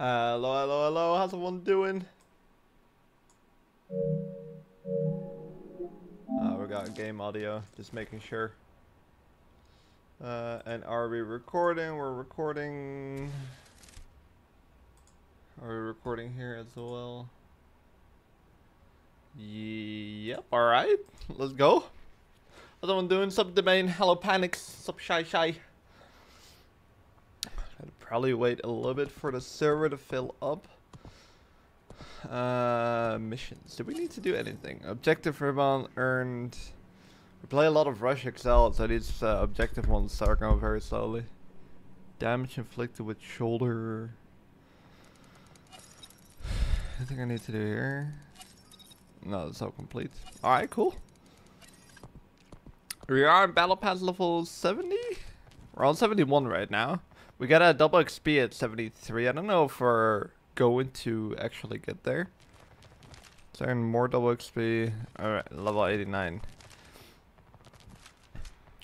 Hello, hello, hello. How's everyone doing? Uh, we got game audio. Just making sure. Uh, and are we recording? We're recording. Are we recording here as well? Yep. All right. Let's go. How's everyone doing? Sup, domain? Hello, panics. Sub shy, shy. Probably wait a little bit for the server to fill up. Uh, missions. Do we need to do anything? Objective ribbon earned. We play a lot of Rush XL, so these uh, objective ones start going very slowly. Damage inflicted with shoulder. Anything I need to do here? No, it's all complete. Alright, cool. We are in Battle Pass level 70? We're on 71 right now. We got a double XP at 73. I don't know if we're going to actually get there. There more double XP? Alright, level 89.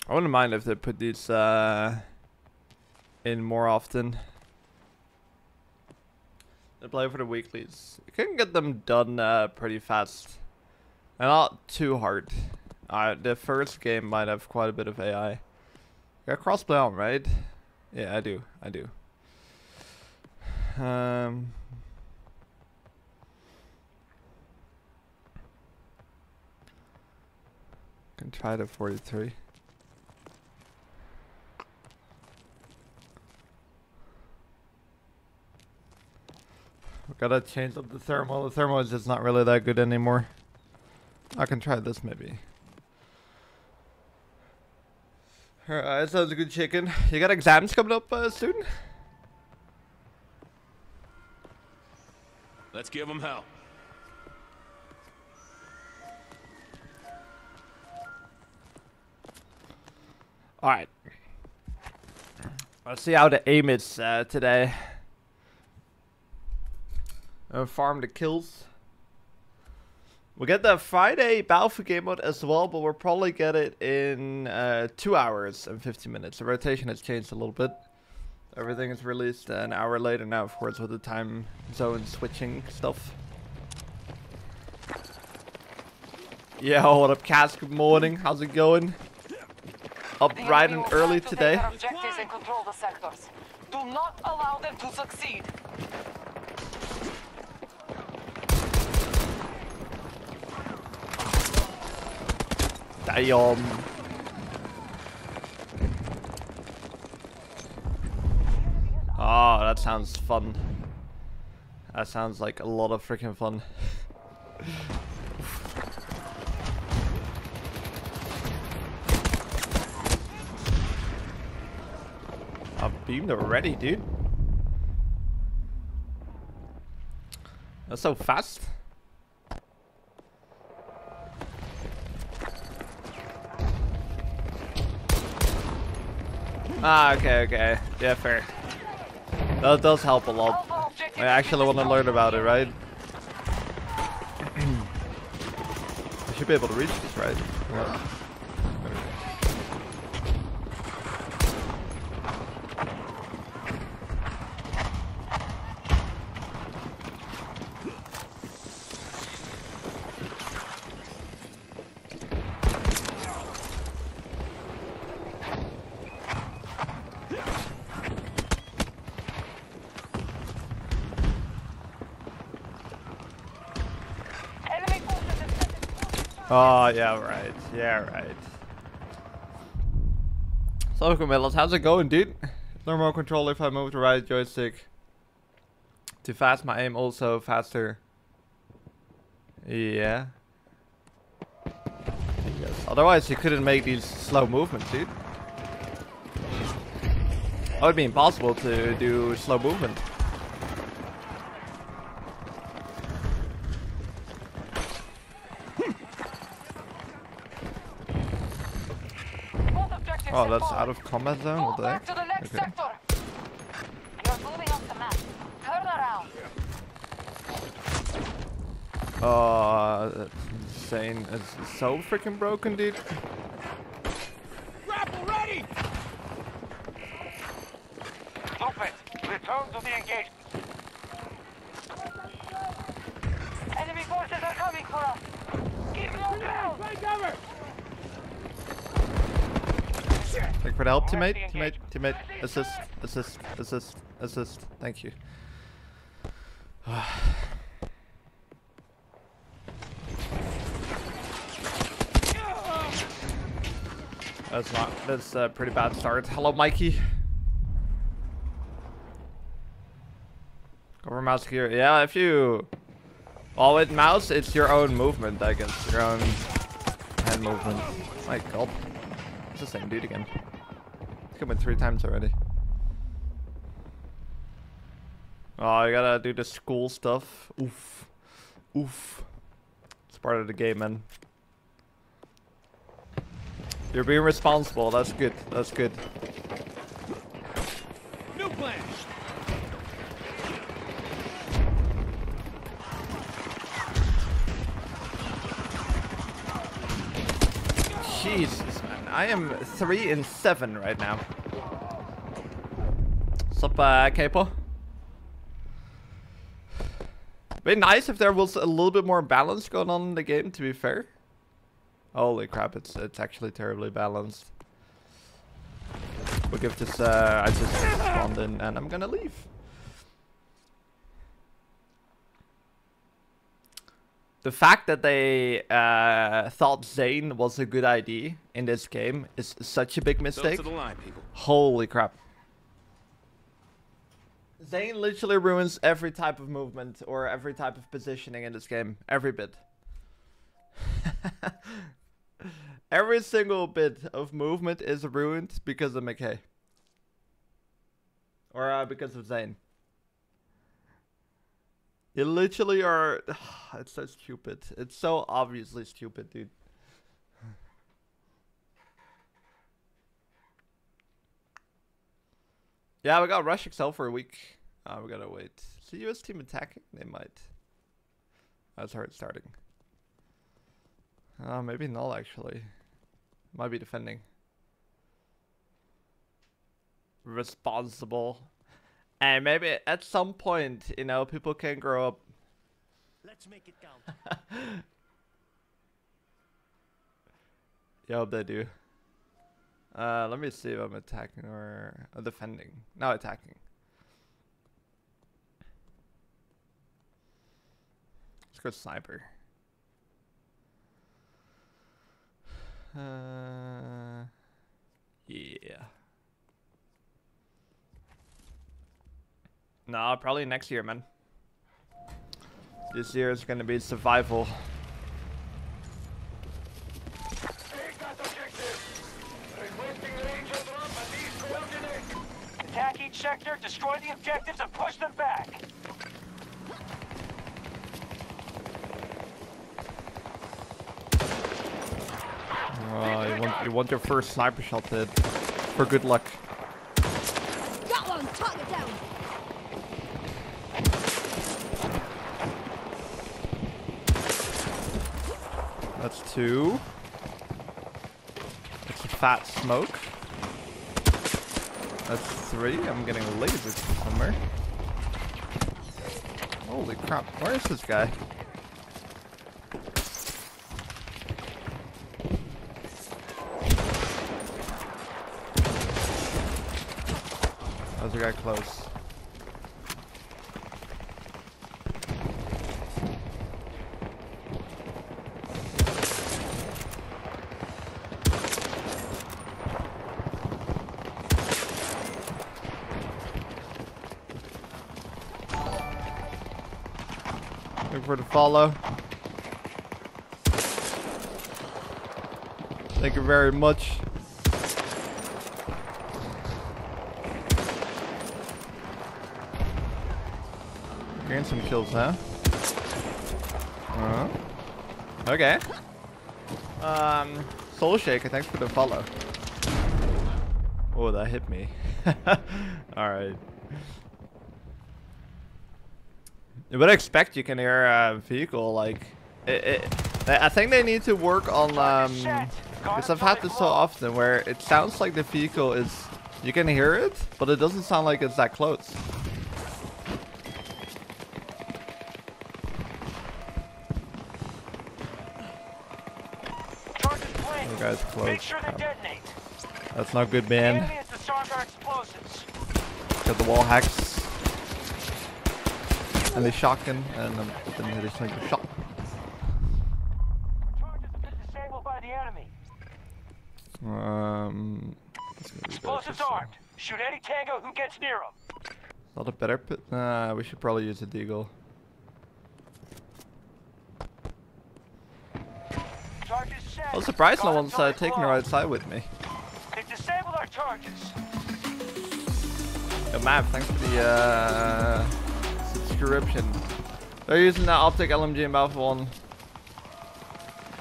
I wouldn't mind if they put these uh, in more often. Play for the weeklies. You can get them done uh, pretty fast. And not too hard. Uh, the first game might have quite a bit of AI. You got crossplay on, right? Yeah, I do. I do. Um... Can try the 43. We gotta change up the thermal. The thermal is just not really that good anymore. I can try this maybe. Alright, that sounds a good chicken. You got exams coming up uh, soon? Let's give them hell. Alright. Let's see how the aim is uh, today. Uh, farm the kills. We get the Friday Battlefield game mode as well, but we'll probably get it in uh, 2 hours and 15 minutes. The rotation has changed a little bit. Everything is released an hour later now, of course, with the time zone switching stuff. Yeah, what up, Cass? Good morning. How's it going? Up bright and early today. Objectives and control the sectors. Do not allow them to succeed. Damn. Oh, that sounds fun. That sounds like a lot of freaking fun. I've beamed already, dude. That's so fast. Ah, okay, okay. Yeah, fair. That does help a lot. I actually want to learn about it, right? I should be able to reach this, right? Yeah. Enemy forces have set in Oh, yeah, right. Yeah, right. So, Camillus, how's it going, dude? Normal control if I move the right joystick. Too fast, my aim also faster. Yeah. Yes. Otherwise, you couldn't make these slow movements, dude. That would be impossible to do slow movement. Oh, that's out of combat zone? What the heck? Okay. Oh, that's insane. It's so freaking broken, dude. Grapple ready! Stop it! Return to the engagement. Enemy forces are coming for us! Keep your ground! Take cover! Thank you for the help, teammate. Teammate, teammate. Assist, assist, assist, assist. Thank you. That's not. That's a pretty bad start. Hello, Mikey. Cover mouse here. Yeah, if you. Well, with mouse, it's your own movement, I guess. Your own hand movement. My god. It's the same dude again. It's coming three times already. Oh, I gotta do the school stuff. Oof. Oof. It's part of the game, man. You're being responsible. That's good. That's good. New plan! Jesus. I am three and seven right now. What's up, uh, Capo? Be nice if there was a little bit more balance going on in the game, to be fair. Holy crap, it's it's actually terribly balanced. We'll give this, uh, I just spawned in and I'm gonna leave. The fact that they uh, thought Zain was a good idea in this game is such a big mistake. line. Holy crap. Zain literally ruins every type of movement or every type of positioning in this game. Every bit. every single bit of movement is ruined because of Mackay. Or uh, because of Zain. You literally are. It's so stupid. It's so obviously stupid, dude. Yeah, we got Rush XL for a week. Uh, we gotta wait. Is the US team attacking? They might. That's hard starting. Uh, maybe null actually. Might be defending. Responsible. And maybe at some point, you know, people can grow up. Let's make it count. Yeah, I hope they do. Uh, let me see if I'm attacking or defending. No, attacking. Let's go sniper. Uh, yeah. No, probably next year, man. This year is gonna be survival. Attack each sector, destroy the objectives, and push them back. Oh, you want you want your first sniper shot hit for good luck. Got one! Target down! That's two. That's a fat smoke. That's three. I'm getting lasers somewhere. Holy crap! Where is this guy? How's the guy close? Follow. Thank you very much. Getting some kills now. Uh huh. Okay. Um, Soul Shaker, thanks for the follow. Oh, that hit me. Alright. You would expect you can hear a vehicle, like... It, it, I think they need to work on... Um, because I've had this so often where it sounds like the vehicle is... You can hear it, but it doesn't sound like it's that close. Guys close. That's not good, man. Got the wall hacks. And the shotgun, and um, then hit a single shot. Charges have been disabled by the enemy. Um, that's gonna be better Explosives armed. Shoot any tango who gets near them. Not a better pit. Nah, we should probably use a deagle. I was surprised no one's uh, taking the close. right side with me. They've disabled our charges. Yo, map, thanks for the uh, subscription. They're using the optic LMG in Battlefield 1.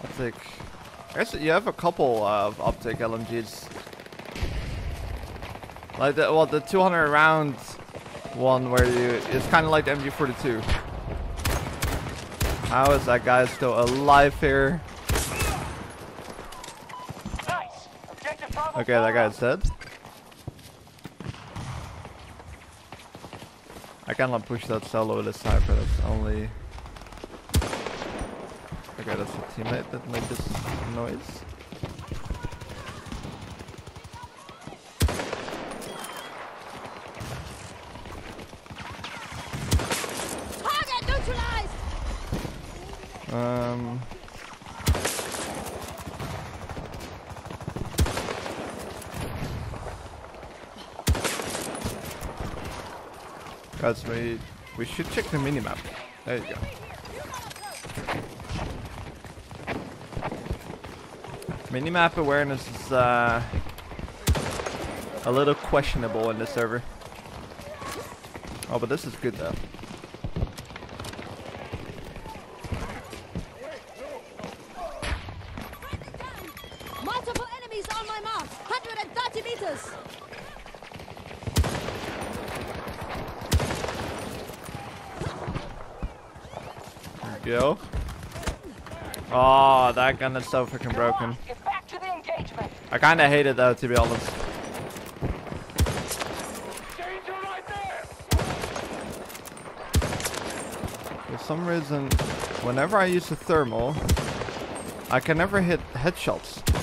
Optic. I guess you have a couple of optic LMGs. Like the well, the 200 round one where you it's kind of like the MG42. How is that guy still alive here? Nice. Objective Bravo Okay, that guy's dead. Cannot push that solo with a sniper, that's only... Okay, that's a teammate that made this noise. Target neutralized! Um... Guys, we, we should check the minimap. There you go. Minimap awareness is uh, a little questionable in this server. Oh, but this is good though. Multiple enemies on my mark! 130 meters! There we go. Oh, that gun is so freaking broken. Get back to the engagement. I kinda hate it though, to be honest. Danger right there. For some reason, whenever I use the thermal, I can never hit headshots.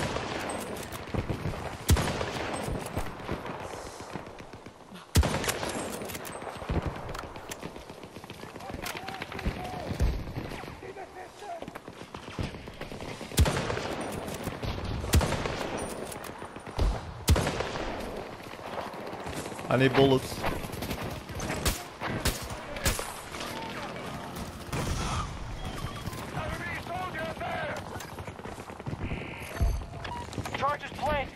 I need bullets. Enemy soldier there. Charges planted.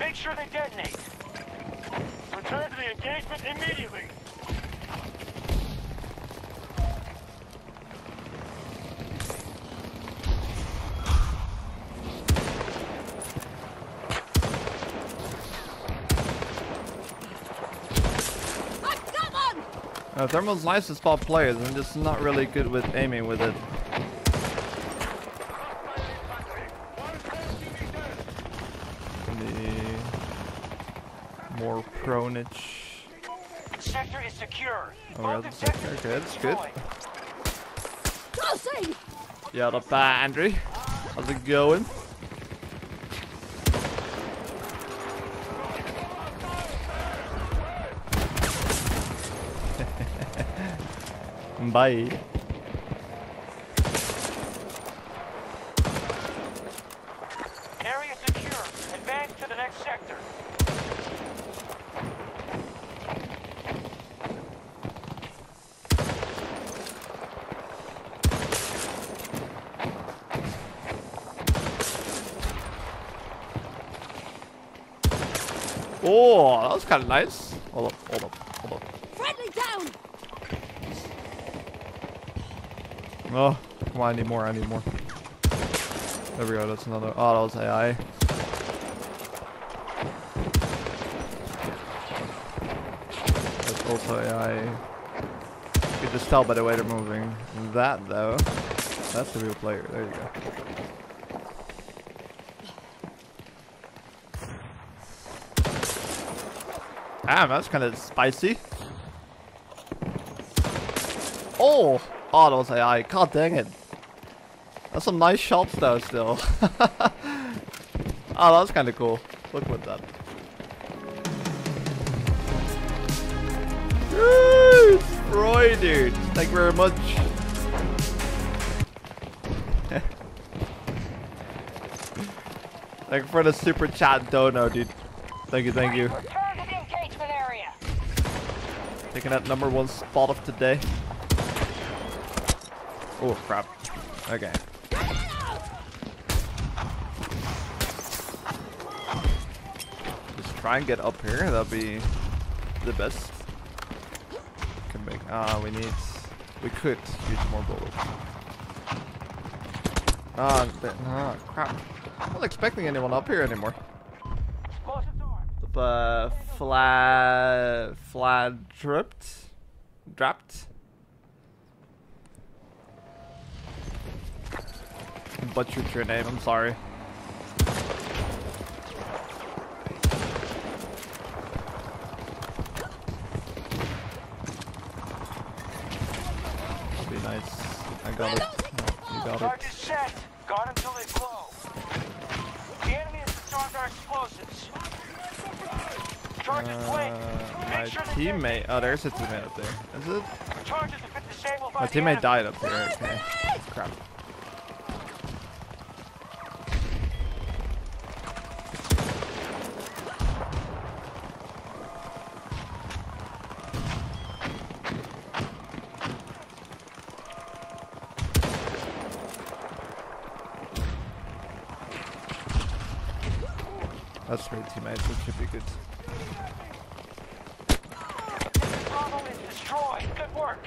Make sure they detonate. Return to the engagement immediately. I've got one! Uh, thermal's nice to spot players, I'm just not really good with aiming with it. The more pronage. Sector is secure. Oh, Both yeah, the sector, objectives okay, that's good. Yeah, not bad, Andrew. How's it going? Bye. Area secure. Advance to the next sector. Oh, that was kind of nice. Hold up, hold up, hold up. Friendly down! Oh, come on, I need more, I need more. There we go, that's another. Oh, that was AI. That's also AI. You can just tell by the way they're moving. That, though, that's the real player. There you go. Damn, that's kind of spicy. Oh! Oh, that was AI. God dang it. That's some nice shots though still. Oh, that's kind of cool. Look at that. Woo! Roy, dude. Thank you very much. Thank you for the super chat dono, dude. Thank you, thank you. Taking that number one spot of today. Oh, crap. Okay. Try and get up here. That'll be the best. Can make. Ah, we need. We could use more bullets. Ah, ah, crap. I'm not expecting anyone up here anymore. Uh, flat, flat dripped, dropped. Butchered your name. I'm sorry. Be nice. I got it. Oh, you got Target it. set. Guard until they blow. The enemy has disarmed our explosives. Charges blank. Uh, my Make sure they teammate. Oh, there's a teammate up there. Is it? Charges have been disabled by My teammate died up there. Okay. Crap. That's three teammates. It should be good. Bravo is destroyed. Good work.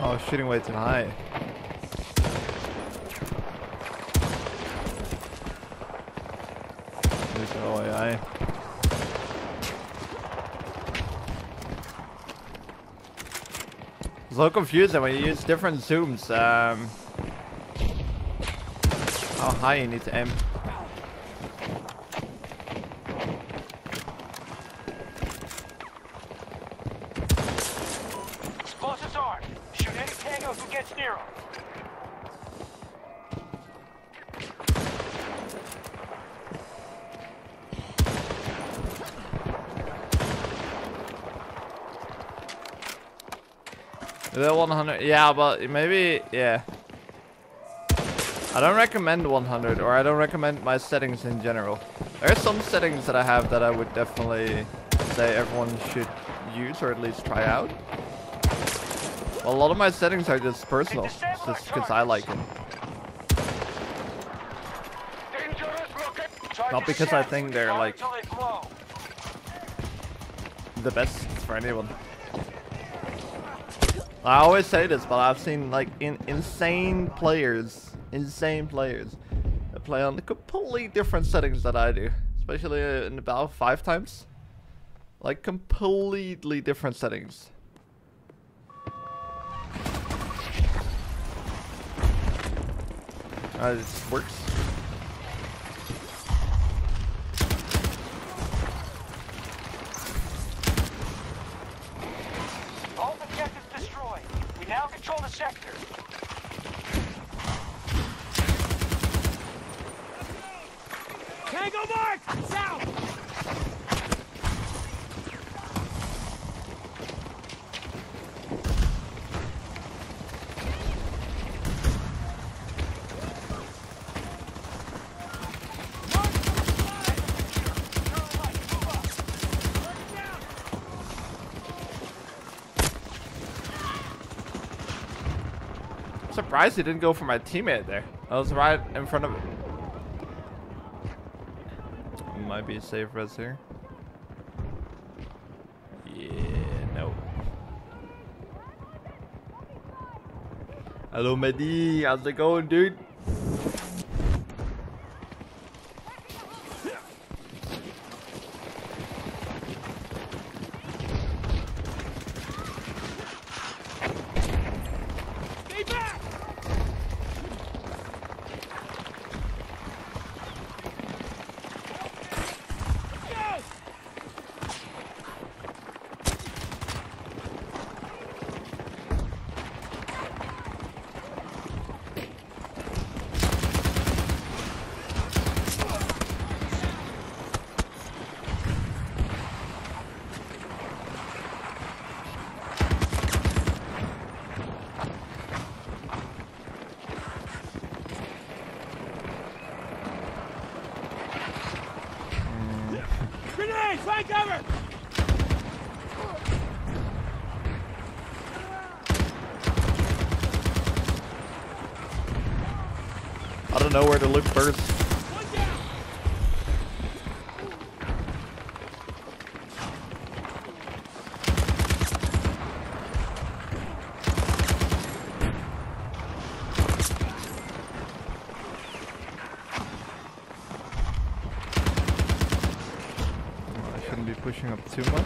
Oh, shooting way too high. There's no. It's a little confusing when you use different zooms. Um, how high you need to aim. Explosives armed. Shoot any tango who gets near them. The 100, yeah, but maybe, yeah. I don't recommend 100, or I don't recommend my settings in general. There are some settings that I have that I would definitely say everyone should use, or at least try out. Well, a lot of my settings are just personal, it's just because I like them. Not because I think they're, like- until they blow. the best for anyone. I always say this, but I've seen like in insane players, insane players that play on the completely different settings that I do, especially in about five times. Like completely different settings. Uh, it works. All objectives destroyed. We now control the sector. Tango mark! South! Surprised he didn't go for my teammate there. I was right in front of him. Might be a safe res here. Yeah, no. Hello, Mehdi. How's it going, dude? Stay back! Go! Grenade! Find cover! I don't know where to look first. One down! I shouldn't be pushing up too much.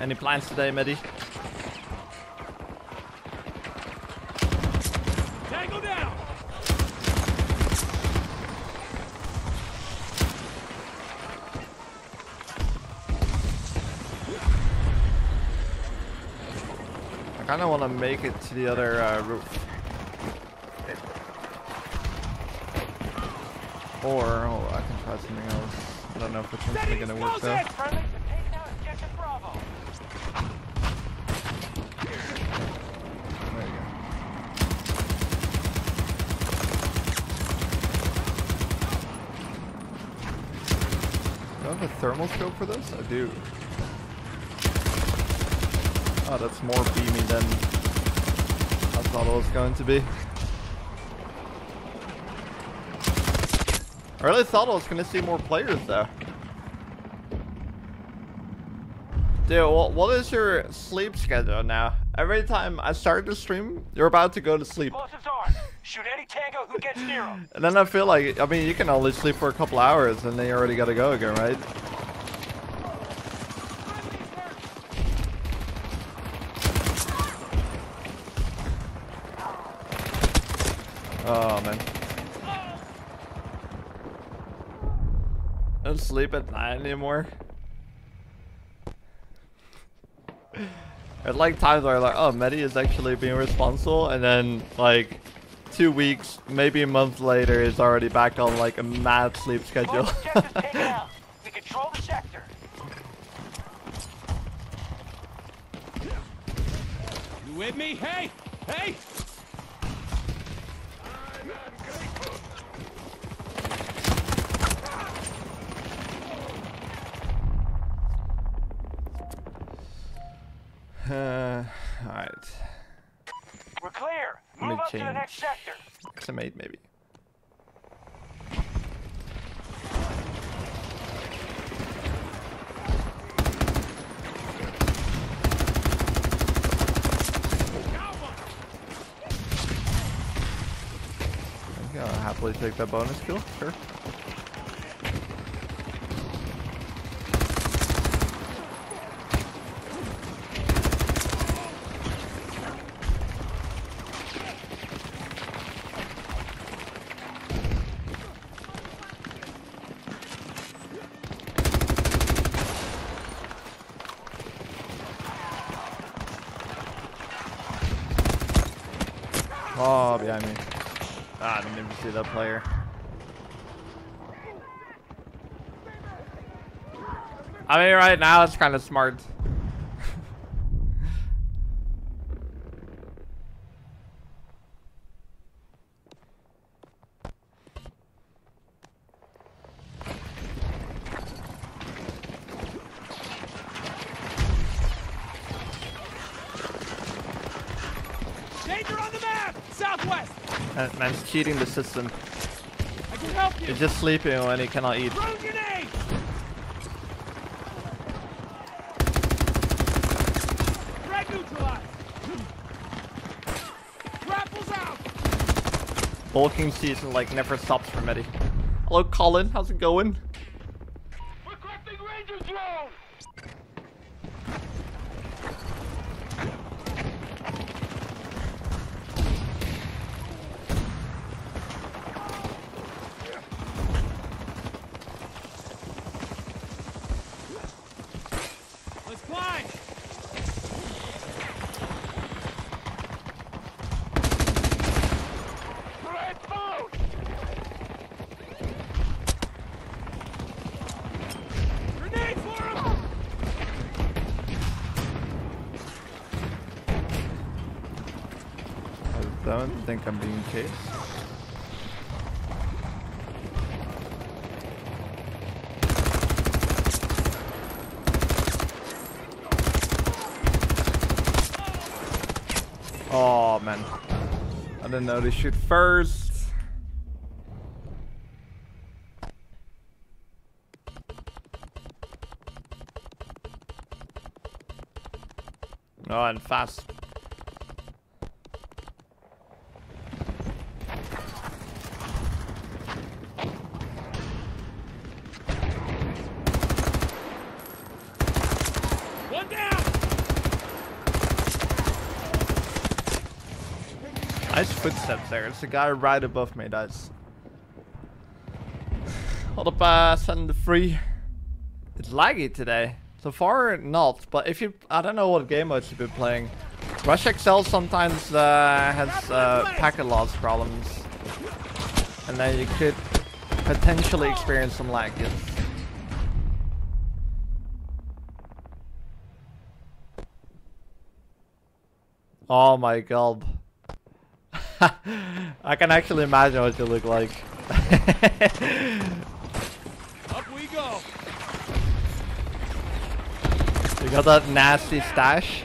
Any plans today? Tango down! I kind of want to make it to the other uh, roof. Or, oh, I can try something else. I don't know if it's really gonna work though. explosives! Friendly to take down objective Bravo. There you go. Do I have a thermal scope for this? I do. Oh, that's more beamy than I thought it was going to be. I really thought I was going to see more players though. Dude, wha- what is your sleep schedule now? Every time I start the stream, you're about to go to sleep. Shoot any tango who gets near them. And then I feel like, I mean, you can only sleep for a couple hours and then you already gotta go again, right? Oh, man. I don't sleep at night anymore. At like times where I'm like, oh, Medi is actually being responsible, and then like two weeks, maybe a month later, is already back on like a mad sleep schedule. Both objectives taken out. We control the sector. You with me? Hey! Hey! uh, Alright. We're clear. Let me Move up to the change. next sector. XM8 maybe. I think I'll happily take that bonus kill, sure. Oh, behind me. Ah, I didn't even see that player. I mean, right now it's kind of smart. Northwest. Man, man's cheating the system. I can help you. He's just sleeping when he cannot eat. Throw grenade. Frag neutralized. Grapples out. Bulking season like never stops for Medi. Hello Colin, how's it going? Requesting Ranger drone! Let's climb. Threat found! Grenade for him. I don't think I'm being chased. Oh man. I didn't know they shoot first. Oh, and fast. One down. Nice footsteps there. It's the guy right above me, guys. Hold up, uh, send the free. It's laggy today. So far, not. But if you, I don't know what game modes you've been playing. Rush XL sometimes uh, has uh, packet loss problems, and then you could potentially experience some lag. Yes. Oh my god. I can actually imagine what you look like. Up we go. you got that nasty stash?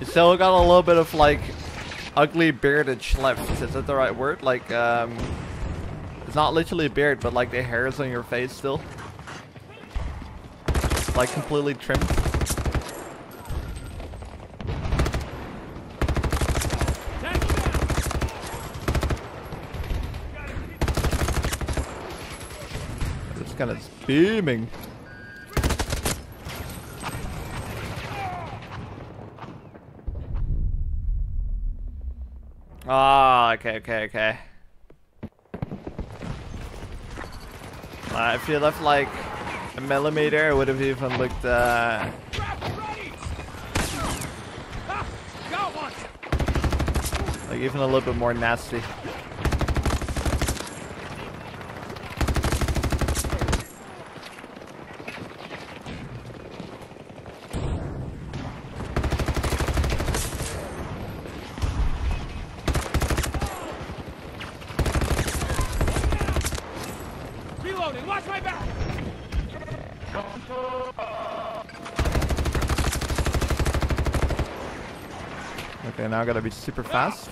You still got a little bit of like ugly bearded left. Is that the right word? Like um it's not literally a beard, but like the hairs on your face still. Like completely trimmed. Tango down. It's kind of beaming. Ah, okay, okay, okay. Uh, if you left like a millimeter, it would have even looked uh, like even a little bit more nasty. Reloading. Watch my back. Okay, now gotta be super fast.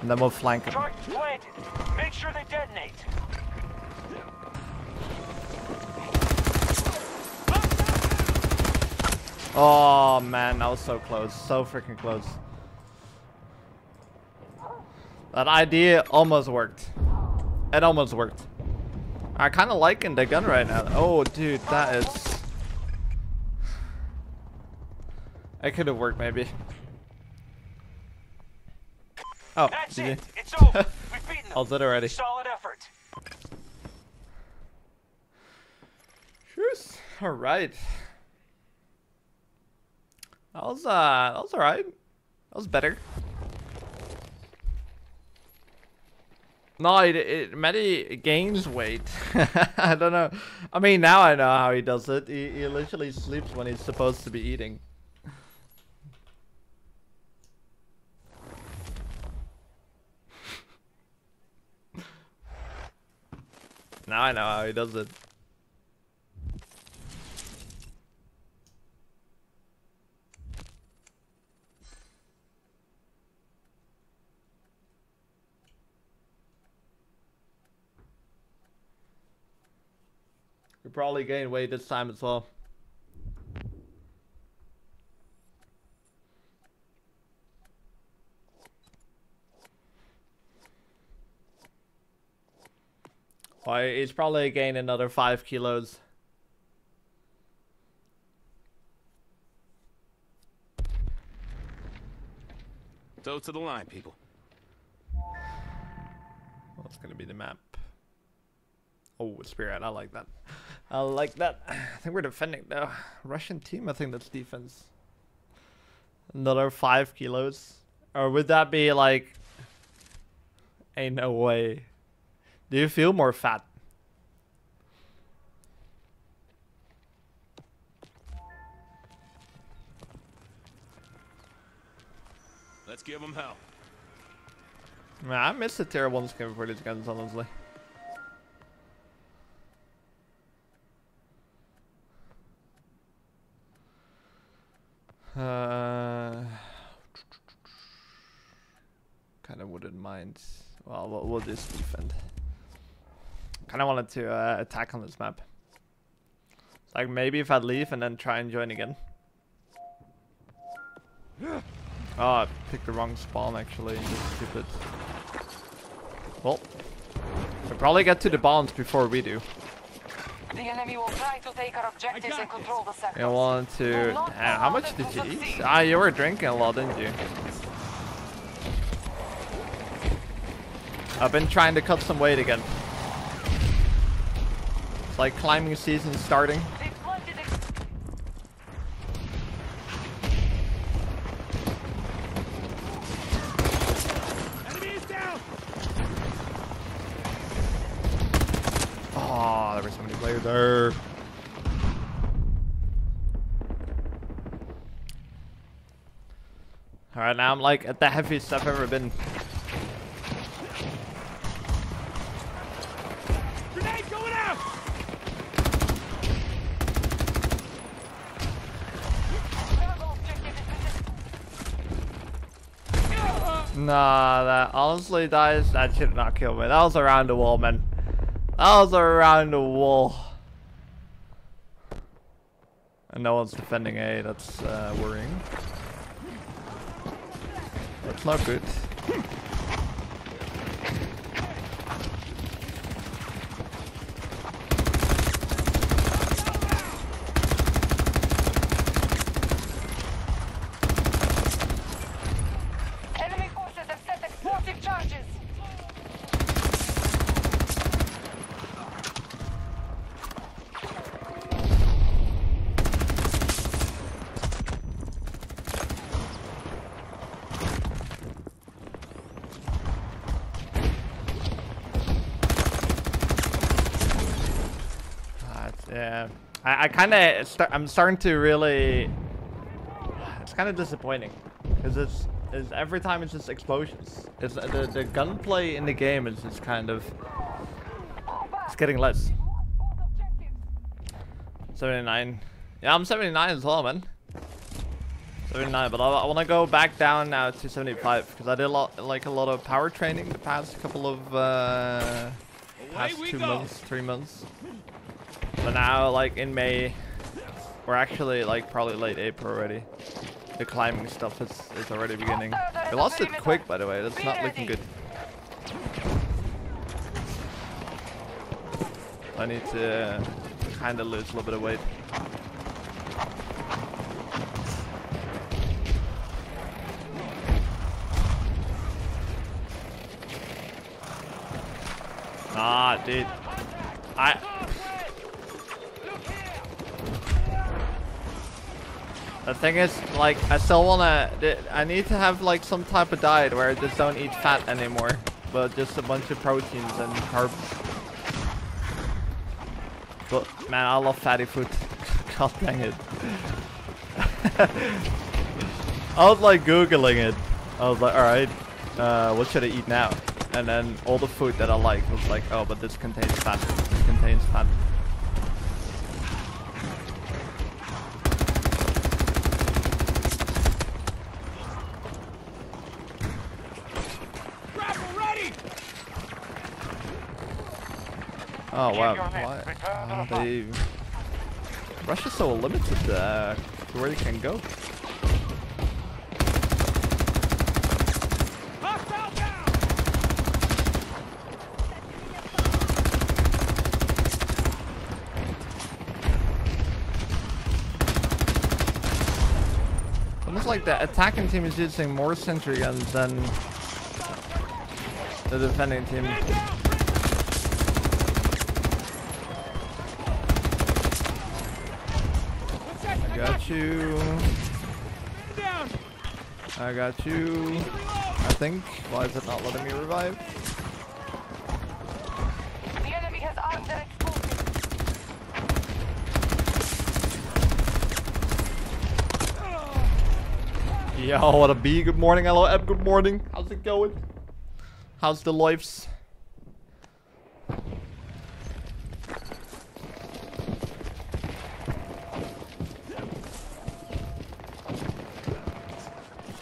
And then we'll flank. Target planted. Make sure they detonate. Oh man, that was so close. So freaking close. That idea almost worked. It almost worked. I kind of liking the gun right now. Oh, dude, that is... It could have worked, maybe. Oh, That's it. It's over. We've beaten them. I did already. Solid effort. Cheers. All right. That was uh, that was all right. That was better. No, it, it Matty gains weight. I don't know. I mean, now I know how he does it. He, he literally sleeps when he's supposed to be eating. Now I know how he does it. We probably gaining weight this time as well. Oh, he's probably gained another five kilos. Toe to the line, people. What's gonna be the map? Oh, Spearhead, I like that. I like that. I think we're defending though. Russian team, I think that's defense. Another five kilos. Or would that be like... Ain't no way. Do you feel more fat? Let's give them hell. Man, I miss the tier 1 skin for these guns, honestly. Uh, kind of wouldn't mind. Well, we'll, we'll just defend. Kind of wanted to uh, attack on this map. Like maybe if I'd leave and then try and join again. Oh, I picked the wrong spawn actually. Just stupid. Well, we'll probably get to the bombs before we do. The enemy will try to take our objectives and control the sector. I want to. Uh, how much did you eat? Ah, you were drinking a lot, didn't you? I've been trying to cut some weight again. Like climbing season starting. Oh, there were so many players there. Alright, now I'm like at the heaviest I've ever been. Grenade going out! Bravo objective is resist- Nah, that honestly, that, is, that should not kill me. That was around the wall, man. That was around the wall. And no one's defending A, that's uh, worrying. That's not good. Enemy forces have set explosive charges. Ah, it's- yeah, I, I kind of, start, I'm starting to really. It's kind of disappointing, because it's, it's every time it's just explosions. It's the the gunplay in the game is just kind of, it's getting less. 79. Yeah, I'm 79 as well, man. 79, but I, I want to go back down now to 75 because I did a lot, like a lot of power training the past couple of uh, past two go. months, three months. But now, like in May, we're actually like probably late April already. The climbing stuff is, is already beginning. We lost it quick, by the way. That's not looking good. I need to kind of lose a little bit of weight. Ah, dude. I. The thing is, like, I still wanna. I need to have like some type of diet where I just don't eat fat anymore, but just a bunch of proteins and carbs. But man, I love fatty food. God dang it. I was like googling it. I was like, all right, uh, what should I eat now? And then all the food that I like was like, oh, but this contains fat. This contains fat. Grapple ready! Oh, wow, your men. why? Return to Uh, the they Russia's so limited uh, to where they can go. Almost like the attacking team is using more sentry guns than the defending team. Man down! One sec, I got you. I got you. I think. Why is it not letting me revive? The enemy has armed their explosives. Yo, what a B. Good morning. Hello, Eb. Good morning. How's it going? How's the lives?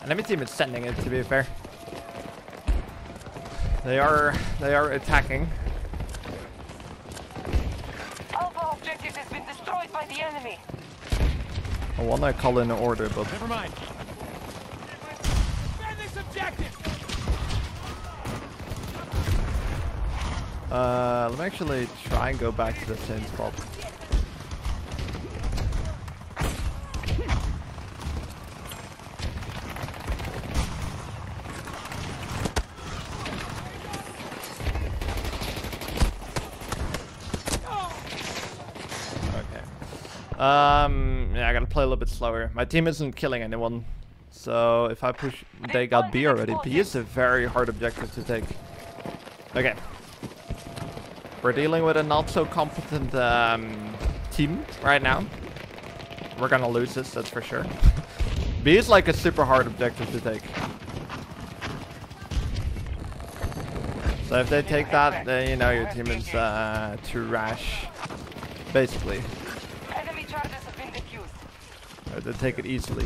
Enemy team is sending it, to be fair. They are, they are attacking. Alpha objective has been destroyed by the enemy. I want to call in an order, but Never mind. Defend this objective! Uh, let me actually try and go back to the same spot. Okay. Um, yeah, I gotta play a little bit slower. My team isn't killing anyone, so if I push, they got B already. B is a very hard objective to take. Okay. We're dealing with a not so competent um, team right now. We're gonna lose this, that's for sure. B is like a super hard objective to take. So if they take that, then you know your team is uh, rash, Basically. Enemy charges have been Uh, or they take it easily.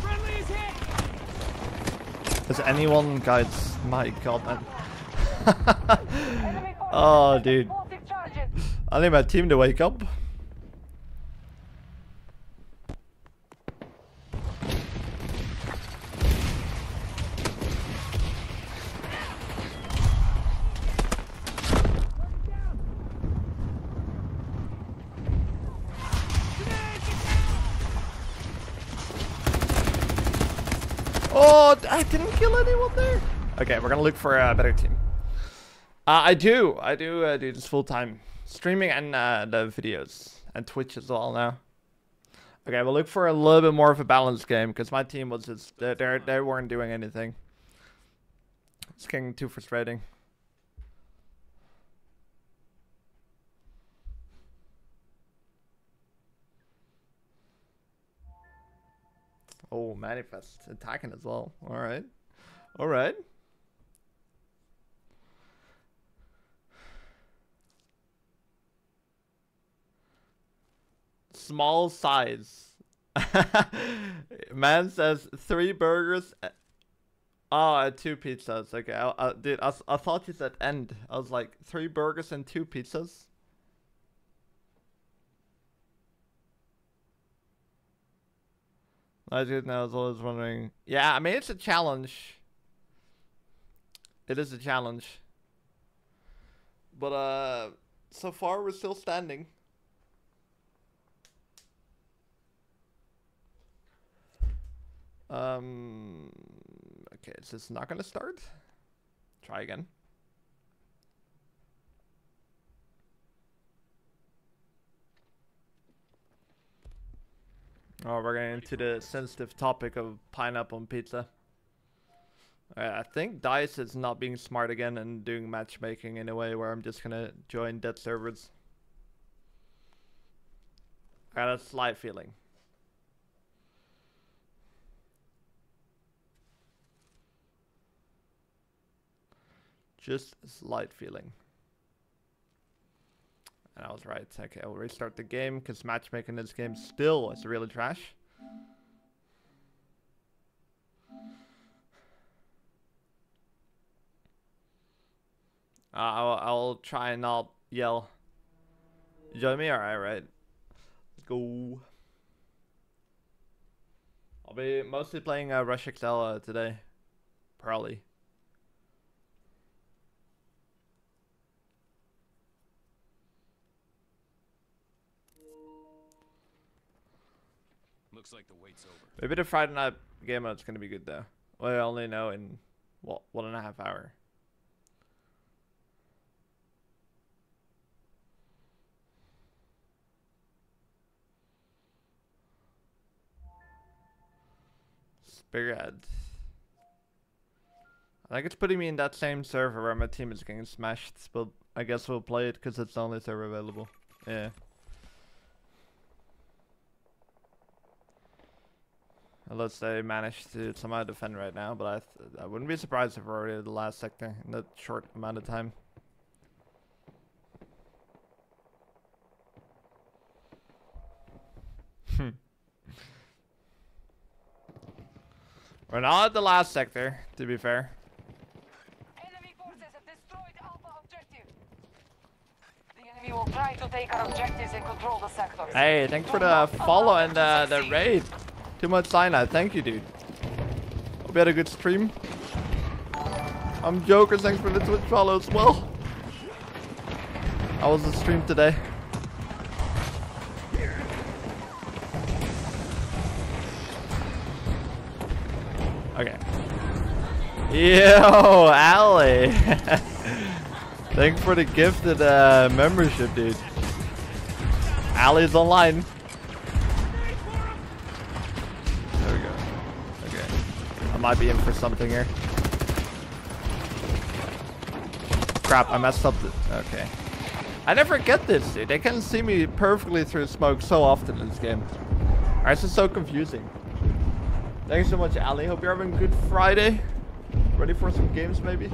Friendly is hit! Does anyone, guys? My god, man. Oh, dude. I need my team to wake up. Oh, I didn't kill anyone there. Okay, we're gonna look for a better team. Uh, I do. I do uh, do this full time. Streaming and uh, the videos. And Twitch as well now. Okay, we'll look for a little bit more of a balanced game because my team was just they they they weren't doing anything. It's getting too frustrating. Oh, manifest attacking as well. All right, all right. Small size. Man says three burgers. uh, Oh, two pizzas. Okay, I, I, dude, I, I thought you said end. I was like three burgers and two pizzas. I was always wondering. Yeah, I mean it's a challenge. It is a challenge. But uh, so far we're still standing. Um. Okay, is this not gonna start? Try again. Oh, we're getting into the sensitive topic of pineapple on pizza. Uh, I think Dice is not being smart again and doing matchmaking in a way where I'm just gonna join dead servers. I got a slight feeling. Just a slight feeling. And I was right. Okay, we'll restart the game because matchmaking in this game still is really trash. Uh, I'll, I'll try and not yell. Join me? Alright, right. Let's go. I'll be mostly playing uh, Rush XL uh, today. Probably. Looks like the wait's over. Maybe the Friday night game mode's gonna be good though. I only know in what one and a half hour. Spearhead. I think it's putting me in that same server where my team is getting smashed, but I guess we'll play it because it's the only server available. Yeah. Unless they manage to somehow defend right now, but I, th I wouldn't be surprised if we're already at the last sector in that short amount of time. We're not at the last sector, to be fair. Enemy forces have destroyed Alpha objective. The enemy will try to take our objectives and control the sector. Hey, thanks for the follow and uh, the raid. Too much cyanide. Thank you, dude. Hope you had a good stream. I'm Joker. Thanks for the Twitch follow as well. How was the stream today? Okay. Yo, Ali. Thanks for the gifted uh, membership, dude. Ali's online. Might be in for something here. Crap, I messed up the... Okay. I never get this, dude. They can see me perfectly through smoke so often in this game. Alright, this is so confusing. Thanks so much, Ali. Hope you're having a good Friday. Ready for some games, maybe?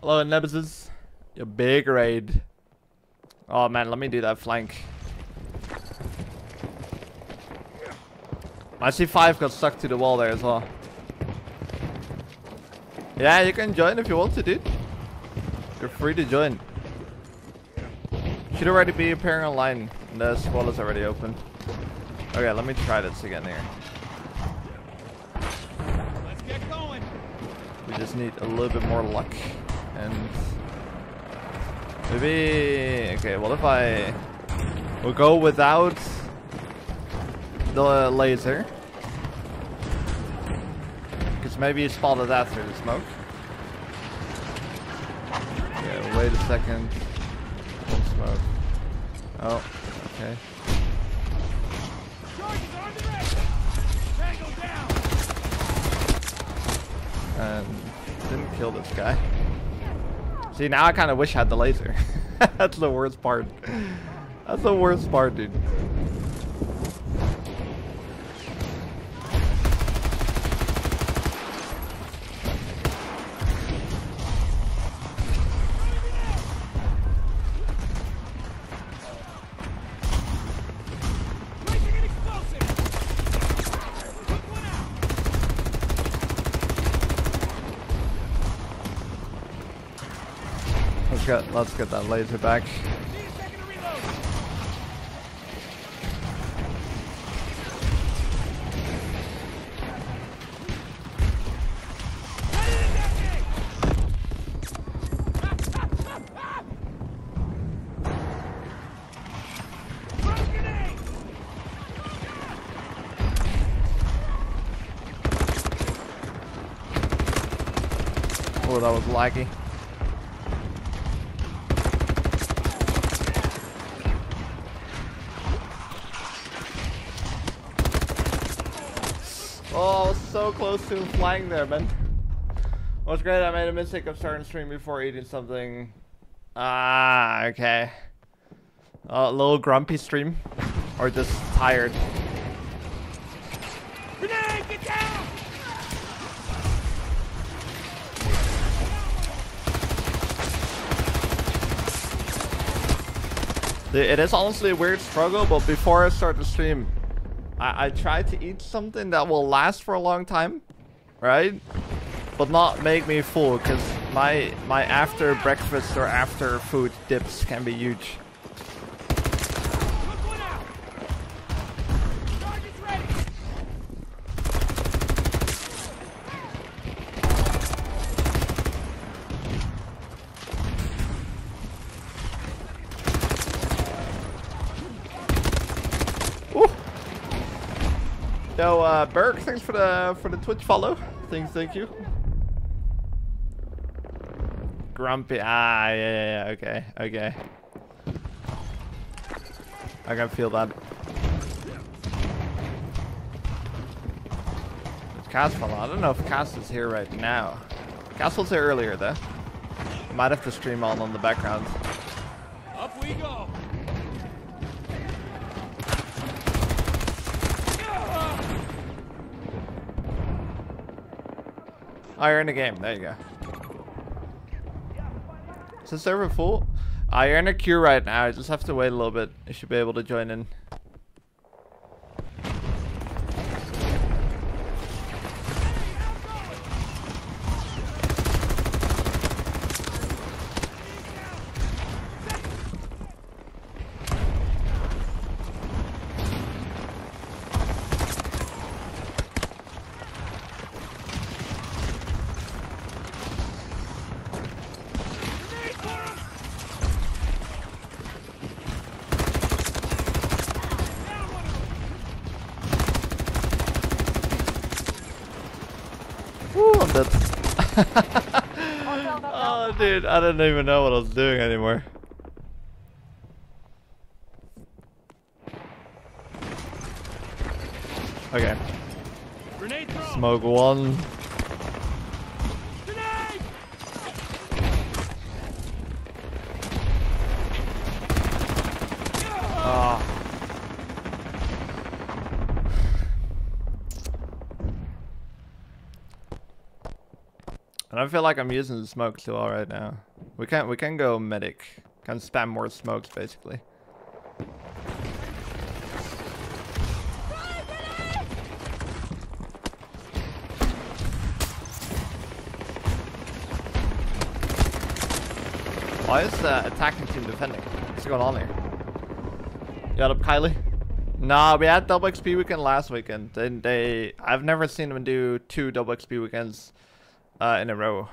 Hello, Nemesis. Your big raid. Oh man, let me do that flank. My C5 got stuck to the wall there as well. Yeah, you can join if you want to, dude. You're free to join. Should already be appearing online. The squad is already open. Okay, let me try this again here. Let's get going. We just need a little bit more luck. And maybe okay, what if I will go without the laser? Because maybe he spotted that through the smoke. Yeah, wait a second. Smoke. Oh, okay. And didn't kill this guy. See, now I kind of wish I had the laser. That's the worst part. That's the worst part, dude. Placing an explosive. Took one out. Let's get that laser back. Oh, that was laggy. Oh, I was so close to him flying there, man. It's great. I made a mistake of starting stream before eating something. Ah, okay. a little grumpy stream, or just tired. Grenade, get down. It is honestly a weird struggle, but before I start the stream, I, I try to eat something that will last for a long time, right? But not make me full, because my my after breakfast or after food dips can be huge. Look one out. Target's ready. Ooh. Yo, uh, Berg, thanks for the for the Twitch follow. Thanks, thank you. Grumpy, ah, yeah, yeah, yeah, okay, okay. I can feel that. It's Castle. I don't know if Castle's here right now. Castle's here earlier though. Might have to stream on on the background. Up we go. Oh, you're in the game. There you go. Is the server full? Uh, you're in a queue right now. I just have to wait a little bit. You should be able to join in. Grenade for 'em. Down one of them. Woo, I'm dead. Hotel Delta oh, dude, I didn't even know what I was doing anymore. Okay, smoke one. Feel like I'm using the smoke too well right now. We can we can go medic. Can spam more smokes basically. Why is the attacking team defending? What's going on here? You got up, Kylie? Nah, we had double XP weekend last weekend. And they, I've never seen them do two double XP weekends uh, in a row.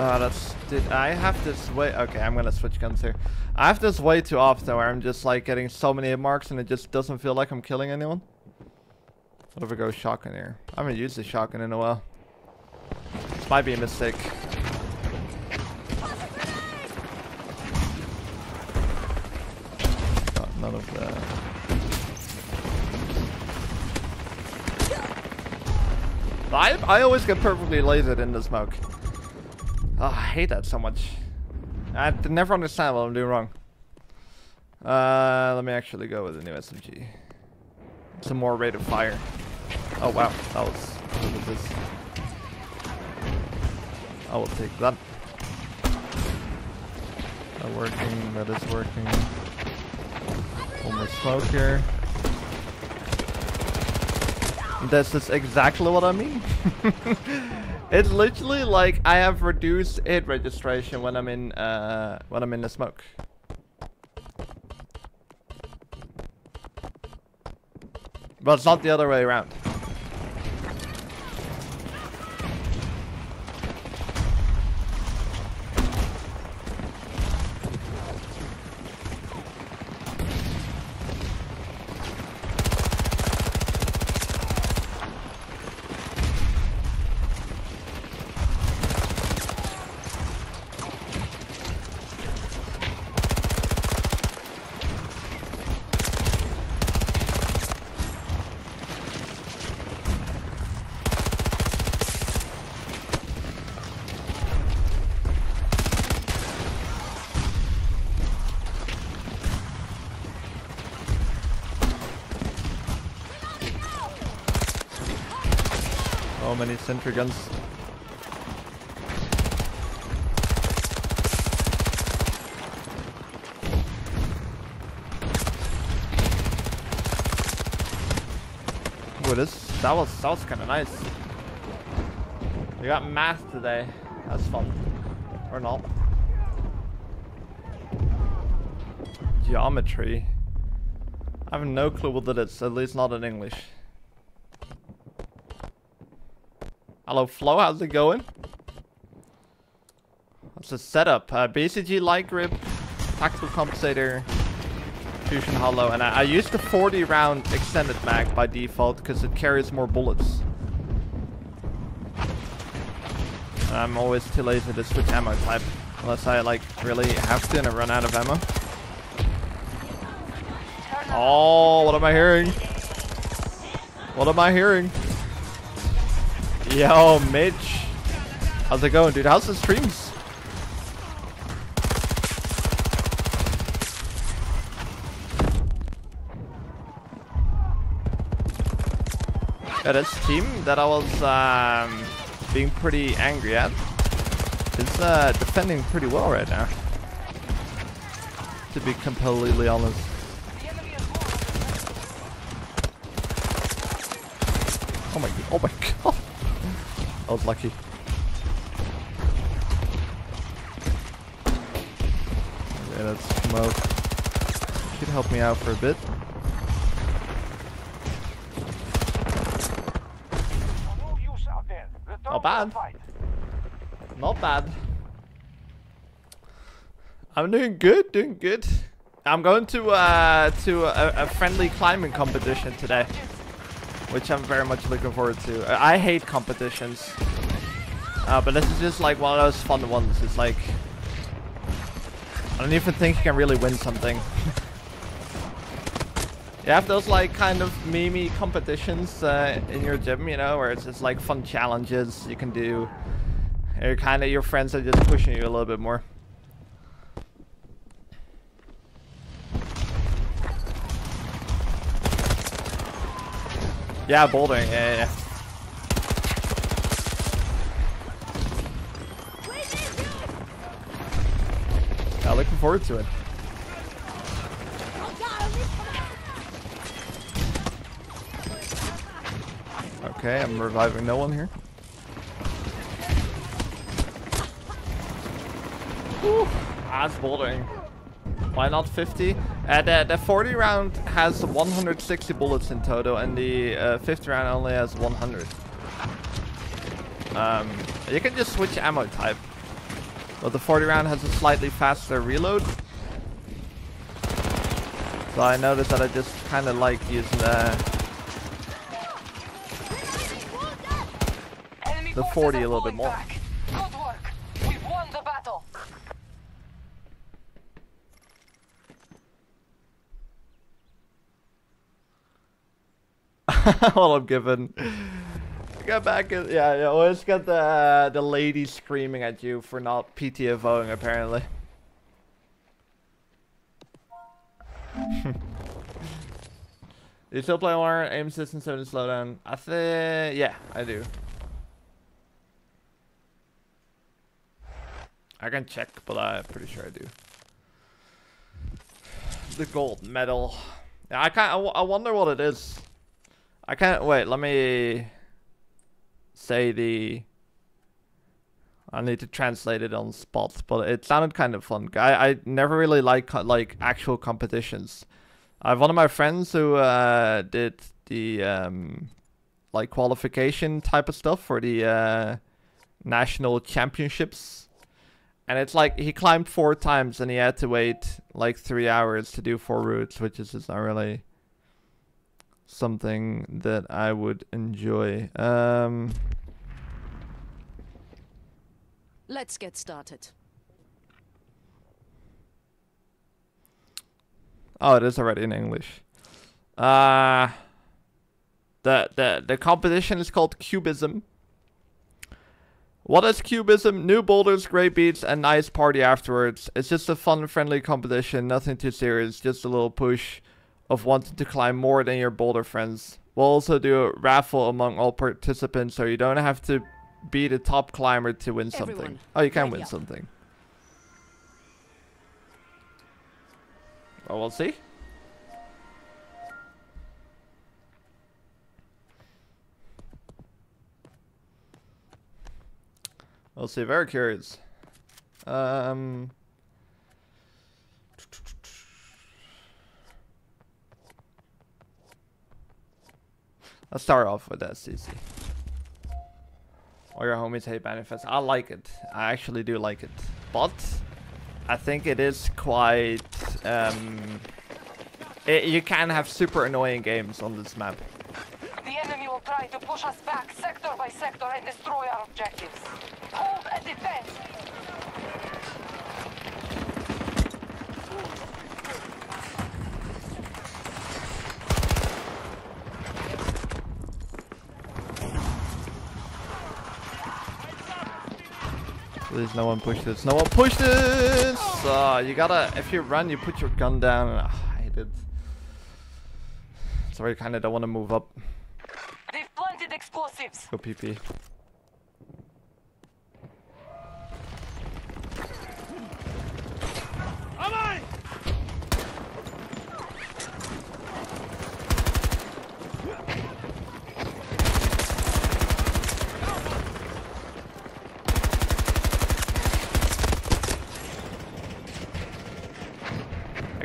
Uh, that's did I have this way? Okay, I'm gonna switch guns here. I have this way too often where I'm just like getting so many hit marks and it just doesn't feel like I'm killing anyone. What if we go shotgun here? I haven't used the shotgun in a while. This might be a mistake. Got none of that. I I always get perfectly lasered in the smoke. Oh, I hate that so much. I never understand what I'm doing wrong. Uh, let me actually go with the new SMG. Some more rate of fire. Oh wow, that was. I will take that. That working. That is working. One more smoke here. This is exactly what I mean. it's literally like I have reduced hit registration when I'm in uh when I'm in the smoke. But it's not the other way around. Many sentry guns. Ooh, this that was that was kind of nice. We got math today. That's fun, or not? Geometry. I have no clue what that is. At least not in English. Hello, Flo. How's it going? What's the setup? Uh, BCG light grip, tactical compensator, fusion hollow, and I, I use the 40 round extended mag by default because it carries more bullets. And I'm always too lazy to switch ammo type unless I like really have to and I run out of ammo. Oh, what am I hearing? What am I hearing? Yo, Mitch. How's it going, dude? How's the streams? Yeah, this team that I was um, being pretty angry at is uh, defending pretty well right now. To be completely honest. Oh my, oh my. I was lucky. Okay, that's smoke. Should help me out for a bit. Not bad. Not bad. I'm doing good, doing good. I'm going to uh to a, a friendly climbing competition today, which I'm very much looking forward to. I hate competitions, uh, but this is just like one of those fun ones. It's like I don't even think you can really win something. you have those like kind of memey competitions uh, in your gym, you know, where it's just like fun challenges you can do. You're kind of your friends are just pushing you a little bit more. Yeah, bouldering. Yeah, yeah, yeah. Yeah, looking forward to it. Okay, I'm reviving no one here. Whew, ah, that's bouldering. Why not 50? Uh, the, the 40 round has 160 bullets in total, and the uh, 50 round only has 100. Um, you can just switch ammo type. But the 40 round has a slightly faster reload. So I noticed that I just kind of like using the The 40 a little bit more. back. Good work. We've won the battle. well, I'm given. Get back in. Yeah, you always get the uh, the lady screaming at you for not PTFOing, apparently. you still play more aim assist 7 slowdown? I think. Yeah, I do. I can check, but I'm pretty sure I do. The gold medal. Yeah, I can't. I wonder what it is. I can't wait. Let me say the. I need to translate it on spot, but it sounded kind of fun. I I never really like like actual competitions. I have one of my friends who uh, did the um, like qualification type of stuff for the uh, national championships, and it's like he climbed four times and he had to wait like three hours to do four routes, which is just not really something that I would enjoy. Um, Let's get started. oh, it is already in English. Uh, the the the competition is called Cubism. What is Cubism? New boulders, great beats, and nice party afterwards. It's just a fun, friendly competition, nothing too serious, just a little push of wanting to climb more than your boulder friends. We'll also do a raffle among all participants, so you don't have to be the top climber to win something. Oh, you can win up. something. Well, we'll see. We'll see. Very curious. Um. Let's start off with SCC. All your homies hate manifest. I like it. I actually do like it. But I think it is quite um it, you can have super annoying games on this map. The enemy will try to push us back sector by sector and destroy our objectives. Hold and defend. Please no one push this. No one push this! Uh, you gotta if you run you put your gun down and I hate it. Sorry, kinda don't wanna move up. They've planted explosives. Go PP. I'm on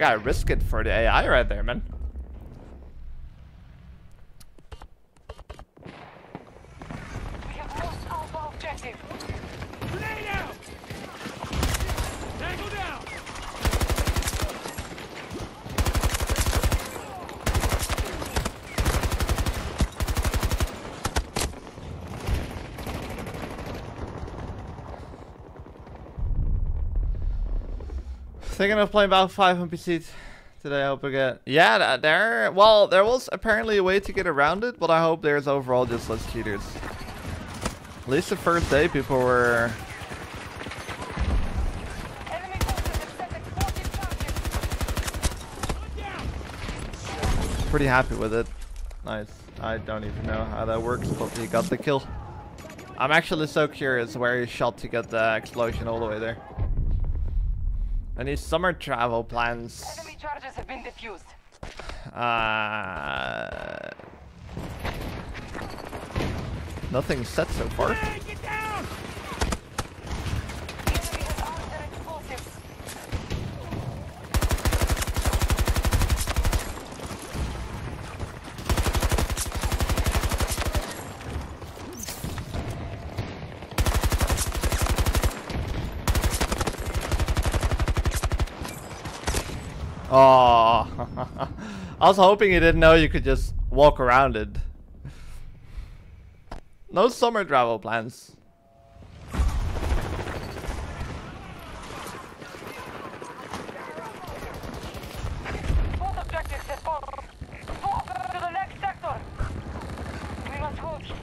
gotta risk it for the AI right there, man. We have lost Alpha objective. Grenade out! Tango down! Thinking of playing Battlefield 5 on PC today. I hope I get. Yeah, th- there. Well, there was apparently a way to get around it, but I hope there's overall just less cheaters. At least the first day, people were. Pretty happy with it. Nice. I don't even know how that works, but he got the kill. I'm actually so curious where he shot to get the explosion all the way there. Any summer travel plans? Enemy charges have been defused. Uh, nothing set so far. Hey, get down! The enemy has armed their explosives. Oh, I was hoping you didn't know you could just walk around it. No summer travel plans.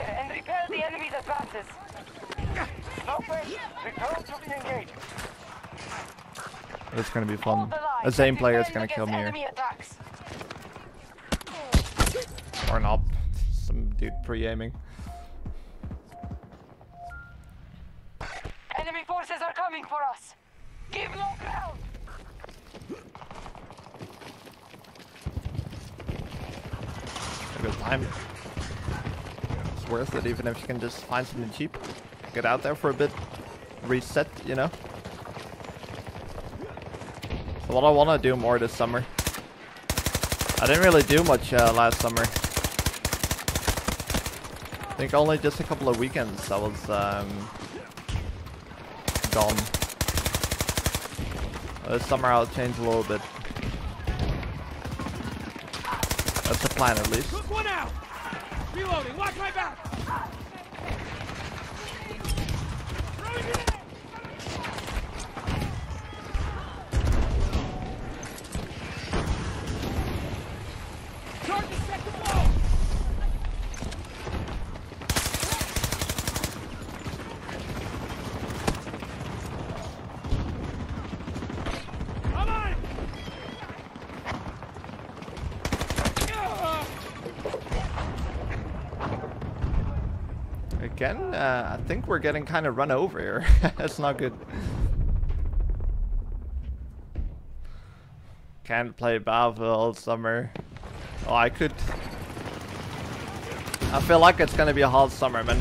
And repel the enemy's advances. Return to the. It's gonna be fun. The Zain player is gonna kill me here. Or not. Some dude pre-aiming. Enemy forces are coming for us. Give no ground. A good time. It's worth it even if you can just find something cheap. Get out there for a bit. Reset, you know? What I want to do more this summer. I didn't really do much uh, last summer. I think only just a couple of weekends I was um, gone. This summer I'll change a little bit. That's the plan at least. Took one out! Reloading, watch my back! Again, uh, I think we're getting kind of run over here. That's not good. Can't play Battlefield all summer. Oh, I could. I feel like it's gonna be a hot summer, man.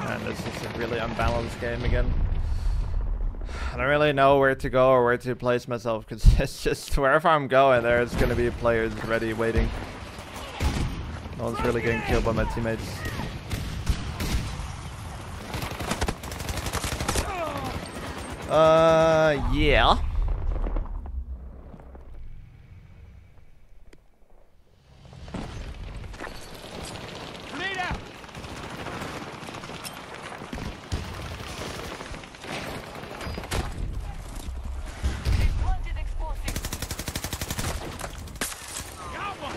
Man, this is a really unbalanced game again. I don't really know where to go or where to place myself because it's just wherever I'm going, there's gonna be players ready waiting. No one's really getting killed by my teammates. Uh, yeah. Grenade out! Planted explosives. Got one!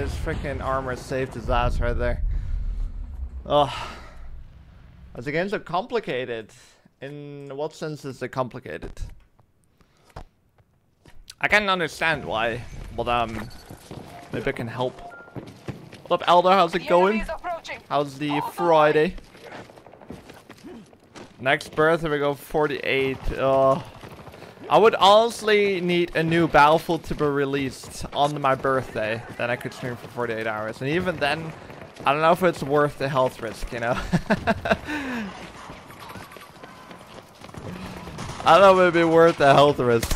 this freaking armor saved his ass right there. Oh, as the games are complicated. In what sense is it complicated? I can't understand why, but um, maybe I can help. What up, Elder? How's it The going? How's the. Friday? Next birthday we go 48. Uh, I would honestly need a new Battlefield to be released on my birthday. Then I could stream for 48 hours. And even then, I don't know if it's worth the health risk, you know? I don't know if it'd be worth the health risk.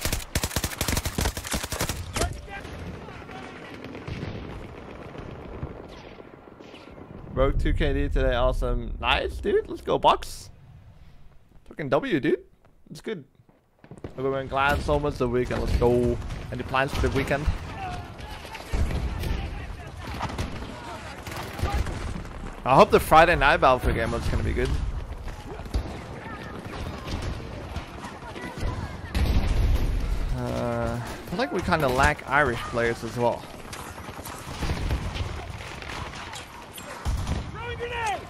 Broke 2KD today, awesome. Nice, dude. Let's go, Bucks. Fucking W, dude. It's good. We're going glad so much the weekend. Let's go. Any plans for the weekend? I hope the Friday night Battlefield game was gonna be good. Uh, I feel like we kind of lack Irish players as well. Throwing grenade!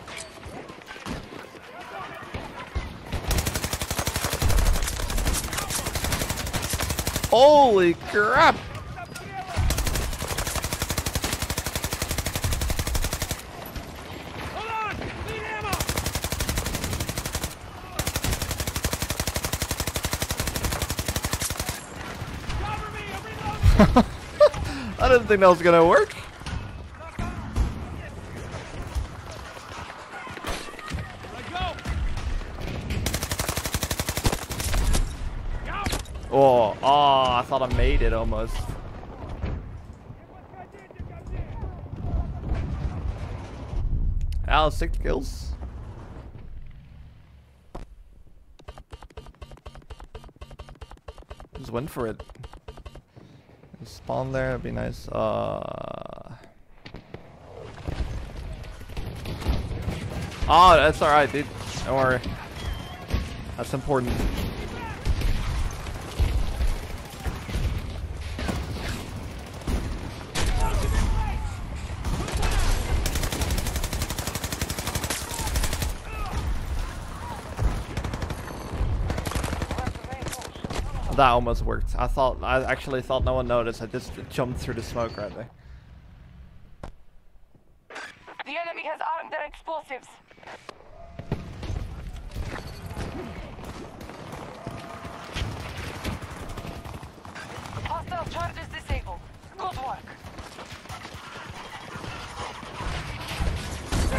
Holy crap! Hold on! Need ammo! Cover me! I'm reloading! I didn't think that was gonna work. Made it almost. Al, six kills. Just went for it. Spawn there, that'd be nice. Uh. Oh, that's alright, dude. Don't worry. That's important. That almost worked. I thought, I actually thought no one noticed. I just jumped through the smoke right there. The enemy has armed their explosives. Hostile charges disabled. Good work.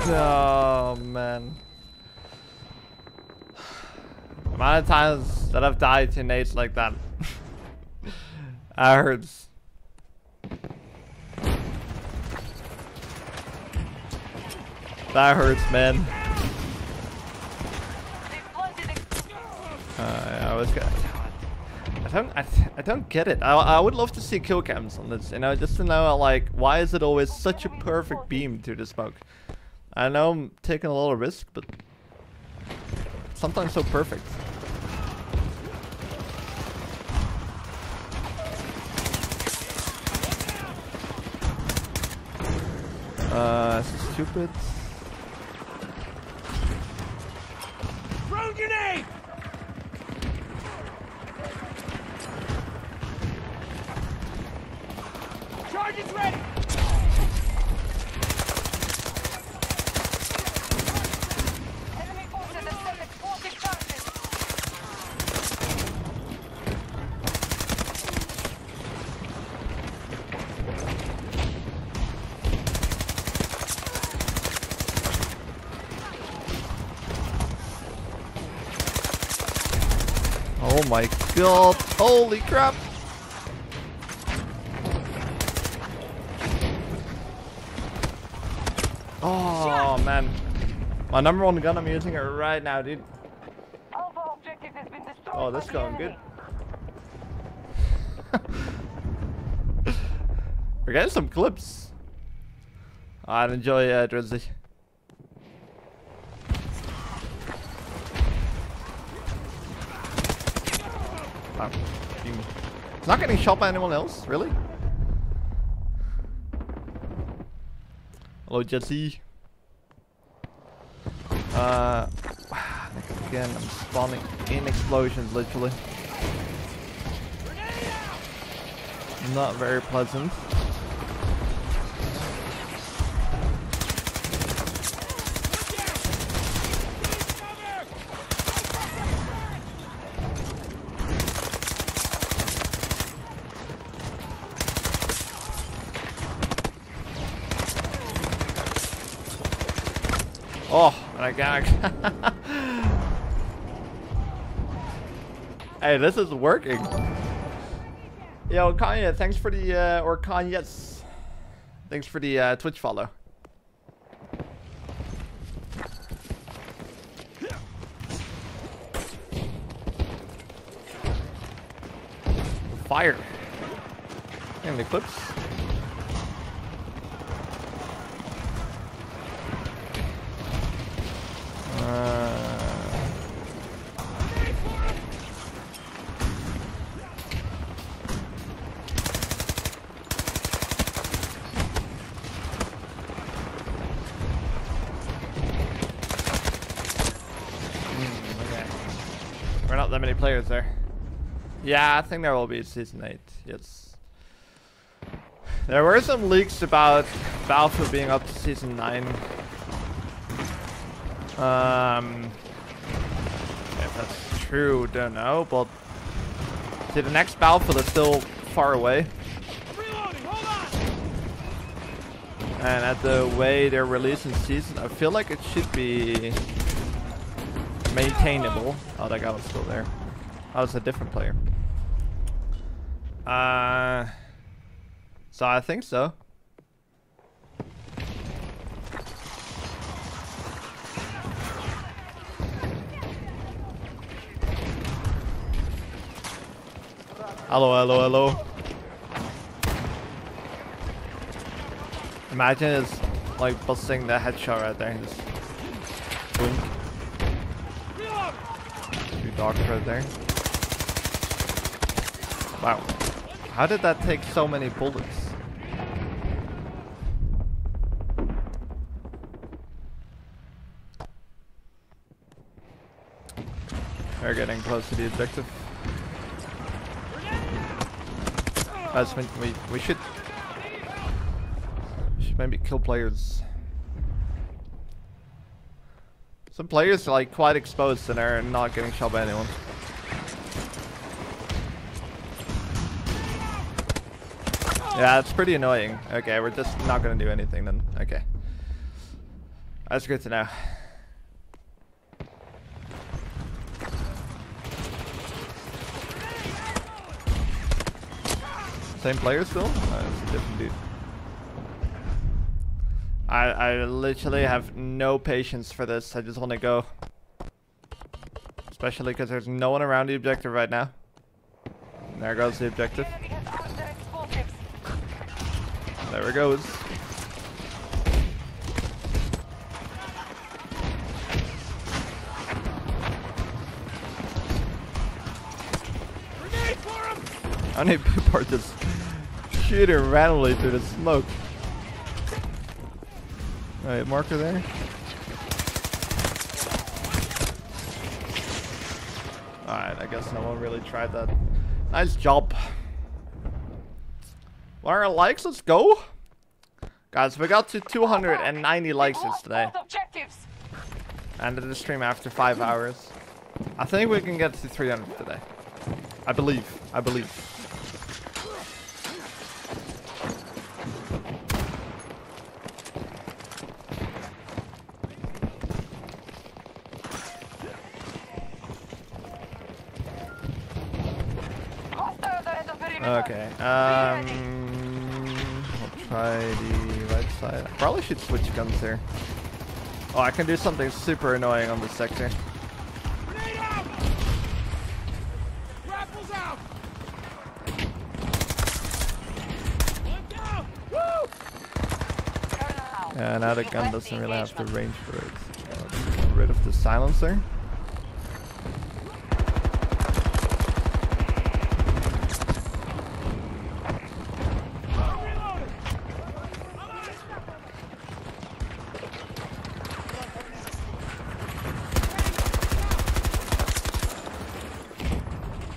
Oh man. The amount of I've died to nades like that. that hurts. That hurts, man. Uh, I was gonna. I don't. I, I don't get it. I, I would love to see kill cams on this. You know, just to know like why is it always such a perfect beam to the smoke. I know I'm taking a lot of risk, but sometimes so perfect. Uh, stupid. Throw grenade! Charge is ready! My god! Holy crap! Oh man, my number one gun. I'm using it right now, dude. Alpha objective has been. Oh, this the going good. We're getting some clips. I'd enjoy uh, Drizzy. Wow. fucking- It's not getting shot by anyone else, really? Hello, Jesse. Uh, again, I'm spawning in explosions, literally. Not very pleasant. Oh, and I got. hey, this is working. Yo, Kanye, thanks for the uh, or Kanye's. Thanks for the uh, Twitch follow. Fire. And the clips. Uh, Hmm, okay. We're not that many players there. Yeah, I think there will be season 8. Yes. There were some leaks about Balfour being up to season 9. Um, if that's true, don't know, but see, the next Battlefield is still far away, and at the way they're releasing season, I feel like it should be maintainable. Oh, that guy was still there. Oh, it's a different player. Uh, so I think so. Hello, hello, hello. Imagine it's like busting the headshot right there. Just blink. Two dogs right there. Wow. How did that take so many bullets? We're getting close to the objective. Guys, we, we, should... should maybe kill players. Some players are like quite exposed and are not getting shot by anyone. Yeah, it's pretty annoying. Okay, we're just not gonna do anything then. Okay. That's good to know. Same player still? Oh, no, it's a different dude. I, I literally have no patience for this. I just want to go. Especially because there's no one around the objective right now. There goes the objective. There it goes. I need people are just shooting randomly through the smoke? Alright, marker there. Alright, I guess no one really tried that. Nice job. What are our likes? Let's go. Guys, we got to 290 likes today. Ended the stream after five hours. I think we can get to 300 today. I believe. I believe. Hostiles are in the perimeter. Okay. Um, side. I probably should switch guns here. Oh, I can do something super annoying on this sector. Yeah, now the gun doesn't really have the range for it. Uh, get rid of the silencer. Reloading!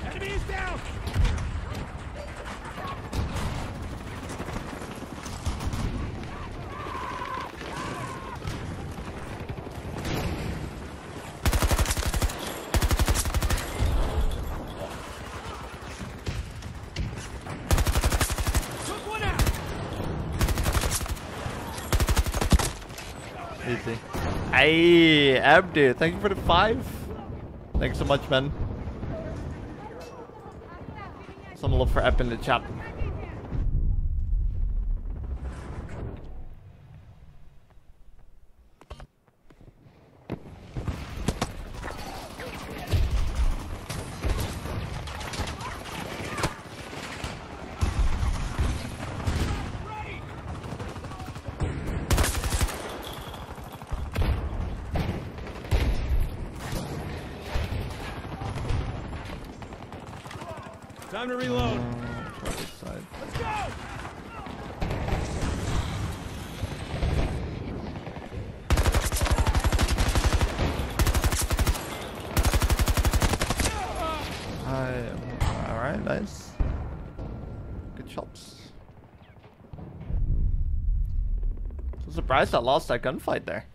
Enemy is down! Took one out! Easy. Abdu, thank you for the five. Thanks so much, man. Some love for Ep in the chat. To reload. Let's go! Alright, nice. Good shots. Surprised I lost that gunfight there.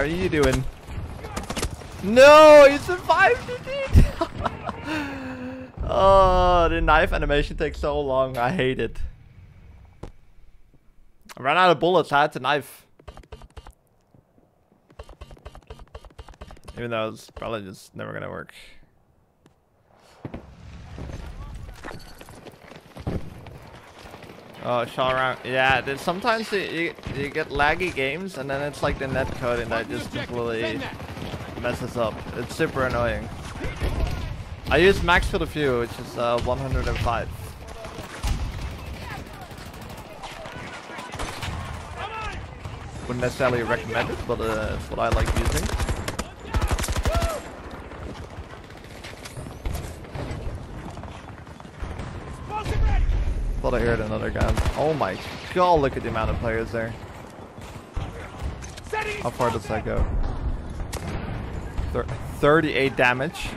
Are you doing? No, you survived it! oh, the knife animation takes so long. I hate it. I ran out of bullets. I had to knife. Even though it's probably just never gonna work. Oh, shot around. Yeah, there's sometimes you, you, you get laggy games and then it's like the net coding that just completely messes up. It's super annoying. I use max for the few, which is uh, 105. Wouldn't necessarily recommend it, but uh, it's what I like using. Thought I heard another gun. Oh my god, look at the amount of players there. How far does that go? Thir 38 damage.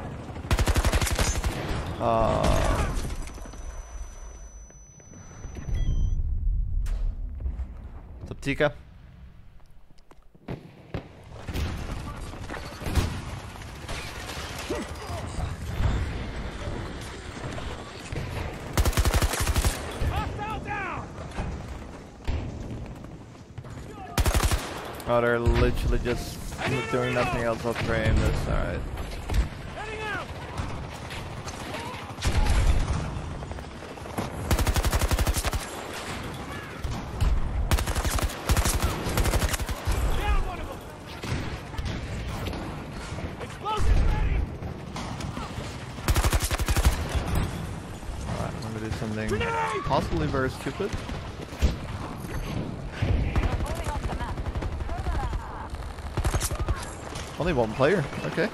Uh, Subtika. Hostile down. They're literally just doing nothing else but praying this. Alright. Possibly very Down one of them. Explosive ready. Alright, I'm gonna do something Grenade! possibly very stupid. Moving off the map. Only one player. Okay.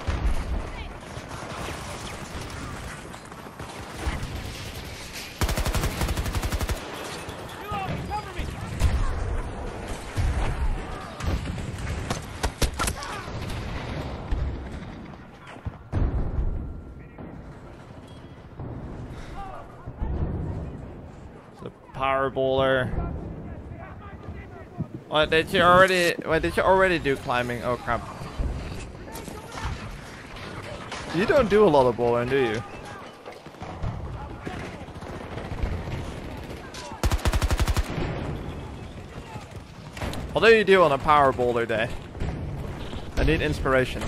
Reload. It's a power bowler. What did you already? What did you already do climbing? Oh crap! You don't do a lot of bowling, do you? Although you do on a power bowler day? I need inspiration.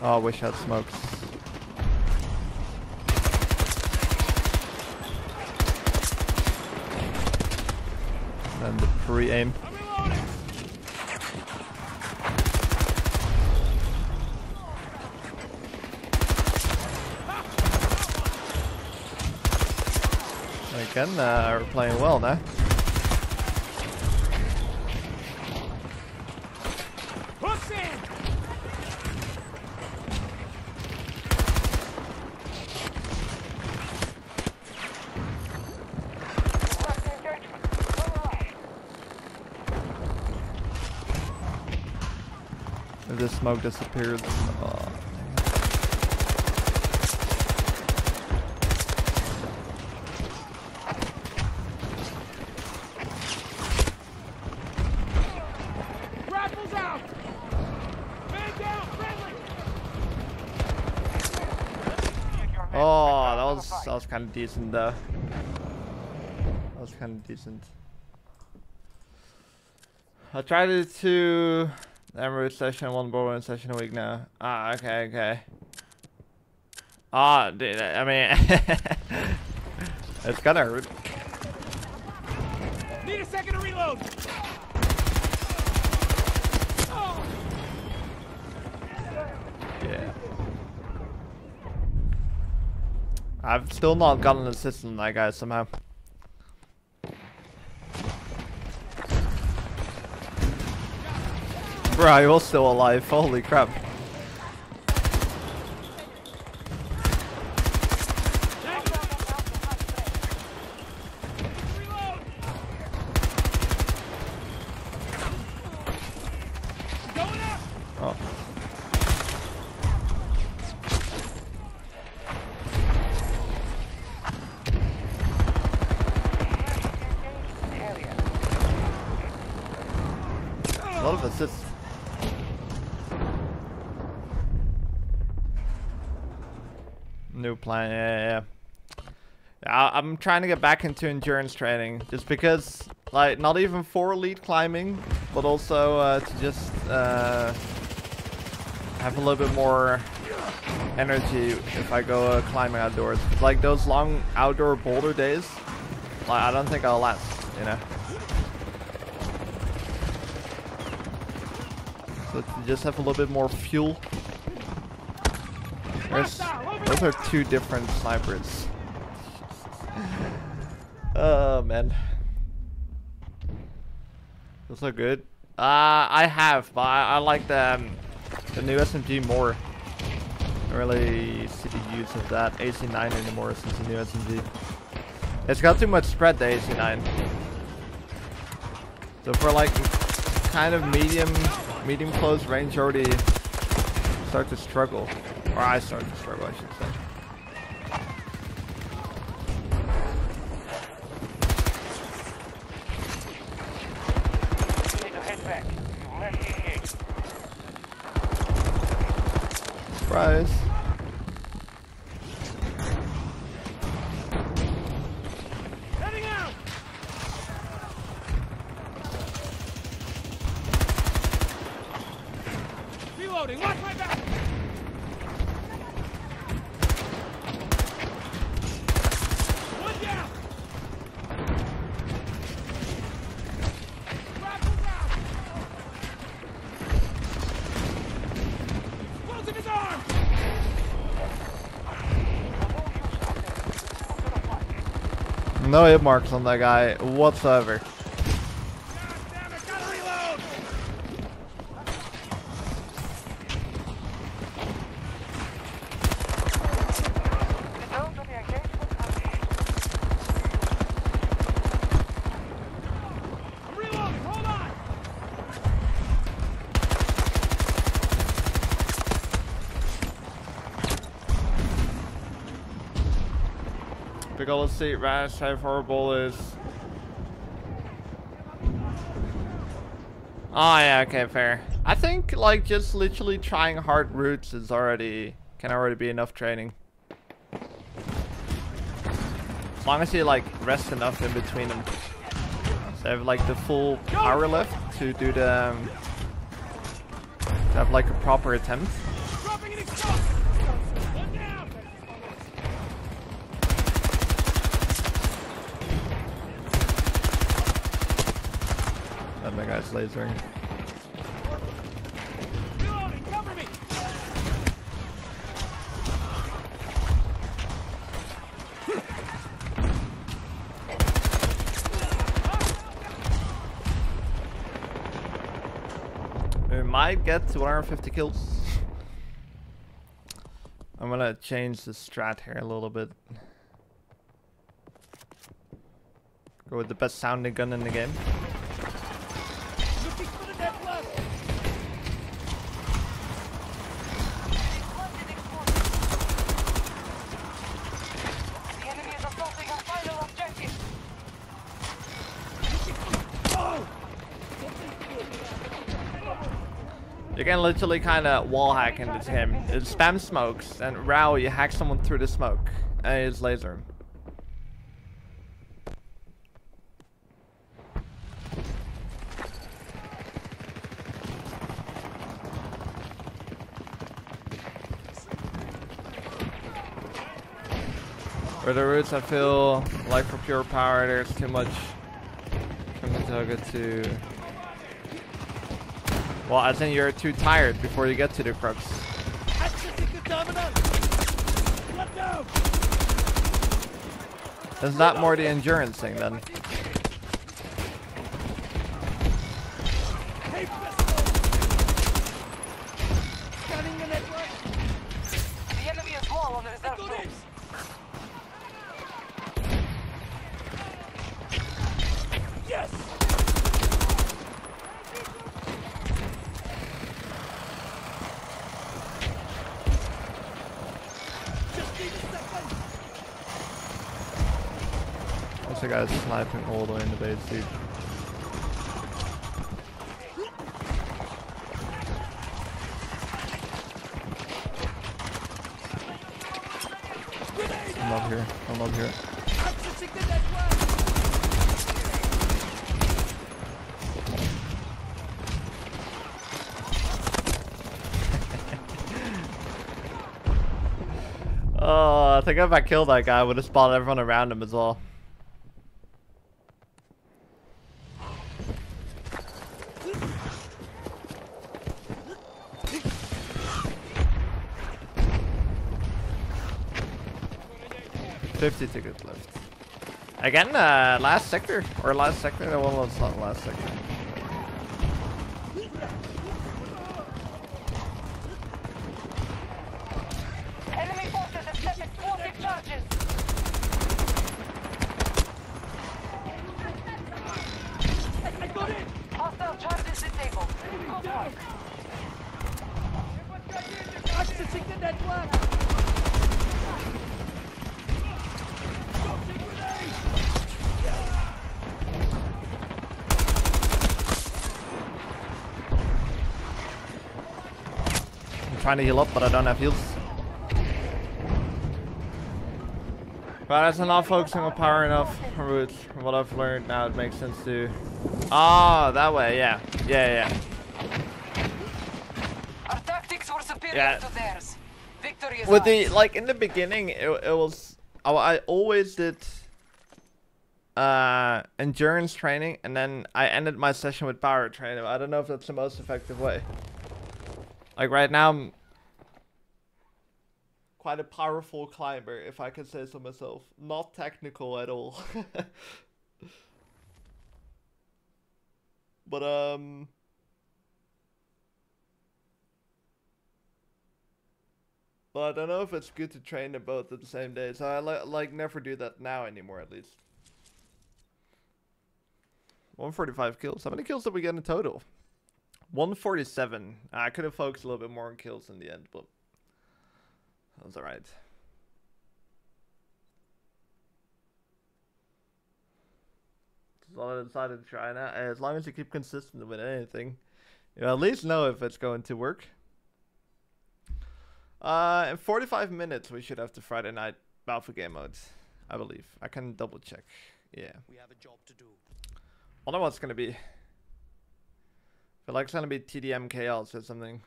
Oh, I wish I had smokes. The pre-aim. Again, uh, we're playing well now. Hooks in. Left engagement. If this smoke disappears, oh, Grapples out. Man down. Friendly. oh, that was that was kind of decent though. That was kind of decent. I tried to Emerald session, one bowling session a week now. Ah, okay, okay. Ah, dude, I mean, it's gonna hurt. Need a second to reload. Oh. Yeah. I've still not gotten an assist on that guy somehow. Bro, was still alive. Holy crap. Reload. Going up. Oh. A lot of assists. New plan, yeah, yeah, yeah. I- I'm trying to get back into endurance training just because, like, not even for elite climbing, but also uh, to just uh, have a little bit more energy if I go uh, climbing outdoors. Like those long outdoor boulder days, like I don't think I'll last, you know. So just have a little bit more fuel. There's, those are two different snipers. Oh man. Those are good. Uh, I have, but I, I like the, um, the new SMG more. I don't really see the use of that AC9 anymore since the new SMG. It's got too much spread, the AC9. So for like kind of medium, medium close range, already start to struggle. Or I start to struggle, I should say. You need to head back. You left the engagement. Surprise. Heading out! Reloading, watch my back! One down! Rifles out! Closing his arm! No hit marks on that guy whatsoever. God damn it, gotta reload! Return to the engagement I'm reloading, hold on! Seat rash, horrible is. Oh yeah, okay, fair. I think like just literally trying hard routes is already can already be enough training. As long as you like rest enough in between them. So I have like the full hour left to do the um, to have like a proper attempt. Dropping an explosive! One down! And the guy's We might get to 150 kills. I'm gonna change the strat here a little bit. Go with the best sounding gun in the game. Looking for the net left! The enemy is assaulting our final objective. You can literally kind of wall hack into him. It spam smokes, and Rao, you hack someone through the smoke, and it's laser. For the roots, I feel like for pure power, there's too much target to well, I think you're too tired before you get to the crux. Is that more the endurance thing then? Hey, pistol! Scanning the network! The enemy is more on the reserve Go group. this! Yes! Just need a second! What's the all the way in the base, dude? I'm not here. Don't love here. Oh, I think if I killed that guy, I would have spotted everyone around him as well. Fifty tickets left. Again, uh, last sector or last sector? No, well, it's not last sector. Enemy forces have set explosive charges. I got it! Hostile charges disabled. Good work. Accessing the network! Tossing grenade! I'm trying to heal up, but I don't have heals. But as I'm not focusing on power enough, with what I've learned now, it makes sense to. Ah, that way, yeah, yeah, yeah. Our tactics were superior Yeah. to theirs. Victory is With the like in the beginning, it, it was I, I always did uh endurance training, and then I ended my session with power training. I don't know if that's the most effective way. Like right now, I'm quite a powerful climber, if I can say so myself. Not technical at all. but um. But I don't know if it's good to train them both at the same day, so I li- like never do that now anymore at least. 145 kills. How many kills did we get in total? 147. I could have focused a little bit more on kills in the end, but. That's all right. I decided to try now. As long as you keep consistent with anything, you at least know if it's going to work. Uh, in 45 minutes, we should have the Friday night Alpha game mode, I believe. I can double check. Yeah. We have a job to do. I don't know what's gonna be. feel like it's gonna be TDM chaos or something.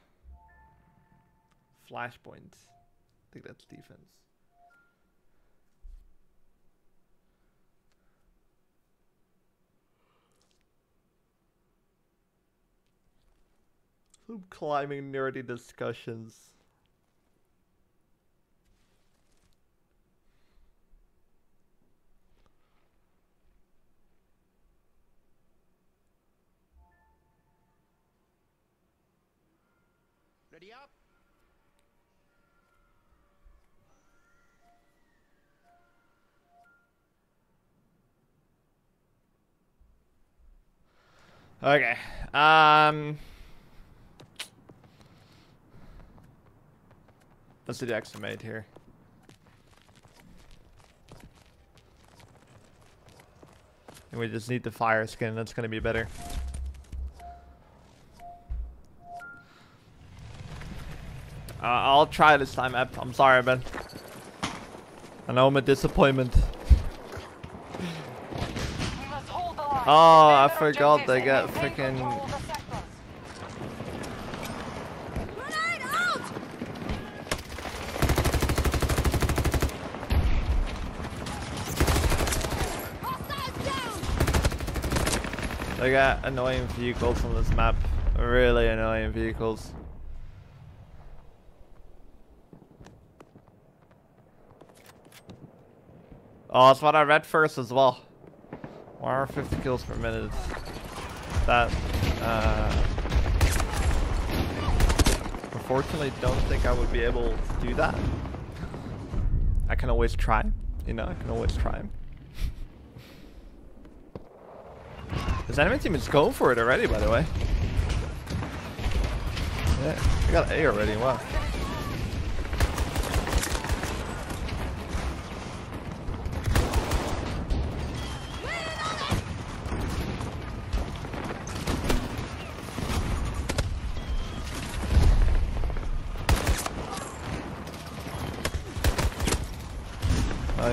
Flashpoint. Think that's defense. Some climbing nerdy discussions. Okay. Um. Let's do the estimate here. And we just need the fire skin. That's gonna be better. Uh, I'll try this time, Ep. I'm sorry, Ben. I know I'm a disappointment. We must hold the line. Oh, I forgot they got maintain frickin' control of the sectors. Grenade out! Hostiles down! They got annoying vehicles on this map. Really annoying vehicles. Oh, that's what I read first as well. 150 kills per minute. That, uh... Unfortunately, don't think I would be able to do that. I can always try. You know, I can always try. This enemy team is going for it already, by the way. Yeah, I got A already. Wow.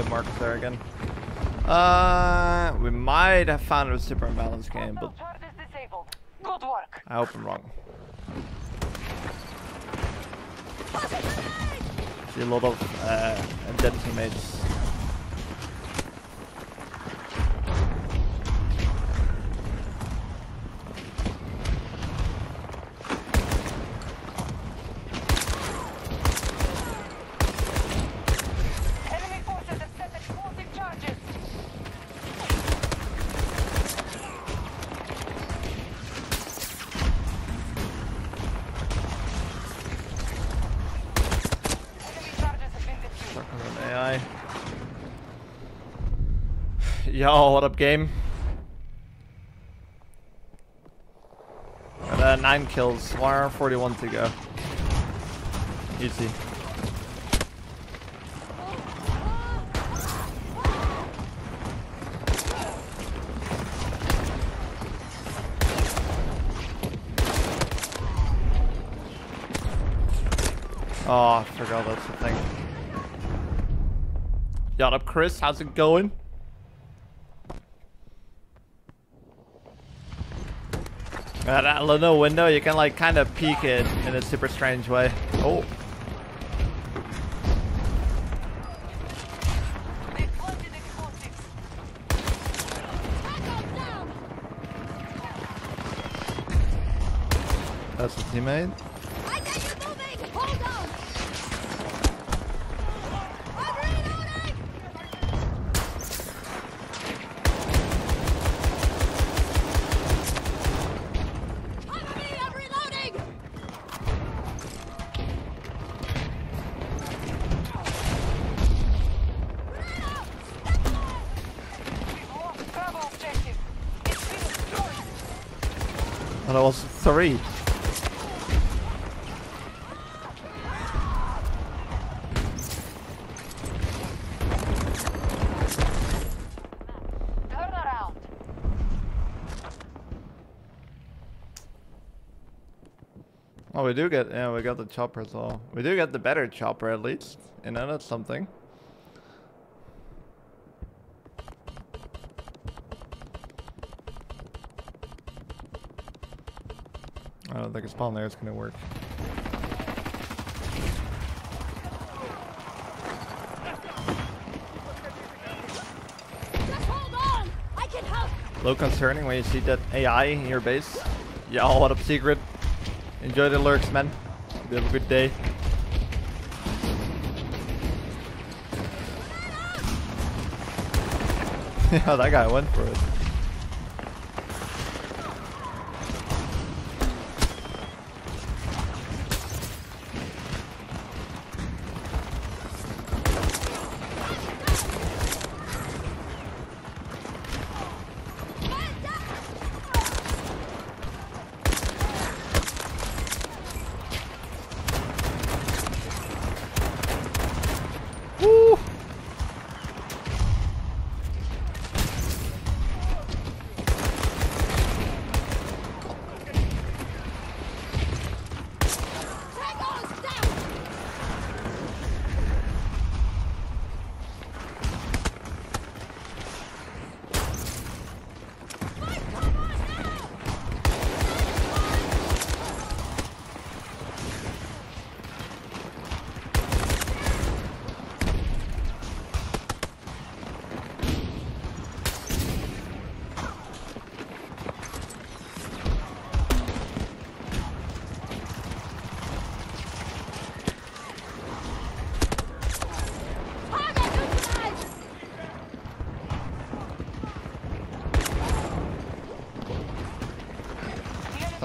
Oh, Marcus there again. Uh, we might have found a super imbalanced game, but Hostile turret is disabled. Good work. I hope I'm wrong. See a lot of uh, dead teammates. Yo, what up, game? Got, uh, nine kills, 141 to go. Easy. Oh, I forgot that's the thing. Yacht up, Chris. How's it going? Uh, that little window, you can like kind of peek it in a super strange way. Oh, that's a teammate. We do get, yeah, we got the chopper as well. We do get the better chopper at least. You know, that's something. I don't think a spawn there is gonna work. Just hold on! I can help! Low concerning when you see that AI in your base. Yeah, what up, secret? Enjoy the lurks, man. You have a good day. yeah, that guy went for it.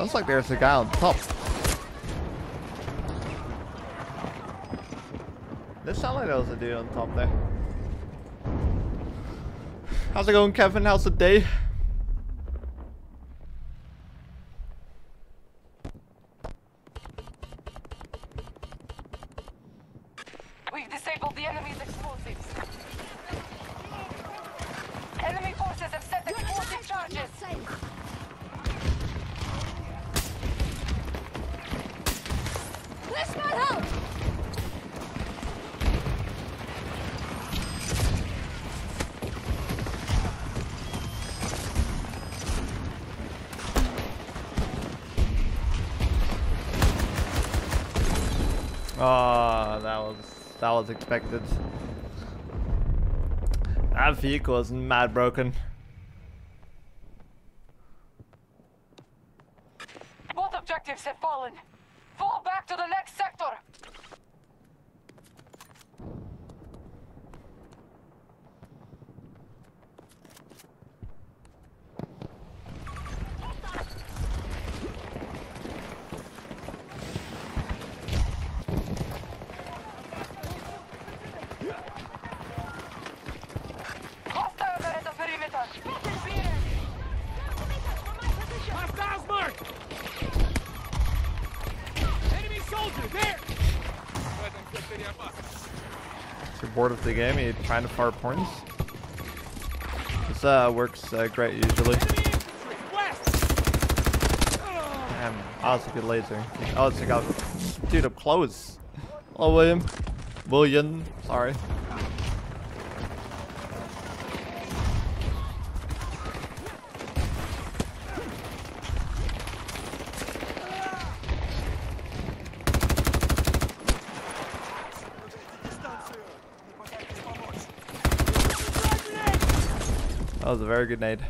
Sounds like there's a guy on top. This sounds like there was a dude on top there. How's it going, Kevin? How's the day? We've disabled the enemy's explosives. Enemy forces have set You're explosive safe, charges. not safe. This might help! Oh, that was that was expected. That vehicle is mad broken. Both objectives have fallen. Fall back to the next sector. Hostile at the perimeter. Hostiles marked! Enemy soldier, there! If you're of the game, you're trying to fire points. This uh, works uh, great usually. Damn, oh, it's a good laser. Oh, it's a got dude up close. Hello, William. William, sorry. That was a very good nade.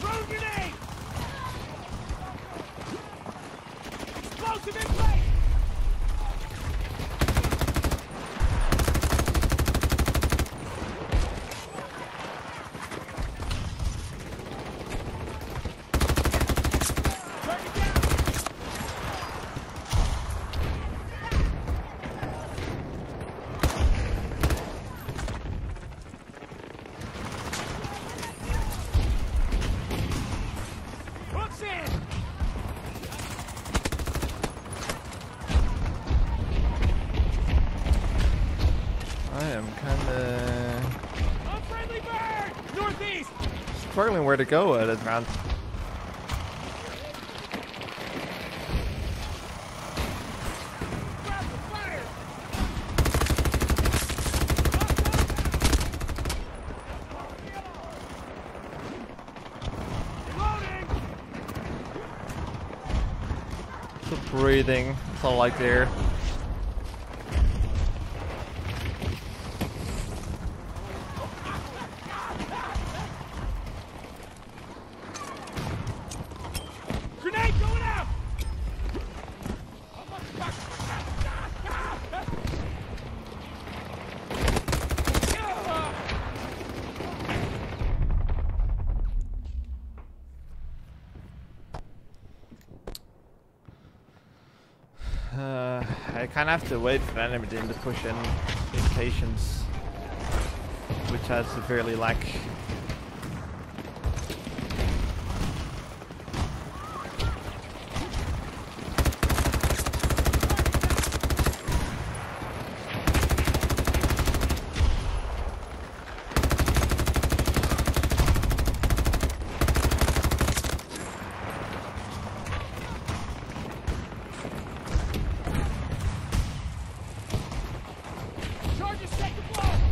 Throw grenade! Explosive in place! Target down! Hooks in! I am kinda Unfriendly bird! Northeast! struggling where to go at! Loading! Just breathing. That's all like to hear. Grenade going out! Uh, Of have to wait for team to push in in patience, which I severely lack. Charges set to blow!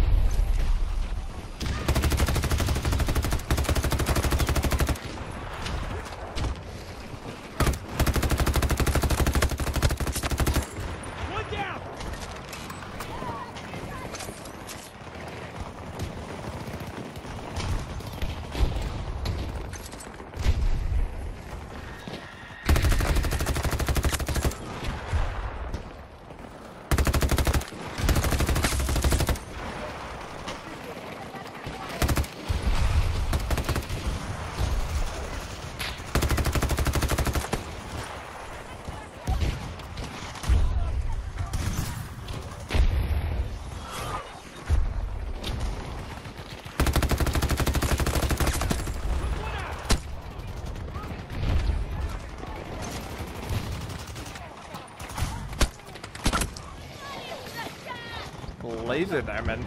laser there, man.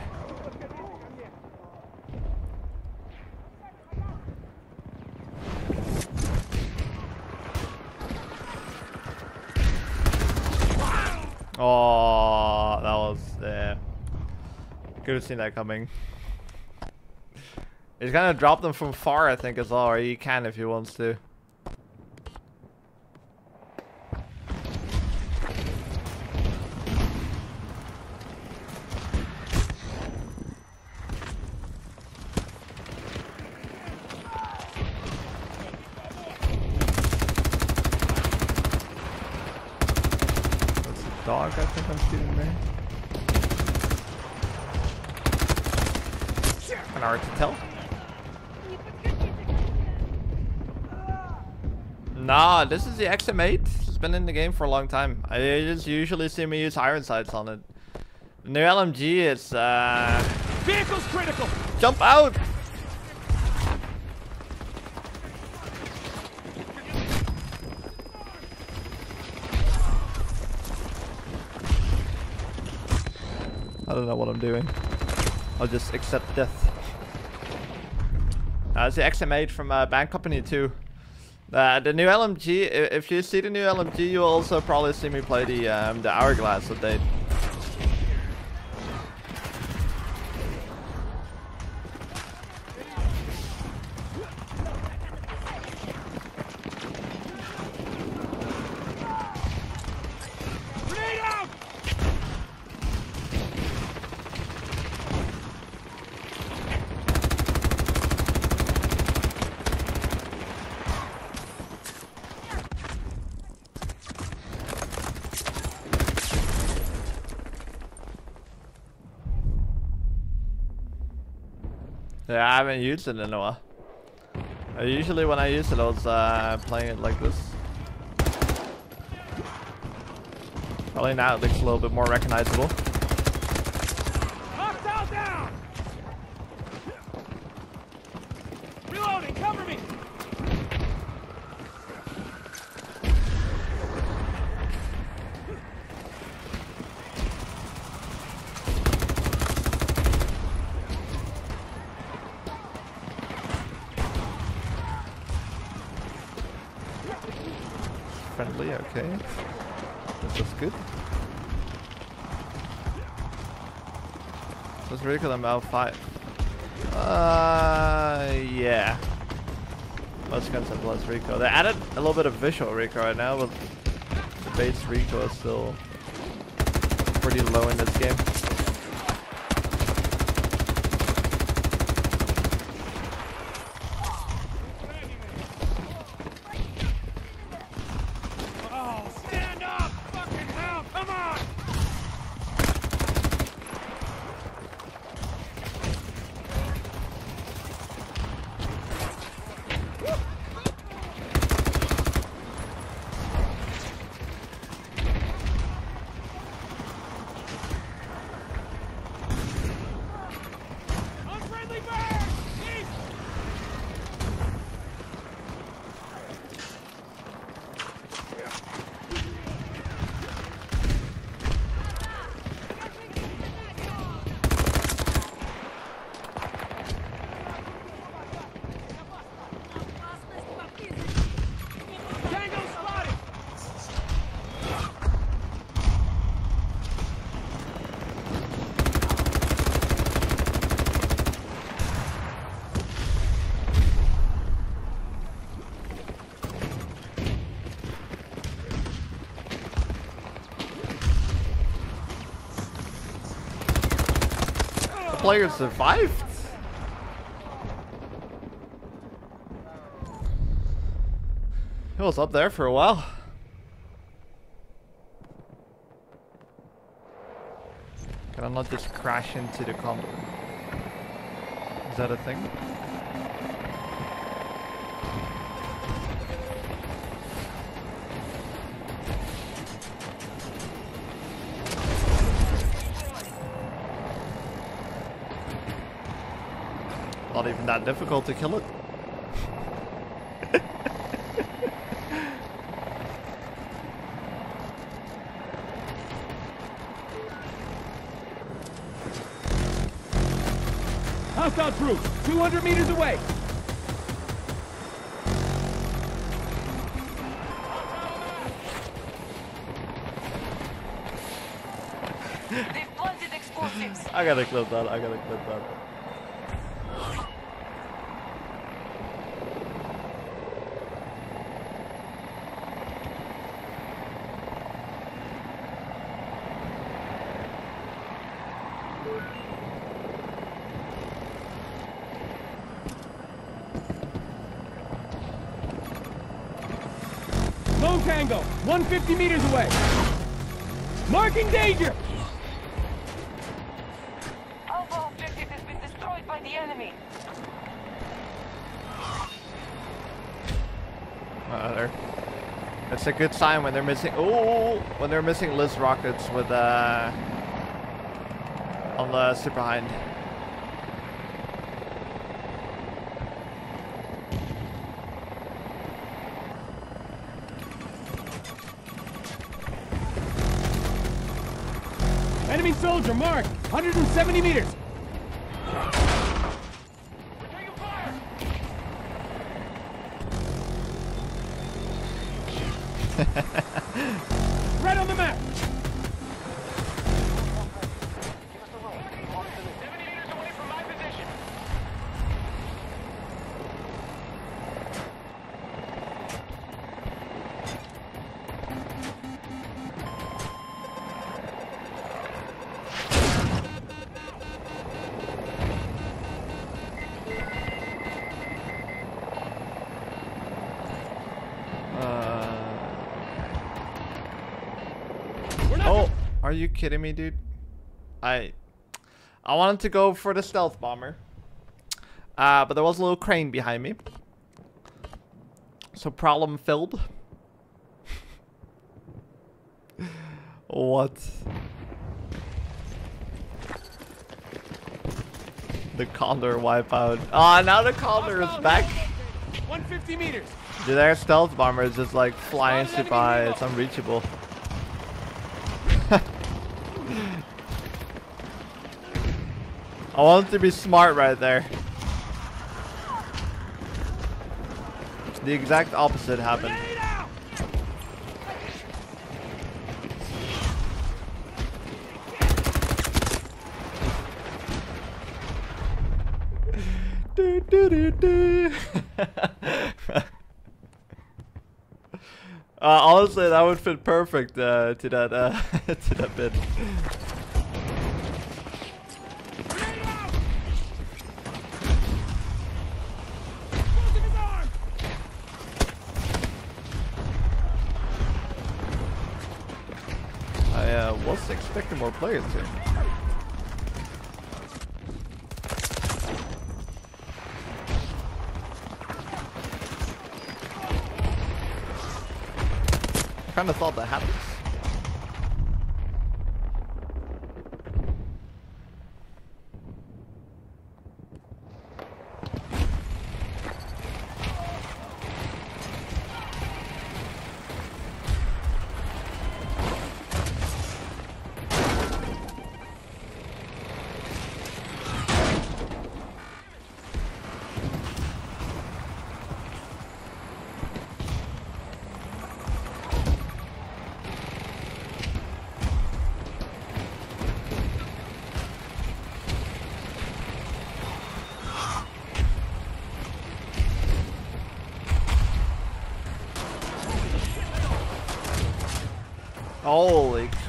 Oh, that was yeah. Could have seen that coming. He's gonna drop them from far, I think, as well, or he can if he wants to. That's a dog, I think I'm shooting there. Kinda hard to tell. Nah, this is the XM8. It's been in the game for a long time. I just usually see me use iron sights on it. The new LMG is uh Vehicle's critical! jump out! I don't know what I'm doing. I'll just accept death. Uh, it's the XM8 from uh, Bad Company 2. Uh, the new LMG, if you see the new LMG, you'll also probably see me play the um, the Hourglass update. Haven't used it in a while. Usually when I use it, I was uh, playing it like this. Probably now it looks a little bit more recognizable. Hostile down! Reloading, cover me! Friendly, okay. This is good. Out five. Uh, yeah. Most guns have less recoil. They added a little bit of visual recoil right now, but the base recoil is still pretty low in this game. Oh, stand up! Fucking hell, come on! Unfriendly bird! East! Tango spotted! The player survived? He was up there for a while. Can I not just crash into the condo? Is that a thing? Not even that difficult to kill it. Hostile troops, 200 meters away. They've planted explosives. I gotta clip that. I gotta clip that. Low Tango, 150 meters away. Marking danger. Alpha objective has been destroyed by the enemy. Uh, there. It's a good sign when they're missing. Oh, when they're missing Liz rockets with uh on the super behind. Marked, 170 meters. Are you kidding me, dude? I I wanted to go for the stealth bomber. Uh, but there was a little crane behind me. So problem filled. what? The Condor wipeout. Ah, now the Condor is back. soldier, 150 meters. Dude, their stealth bomber is just like flying super high. It's unreachable. I wanted to be smart right there. The exact opposite happened. Do, do, do. uh, honestly, that would fit perfect uh, to that uh, to that bit. Grenade out. Explosive is armed. I uh, was expecting more players here. Kind of thought that happens.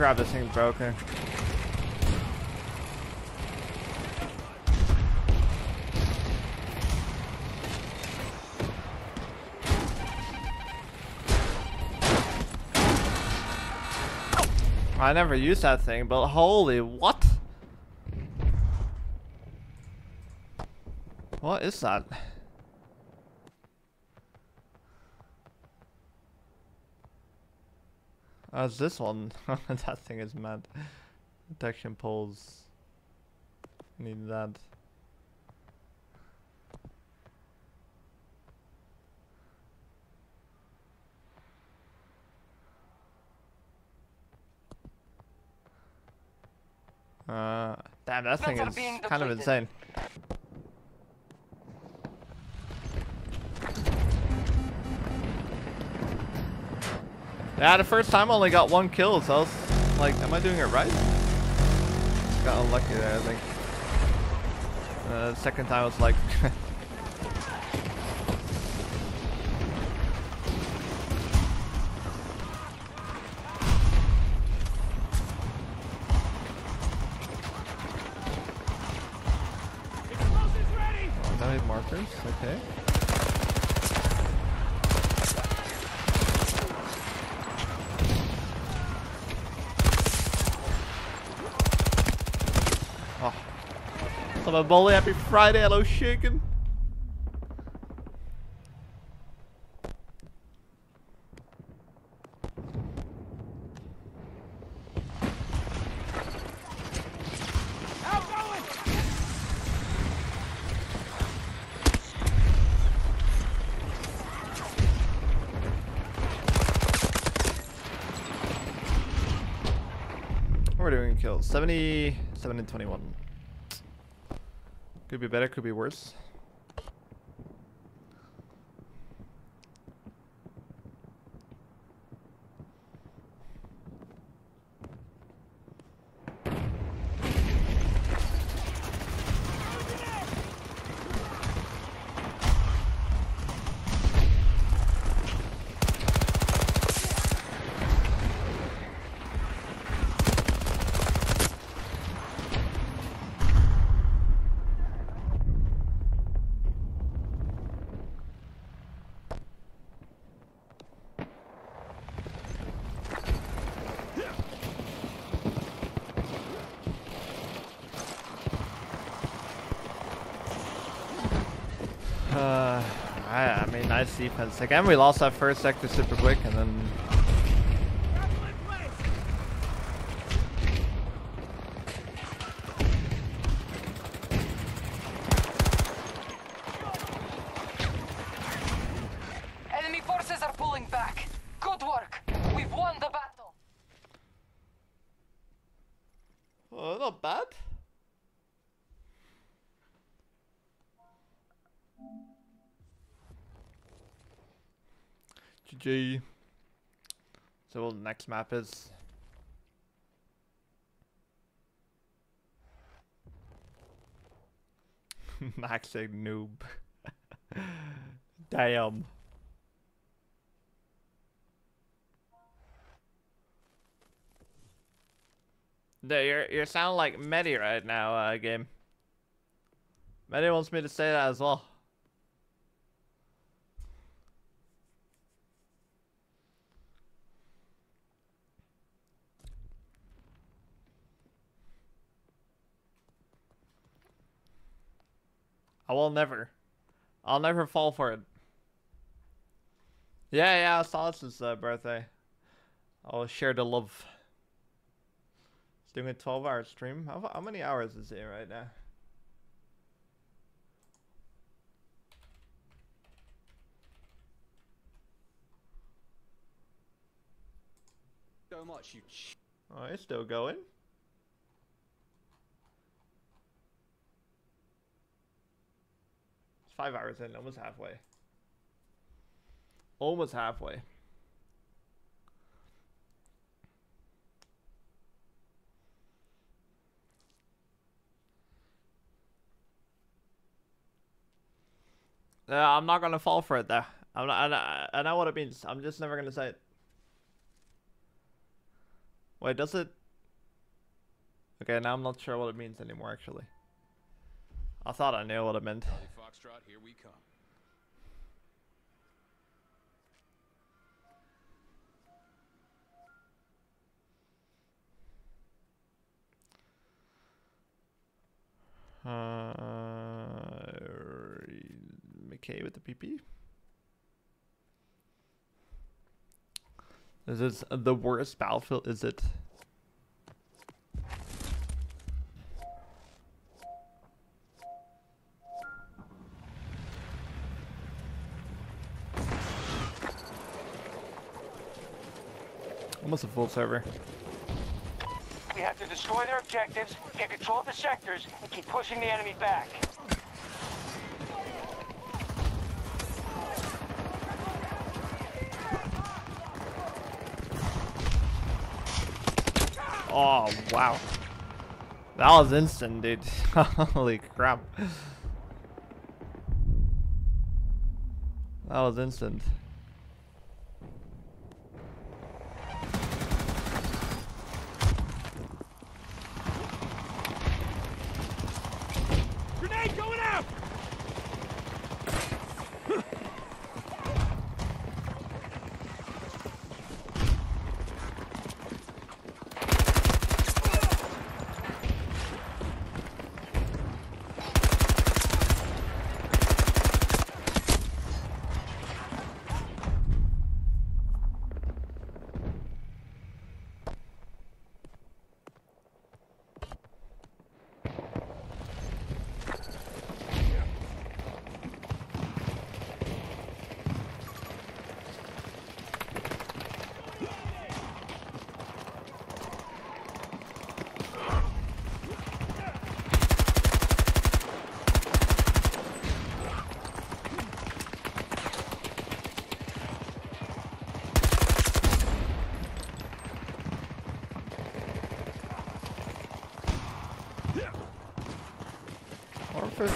Crap, this thing's broken. I never used that thing, but holy what? What is that? It's this one. that thing is mad. Detection poles. Need that. Uh, damn, that thing is kind of insane. Yeah, the first time I only got one kill, so I was like, am I doing it right? Got unlucky there, I think. Uh, the second time I was like, Explosives ready! oh, no hit markers, okay. Oh. Up, Bully? Happy Friday. Hello. Outgoing! We're doing kills. 77 and 21. Could be better, could be worse. Uh, I, I defense. Again, we lost that first sector super quick, and then GG. So what the next map is. Maxing noob. Damn. No, you're you sound like Medi right now, uh, game. Medi wants me to say that as well. I will never. I'll never fall for it. Yeah, yeah, I saw it's his uh, birthday. I'll share the love. He's doing a 12 hour stream. How, how many hours is it right now? So much you ch- Oh, it's still going. Five hours in, almost halfway. Almost halfway. Uh, I'm not gonna fall for it though. I'm not, I, know- I know what it means. I'm just never gonna say it. Wait, does it? Okay, now I'm not sure what it means anymore. Actually, I thought I knew what it meant. Foxtrot, here we come. Uh, Mackay with the PP. This Is the worst battlefield? Is it? Full server. We have to destroy their objectives, get control of the sectors, and keep pushing the enemy back. Oh, wow. That was instant, dude. Holy crap. That was instant. Grenade going out!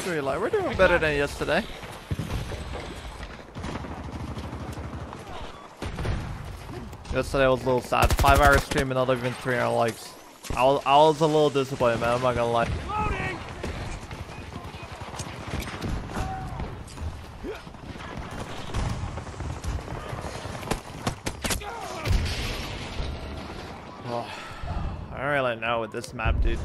Or first like we're doing better than yesterday. Yesterday was a little sad. Five hour stream and not even 300 likes. I was, I was a little disappointed, man. I'm not gonna lie. Oh, I don't really know with this map, dude.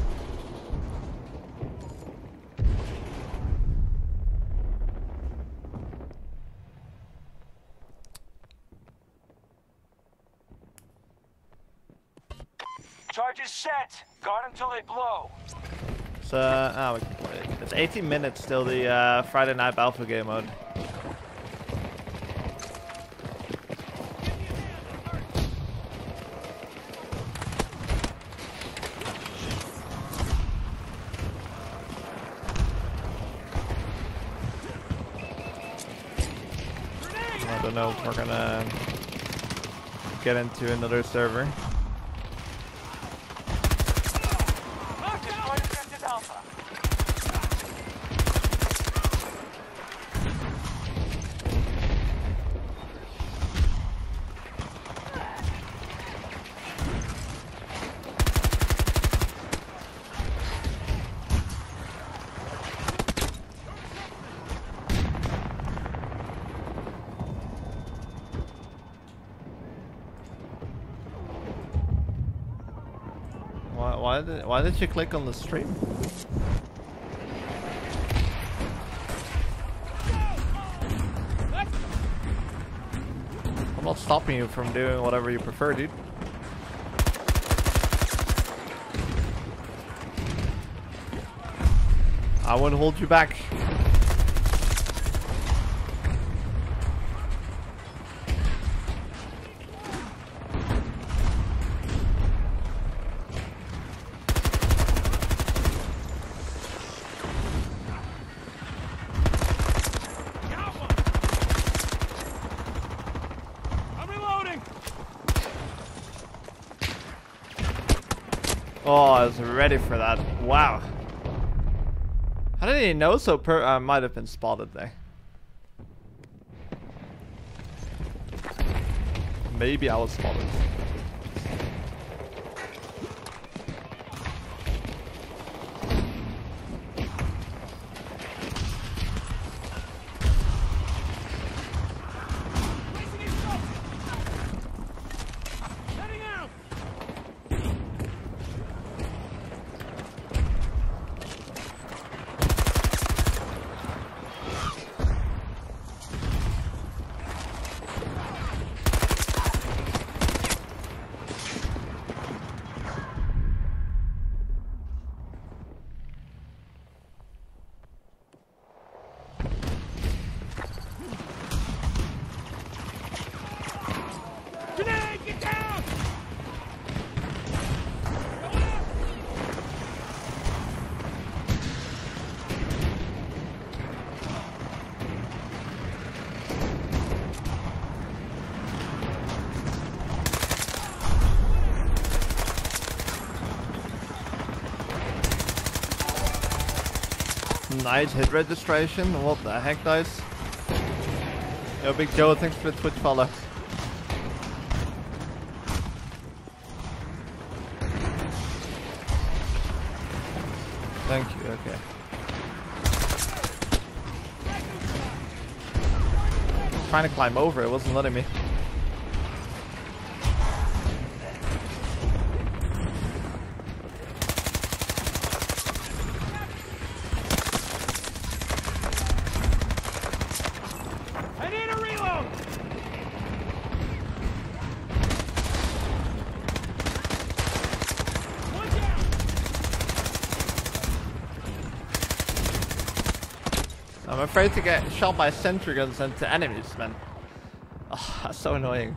Charge is set. Guard until they blow. So, ah, we can play it. It's 18 minutes till the uh, Friday Night Alpha game mode. I don't know if we're gonna get into another server. Did why did you click on the stream? I'm not stopping you from doing whatever you prefer, dude. I won't hold you back. I'm reloading! Oh, I was ready for that. Wow. How did he know so per- I might have been spotted there. Maybe I was spotted. Heading out! Hit registration. What the heck, guys? Yo, Big Joe, thanks for the Twitch follow. Thank you, okay. Trying to climb over, it wasn't letting me. I need a reload! One down! I'm afraid to get shot by sentry guns into enemies, man. Oh, that's so annoying.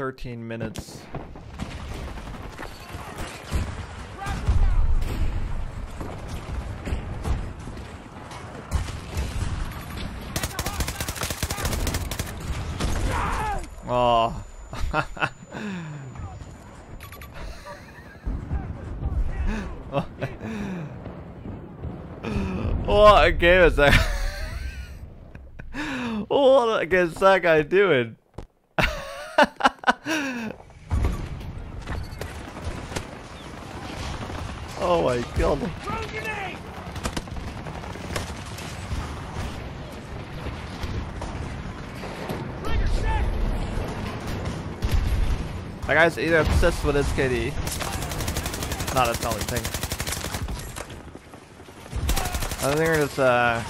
13 minutes. Oh. what a game is that? what a game is that guy doing? Set! That guy's either obsessed with his KD. Not a telling thing. I don't think there's uh,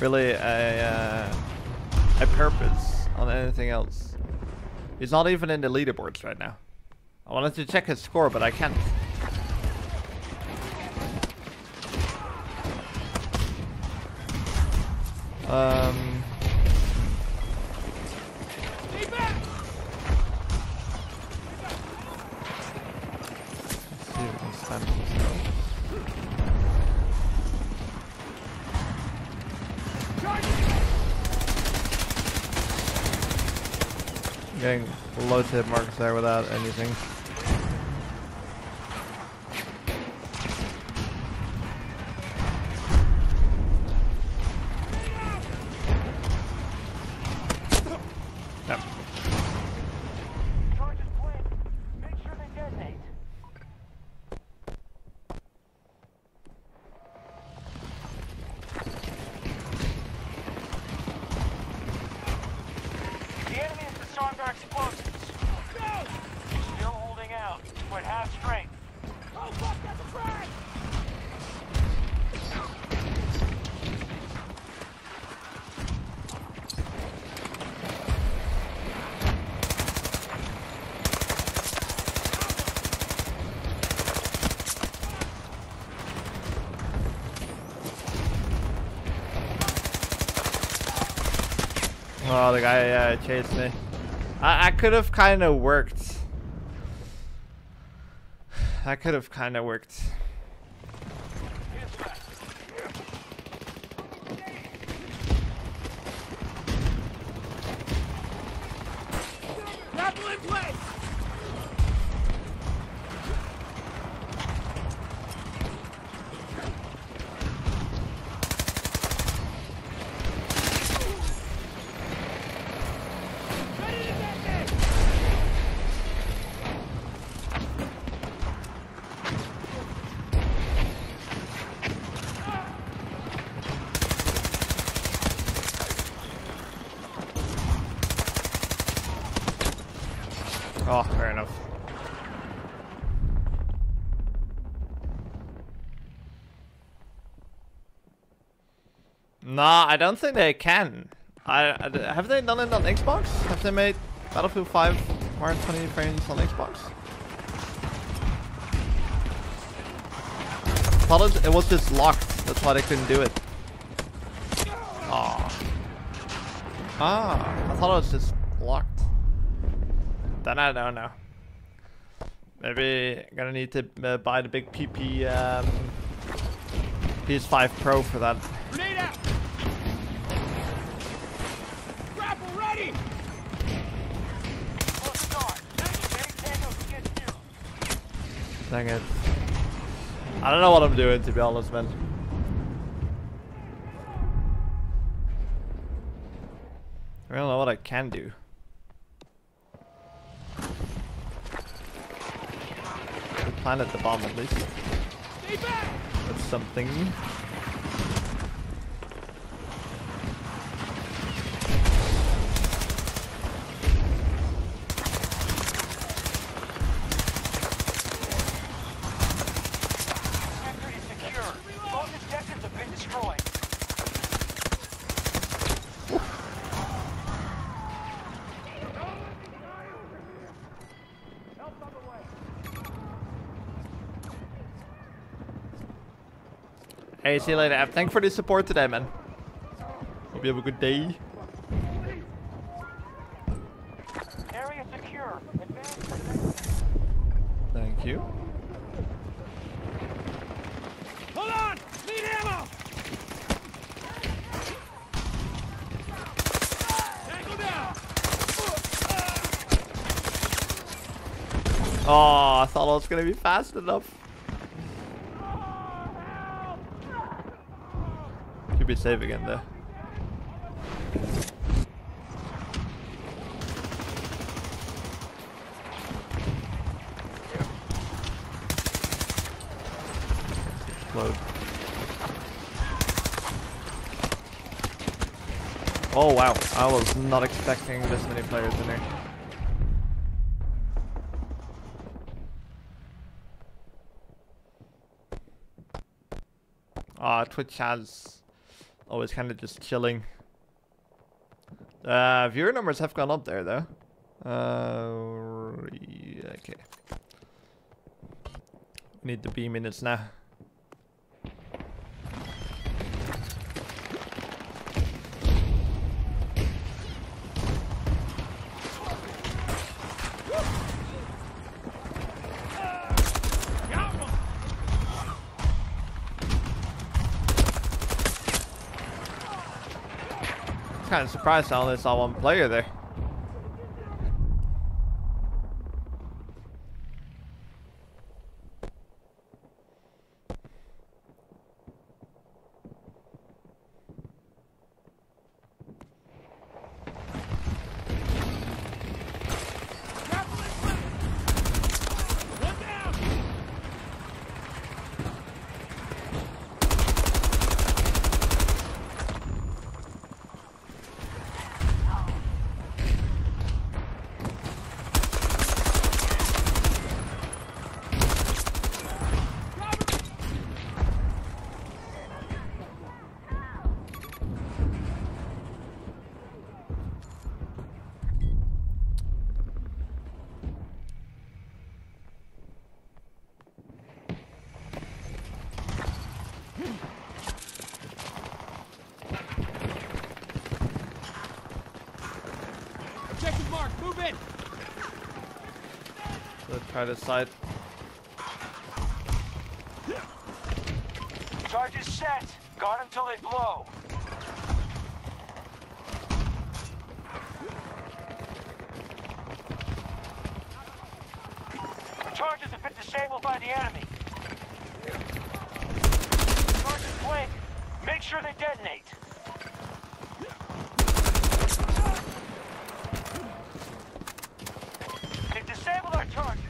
really a, uh, a purpose on anything else. He's not even in the leaderboards right now. I wanted to check his score, but I can't. Um, out. Getting low tip marks there without anything. The guy uh, chased me. I, I could have kind of worked. That could have kind of worked. Grapple in place! Ready to detonate! Fair enough. Nah, I don't think they can. I, I- have they done it on Xbox? Have they made Battlefield 5 more than 20 frames on Xbox? Thought it, was just locked. That's why they couldn't do it. Ah. Ah, I thought it was just locked. Then I don't know. Maybe gonna need to uh, buy the big PP um, PS5 Pro for that. Grenade out! Grapple ready! Close the door. Big Tango can get you. Dang it. I don't know what I'm doing to be honest, man. I don't know what I can do. We planted the bomb at least. That's something. Sector is secure. Both objectives have been destroyed. Hey, see you later, App. Thanks for the support today, man. Hope you have a good day. Area secure. Advance to the next Thank you. Hold on! Need ammo! Tango down! Oh, I thought I was gonna be fast enough. Safe again there. Load. Oh wow, I was not expecting this many players in here. Ah, Twitch has always kind of just chilling. Uh, viewer numbers have gone up there though. Uh, okay. Need the B minutes now. Kind of surprised I only saw one player there. Try this side. Charge is set. Guard until they blow. Charges have been disabled by the enemy. Charges blink. Make sure they detonate. They've disabled our charges.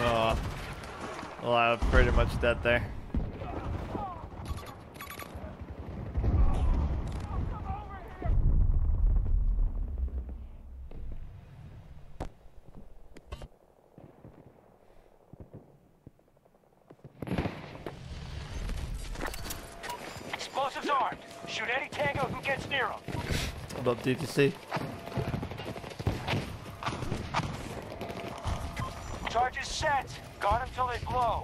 Oh. Well, I'm pretty much dead there. Explosives armed. Shoot any tango who gets near them. What up, DTC? Charges set. Guard them till they blow.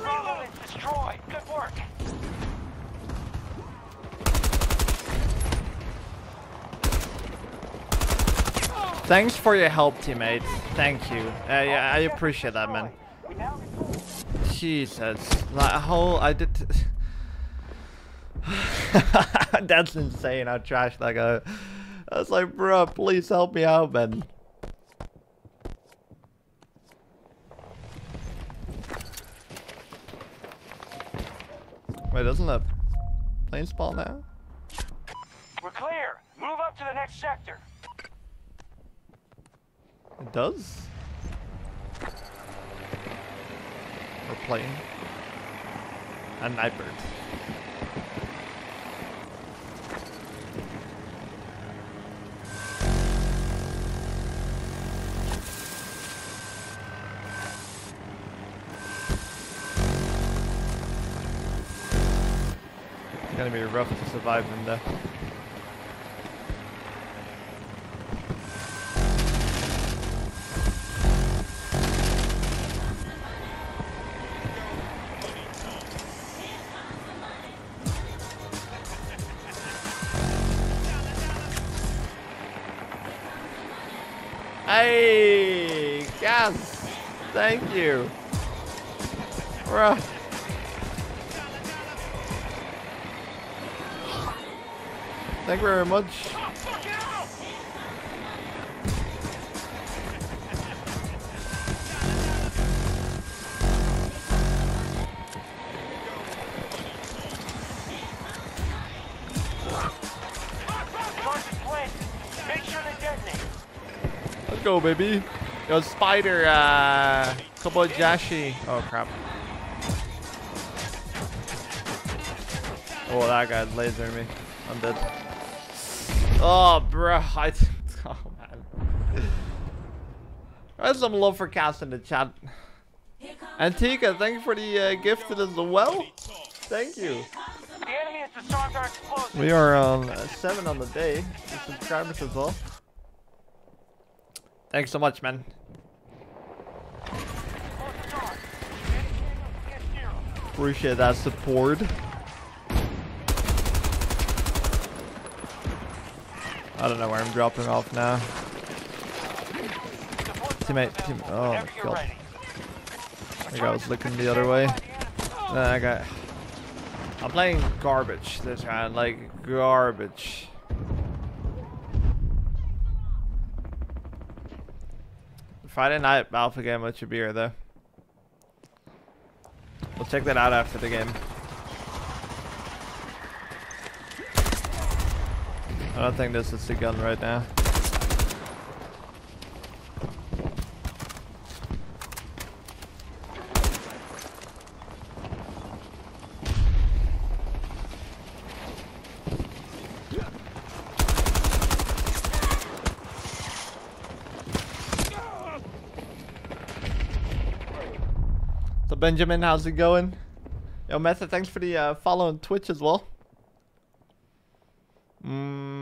Bravo is destroyed. Good work. Thanks for your help, teammate. Thank you. Uh, yeah, I appreciate that, man. Jesus. Like, whole, I did... That's insane how trash that guy. I was like, bro, please help me out, man. Wait, doesn't the plane spawn now? We're clear. Move up to the next sector. It does? Or plane. And Nightbird. It's gonna be rough to survive in there. Hey, gas! Thank you. Detonate. Let's go, baby. Yo, Spider, uh, Kobayashi. Oh, crap. Oh, that guy's lasering me. I'm dead. Oh, bro. I, oh, man. There's some love for Cass in the chat. Antika, thank you for the uh, gifted as well. Thank you. The. We are uh, seven on the day. with Subscribers as well. Thanks so much, man. Appreciate that support. I don't know where I'm dropping off now. Teammate, team. Oh my god. I think I was looking the other way. I got. I'm playing garbage this round, like garbage. Friday night alpha game with beer though. We'll check that out after the game. I don't think this is the gun right now. So Benjamin, how's it going? Yo, Method, thanks for the uh, follow on Twitch as well. Mm.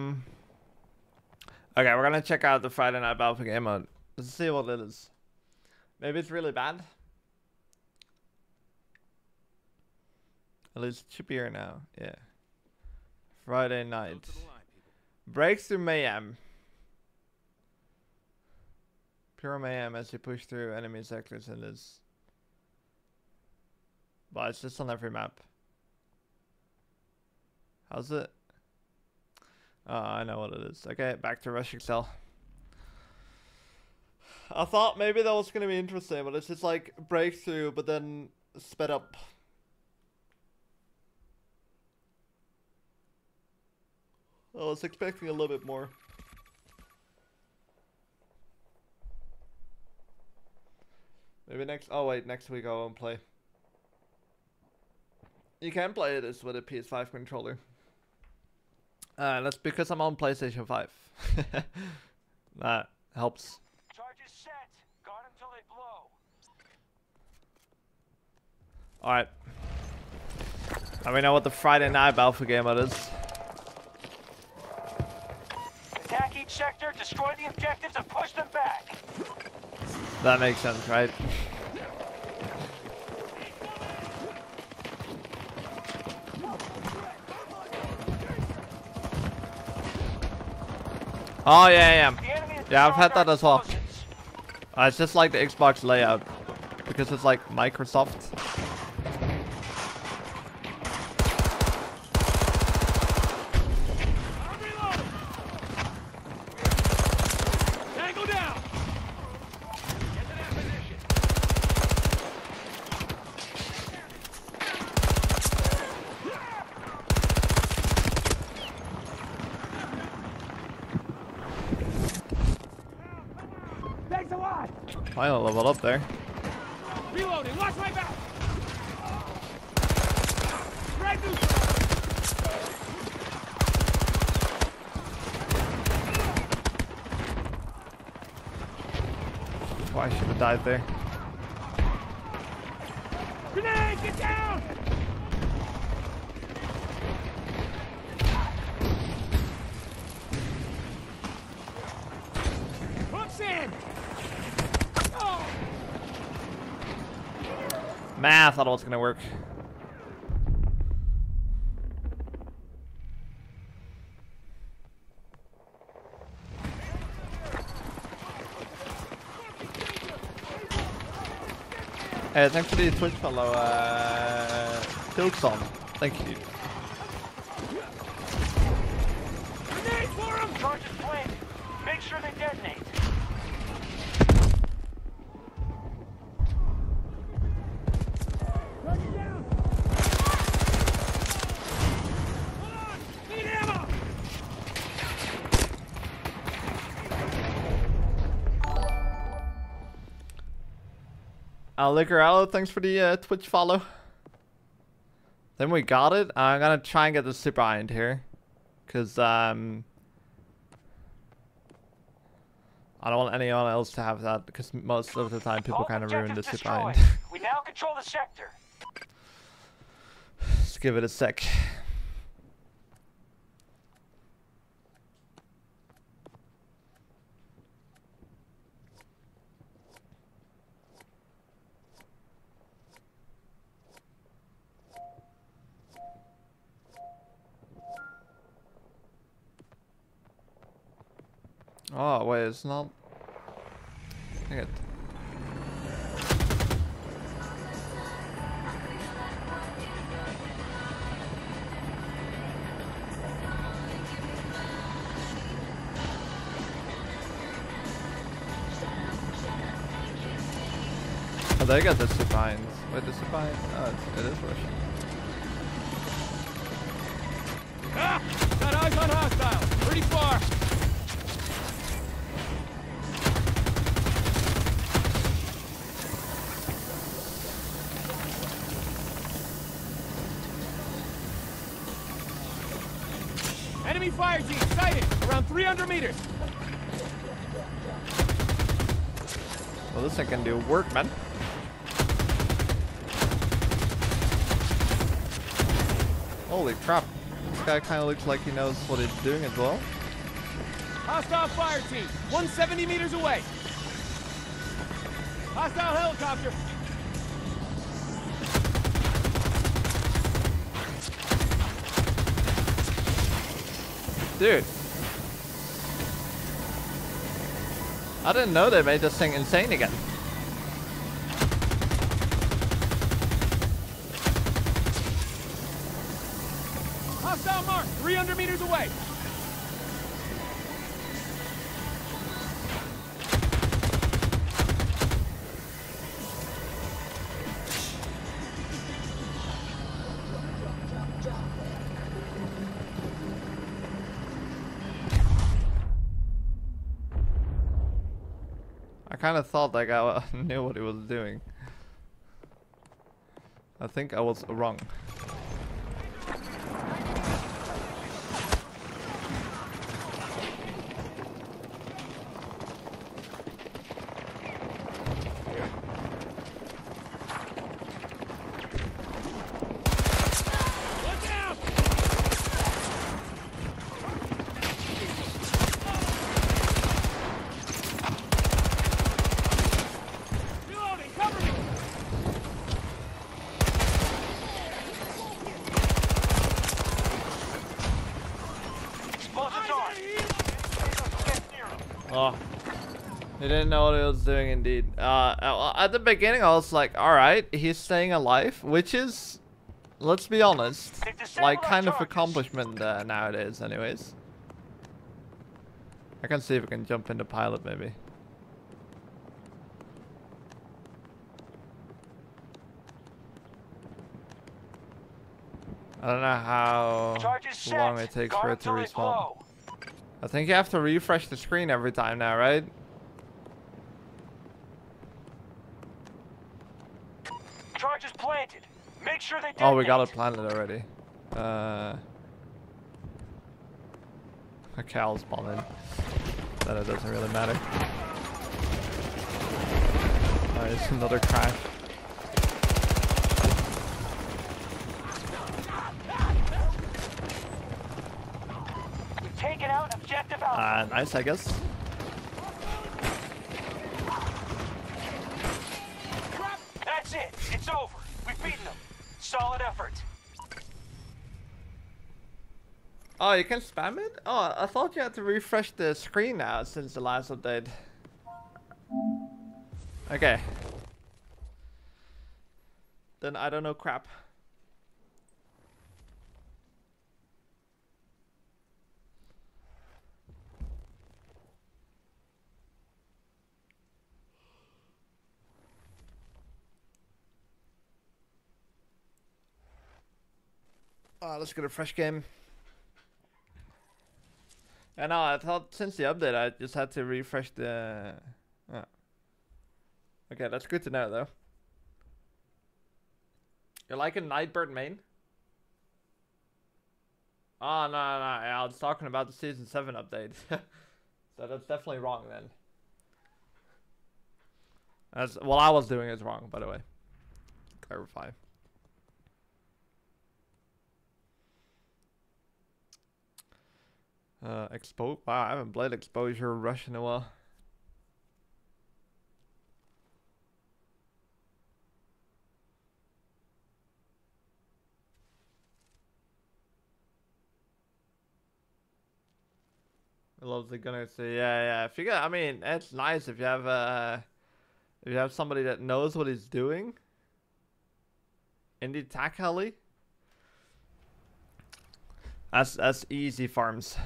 Okay, we're gonna check out the Friday Night Alpha game mode. Let's see what it is. Maybe it's really bad. At least it should be here now. Yeah. Friday night. Breaks. Breakthrough mayhem. Pure mayhem as you push through enemy sectors in this. But it's just on every map. How's it? Oh, I know what it is. Okay, back to Rush XL. I thought maybe that was gonna be interesting, but it's just like breakthrough, but then sped up. I was expecting a little bit more. Maybe next. Oh wait, next week I won't play. You can play this with a PS5 controller. Uh, that's because I'm on PlayStation 5. that helps. Charges set. Guard till they blow. Alright. Now we know what the Friday night alpha game mode is. Attack each sector, destroy the objectives, and push them back. That makes sense, right? Oh yeah, yeah. Yeah, I've had that as well. Uh, it's just like the Xbox layout because it's like Microsoft. I'm reloading. Tango down. Get to that position. Thanks a lot. Up there. Reloading. Watch my back. Right. Why should have died there. Grenade. Get down. Hooks in. Oh. Thought it was gonna work. Hey, thanks for the Twitch follow, uh, Pilkson. Thank you. Uh, Liquor thanks for the uh, Twitch follow. Then we got it. I'm gonna try and get the Super Hind here. Cause, um... I don't want anyone else to have that, because most of the time people kind of ruin the Super Hind. We now control the sector. Just give it a sec. Oh wait, it's not. Dang it. Oh, they got the Super Hinds. Wait, the Super Hind? Oh, it's, it is Russian. Ah! Got eyes on hostile. Pretty far. Enemy fire team sighted around 300 meters. Well, this thing can do work, man. Holy crap. This guy kind of looks like he knows what he's doing as well. Hostile fire team 170 meters away. Hostile helicopter. Dude. I didn't know they made this thing insane again. Hostile mark 300 meters away. Kind of thought like I knew what he was doing. I think I was wrong. Reloading, cover me! Explosives armed. Get near 'em. Oh. He didn't know what he was doing indeed. Uh, uh, at the beginning I was like, alright, he's staying alive, which is, let's be honest, like kind of accomplishment uh, nowadays anyways. I can see if I can jump into pilot maybe. I don't know how long it takes for it to respawn. I think you have to refresh the screen every time now, right? Charges planted. Make sure they Oh, we got it planted already. Uh, okay, I'll spawn. Then it doesn't really matter. Nice, another crash. We've taken out objective Alpha. Uh, nice, I guess. That's it. It's over. Beaten them. Solid effort. Oh, you can spam it? Oh, I thought you had to refresh the screen now since the last update. Okay. Then I don't know crap. Oh, let's get a fresh game. I know, uh, I thought since the update I just had to refresh the... Oh. Okay, that's good to know though. You're like a Nightbird main? Oh, no, no, no, I was talking about the Season 7 update. so that's definitely wrong then. That's, what I was doing is wrong, by the way. Clarify. Uh, Expo. Wow, I haven't played Exposure Rush in a while. I love the gunner. So yeah, yeah. If you got, I mean, it's nice if you have uh, if you have somebody that knows what he's doing. In the attack heli. That's that's easy farms.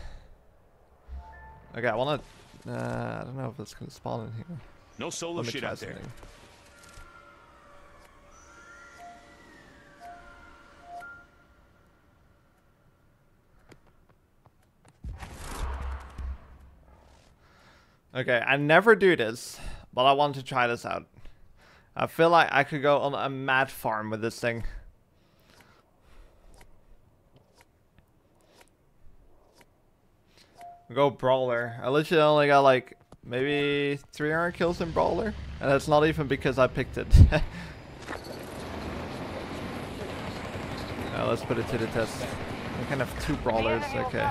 Okay, I wanna. Uh, I don't know if it's gonna spawn in here. No solo shit out there. something. Okay, I never do this, but I want to try this out. I feel like I could go on a mad farm with this thing. Go brawler. I literally only got like maybe 300 kills in brawler, and that's not even because I picked it. now let's put it to the test. We can have two brawlers. Okay.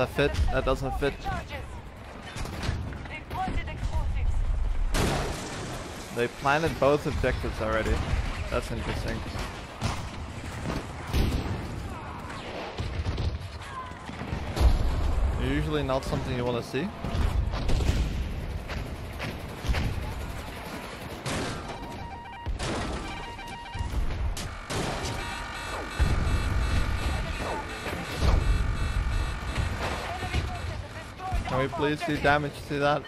Does that fit? That doesn't fit. They planted both objectives already. That's interesting. Usually not something you want to see. We please do damage to that?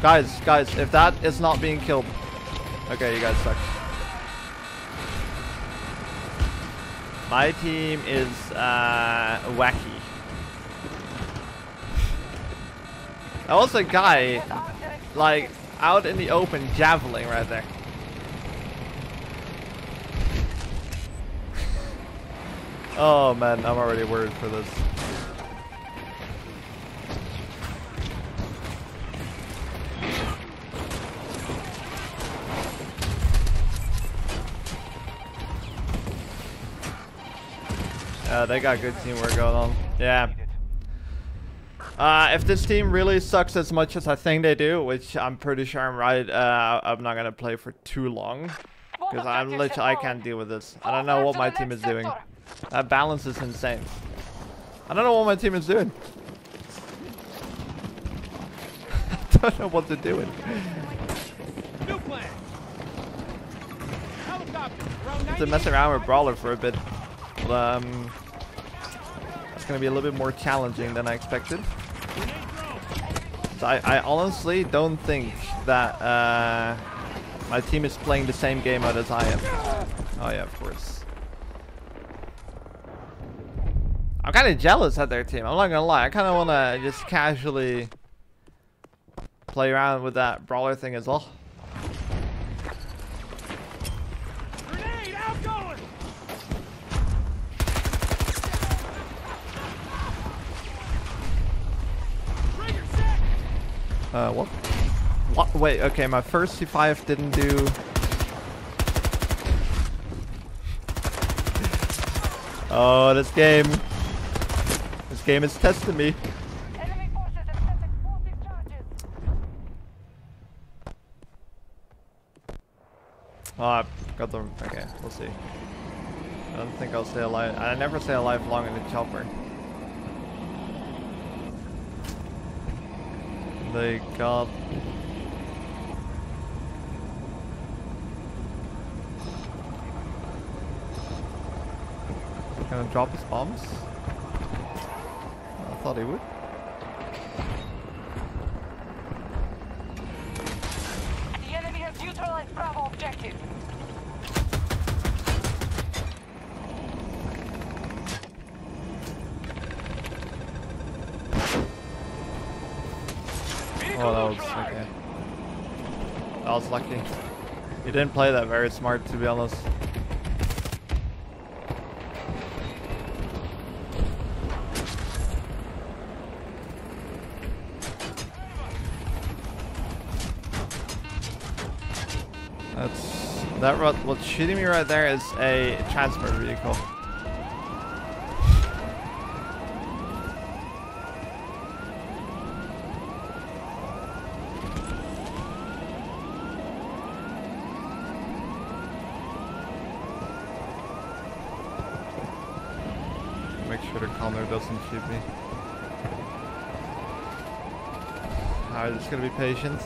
Guys, guys, if that is not being killed. Okay, you guys suck. My team is uh, wacky. That was a guy, like, out in the open javeling right there. Oh man, I'm already worried for this. Uh, they got good teamwork going on. Yeah. Uh, if this team really sucks as much as I think they do, which I'm pretty sure I'm right, uh, I'm not gonna play for too long. Because I'm literally, I can't deal with this. I don't know what my team is doing. That balance is insane. I don't know what my team is doing. I don't know what they're doing. New plan. To mess around with Brawler for a bit. But, um, it's gonna be a little bit more challenging than I expected. So I, I honestly don't think that uh, my team is playing the same game mode as I am. Oh yeah, of course. I'm kind of jealous at their team. I'm not gonna lie. I kind of want to just casually play around with that brawler thing as well. Grenade outgoing. Uh, what? What? Wait, okay, my first C5 didn't do... Oh, this game. Game is testing me. Oh, I got them. Okay, we'll see. I don't think I'll stay alive. I never stay alive long in the chopper. They got... Gonna drop his bombs? I thought he would. The enemy has neutralized Bravo objective. Oh, that was okay. That was lucky. He didn't play that very smart, to be honest. That. ro- What's shooting me right there is a transport vehicle. Make sure the Connor doesn't shoot me. Alright, just gonna be patient.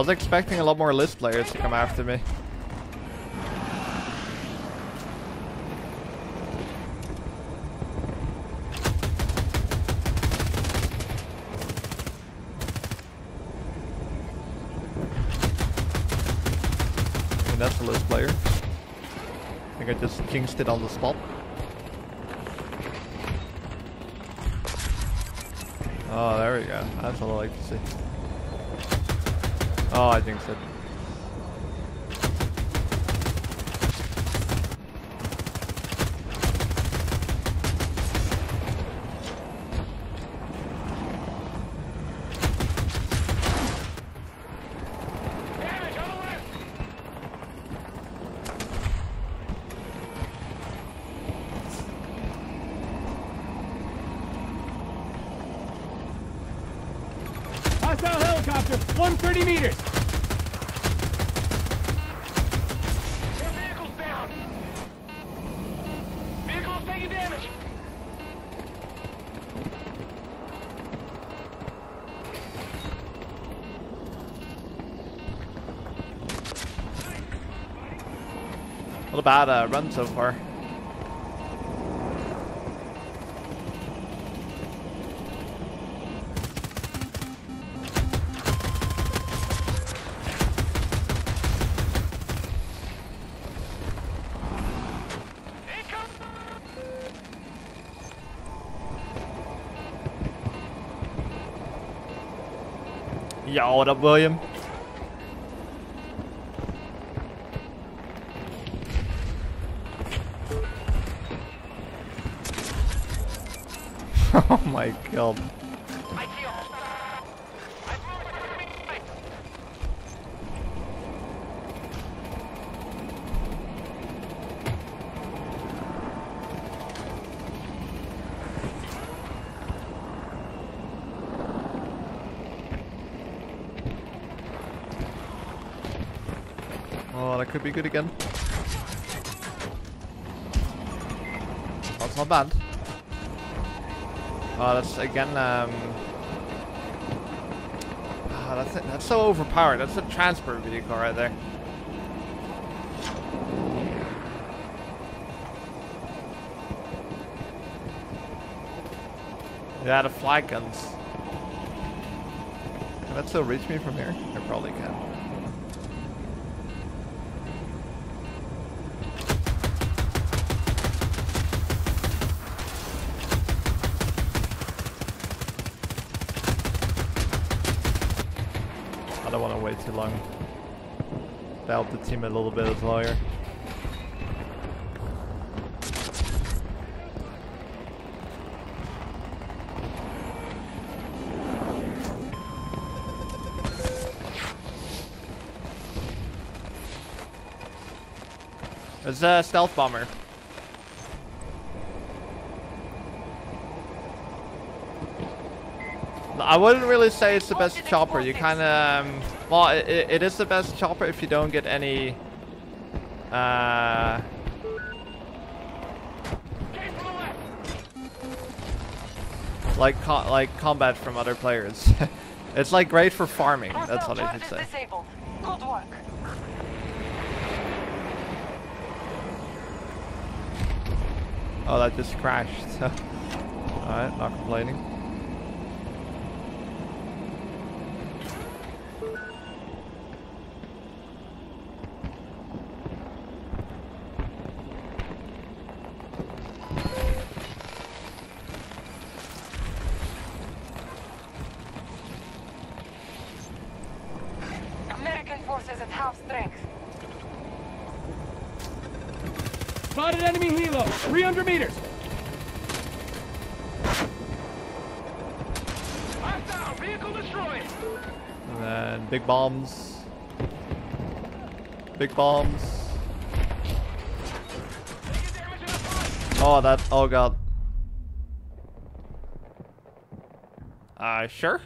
Was expecting a lot more Lis players to come after me. I that's a Lis player. I think I just jinxed it on the spot. Oh, there we go. That's what I like to see. Oh, I think it. sector, 130 meters. Their vehicle's down. Vehicle's taking damage. Not a bad uh, run so far. Yo, what up, William? My um, god. Oh, that could be good again. That's not bad. Oh, that's again. Um, ah, that's. That's so overpowered. That's a transport vehicle right there. Yeah, the flak guns. Can that still reach me from here? I probably can. I don't want to wait too long. To help the team a little bit as well here. There's a stealth bomber. I wouldn't really say it's the best chopper. You kind of, um, well, it, it is the best chopper if you don't get any, uh, Came from the left. like co like combat from other players. it's like great for farming. That's what I should say. Good work. Oh, that just crashed. Alright, not complaining. Big bombs. Taking damage in the front. Oh, that. Oh, God. Uh, sure.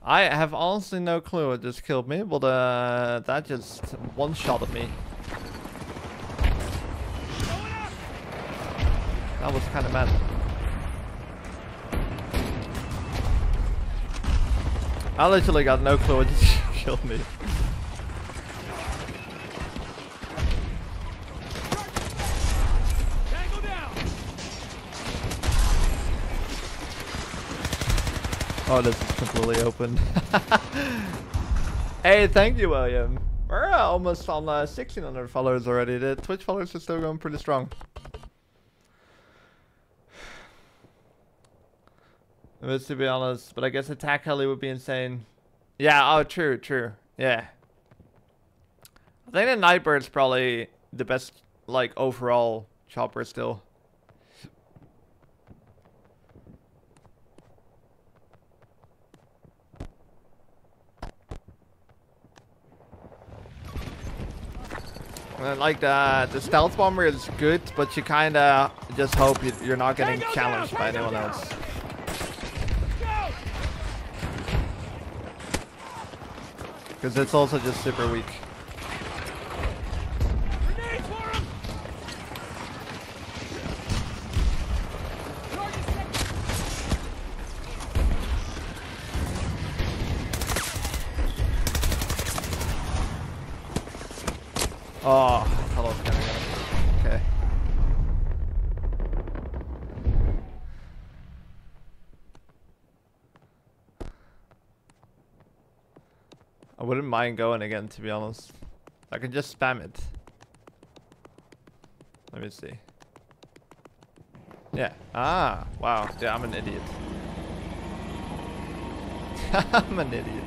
I have honestly no clue what just killed me, but uh, that just one shot at me. That was kind of mad. I literally got no clue what just killed me. Oh, this is completely open. hey, thank you, William. We're uh, almost on uh, 1600 followers already. The Twitch followers are still going pretty strong. But to be honest, but I guess attack heli would be insane. Yeah, oh, true, true. Yeah. I think the Nightbird's probably the best, like, overall chopper still. And like the the stealth bomber is good, but you kind of just hope you, you're not getting Tango challenged down, by anyone down. else. Because it's also just super weak. Grenades for him! Target sector. Oh, I thought I was gonna get him. Okay. I wouldn't mind going again, to be honest. I can just spam it. Let me see. Yeah. Ah, wow. Yeah, I'm an idiot. I'm an idiot.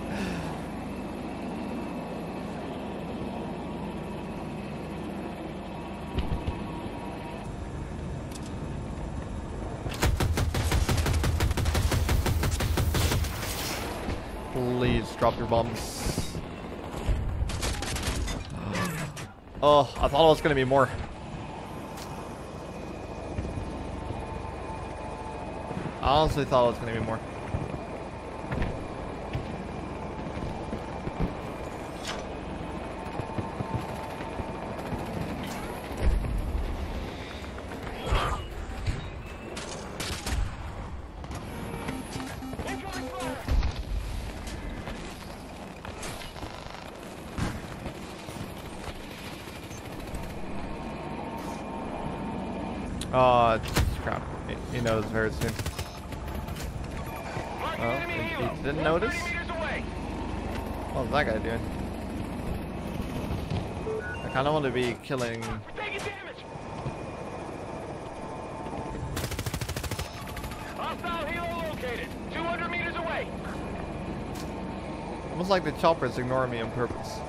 Please drop your bombs. Oh, I thought it was gonna be more. I honestly thought it was gonna be more. Away. Almost like the choppers ignore me on purpose.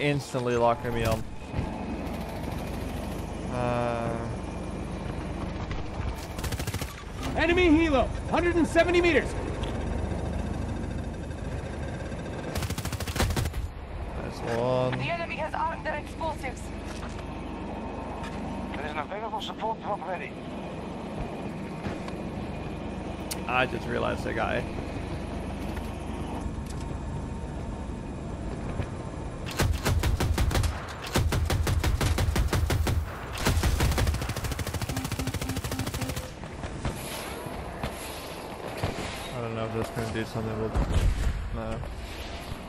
Instantly locking me on. Uh, Enemy helo, 170 meters. there's one. The enemy has armed their explosives. There is an available support drop ready. I just realized the guy. I don't know if this is gonna do something with. No.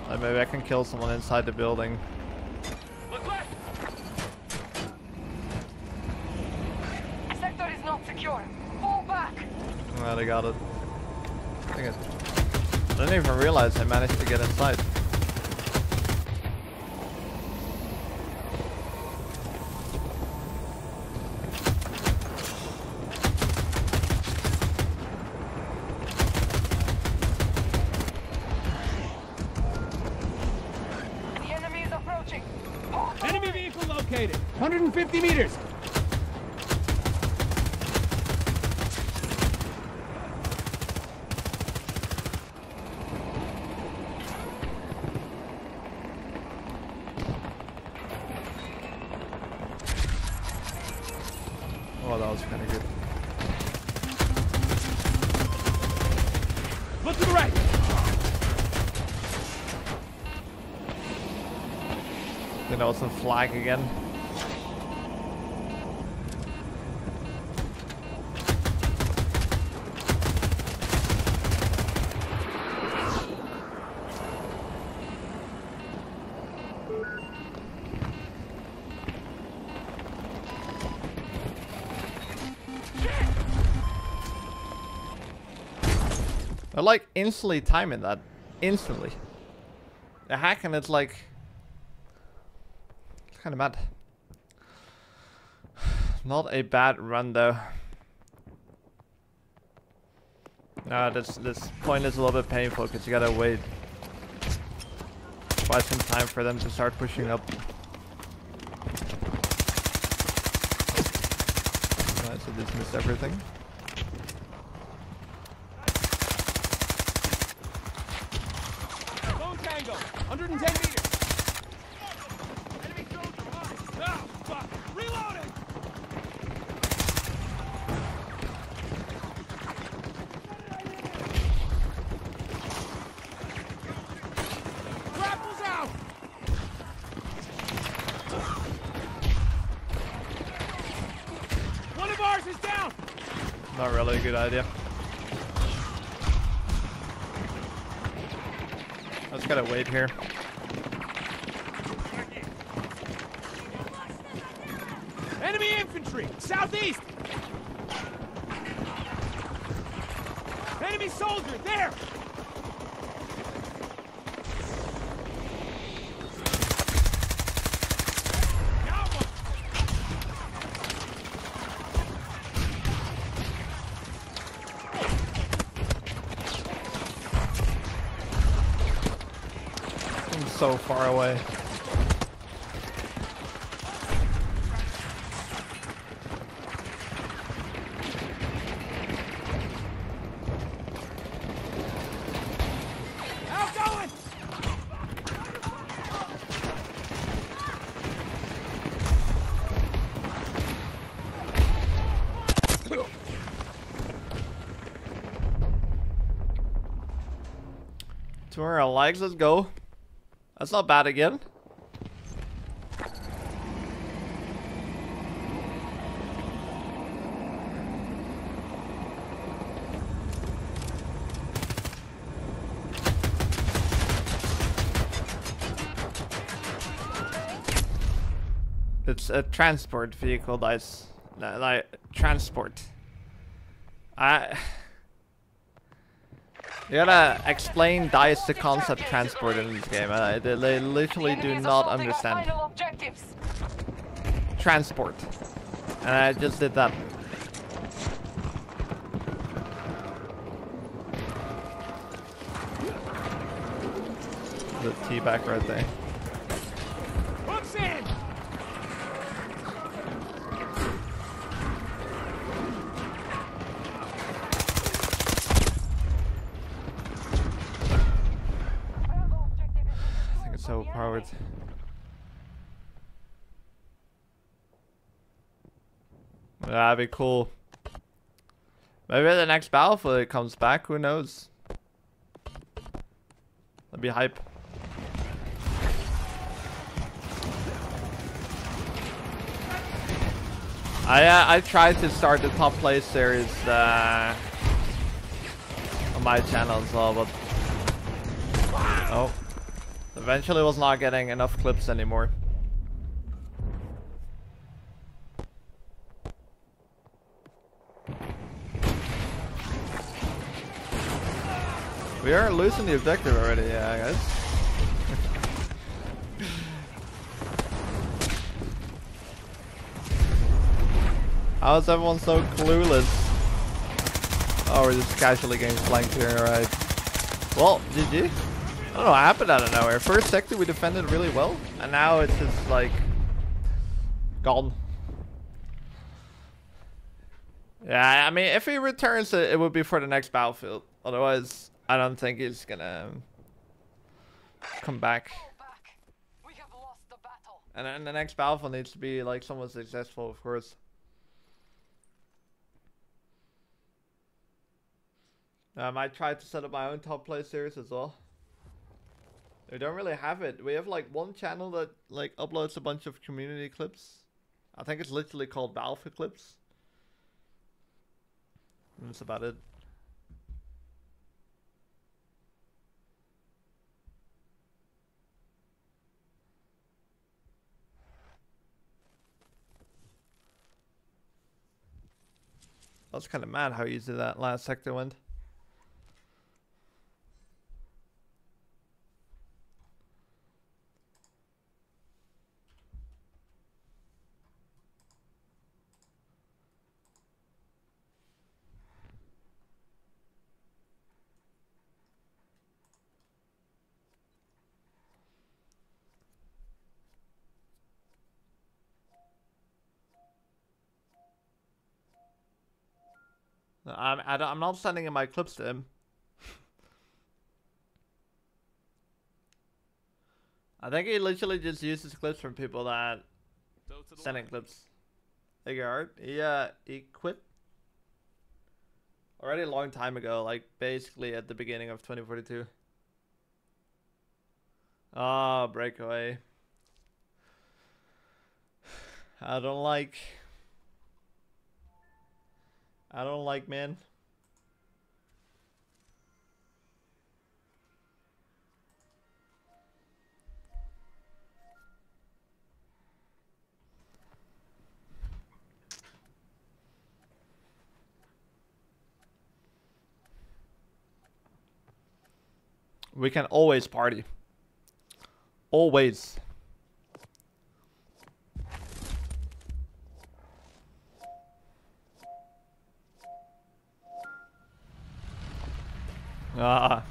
Like maybe I can kill someone inside the building. Look left. Sector is not secure. Fall back. They got it. I think it's. I didn't even realize I managed to get inside. Flag again. I like instantly timing that. Instantly. The hack and it's like kind of mad. Not a bad run though. Uh, this this point is a little bit painful because you gotta wait quite some time for them to start pushing up. So just missed everything. Tango. 110 meters. Enemy soldier, high. Ah, fuck. Reloading. Grapples out. One of ours is down. Not really a good idea. Let's gotta wait here. Enemy infantry, southeast. Enemy soldier, there. Now what? I'm so far away. Outgoing. Two hundred likes, let's go. That's not bad again. It's a transport vehicle, guys. Like, transport. I... You gotta explain DICE the concept transport in this game. Uh, they, they literally do not understand. Transport. And I just did that. The T back right there. Hooks in. Bravo objective is I think it's so powered. That'd be cool. Maybe the next Battlefield comes back, who knows? That'd be hype. I uh, I tried to start the top play series uh, on my channel as well, but oh, eventually was not getting enough clips anymore. We are losing the objective already, yeah, guys. How is everyone so clueless? Oh, we're just casually getting flanked here, alright. Well, GG. I don't know what happened out of nowhere. First sector we defended really well, and now it's just like gone. Yeah, I mean, if he returns, it, it would be for the next battlefield. Otherwise, I don't think he's gonna come back. Fall back. We have lost the battle. And then the next battlefield needs to be like somewhat successful, of course. Um, I tried to set up my own top play series as well. We don't really have it. We have like one channel that like uploads a bunch of community clips. I think it's literally called Battlefield Clips. And that's about it. I was kind of mad how easy that last sector went. I'm I don't, I'm not sending in my clips to him. I think he literally just uses clips from people that sending clips. Hey Art, he uh he quit already a long time ago, like basically at the beginning of 2042. Ah, breakaway. I don't like. I don't like men. We can always party. Always. Ah.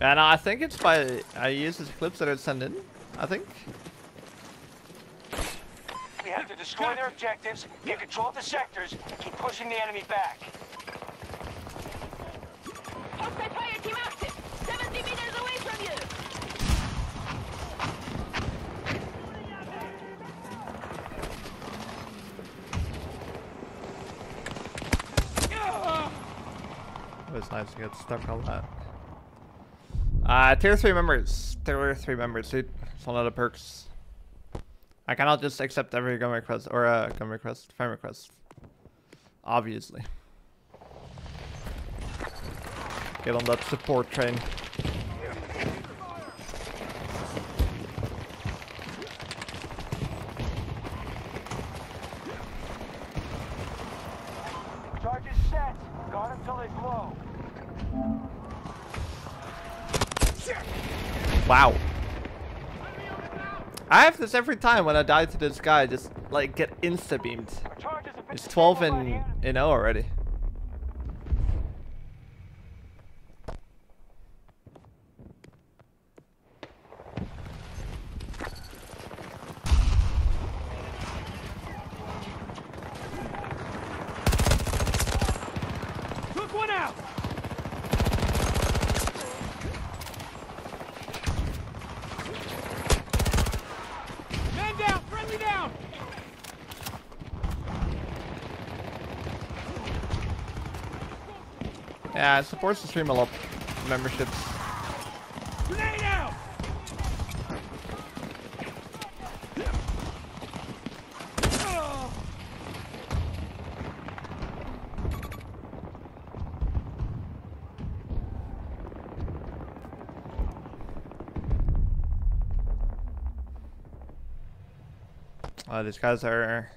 And I think it's by I use his clips that I send in. I think. We have to destroy their objectives, get control of the sectors, keep pushing the enemy back. Hostile fire team active! 70 meters away from you! It was get stuck on that. Uh, tier 3 members. Tier 3 members, dude. It's one of the perks. I cannot just accept every gun request, or uh, gun request, friend request. Obviously. Get on that support train. Charge is set. Guard until they blow. Wow. I have this every time when I die to this guy, just like get insta beamed. Our charges have been It's 12 disabled by the in enemy. in O already. It supports the stream a lot. Memberships. Oh, these guys are.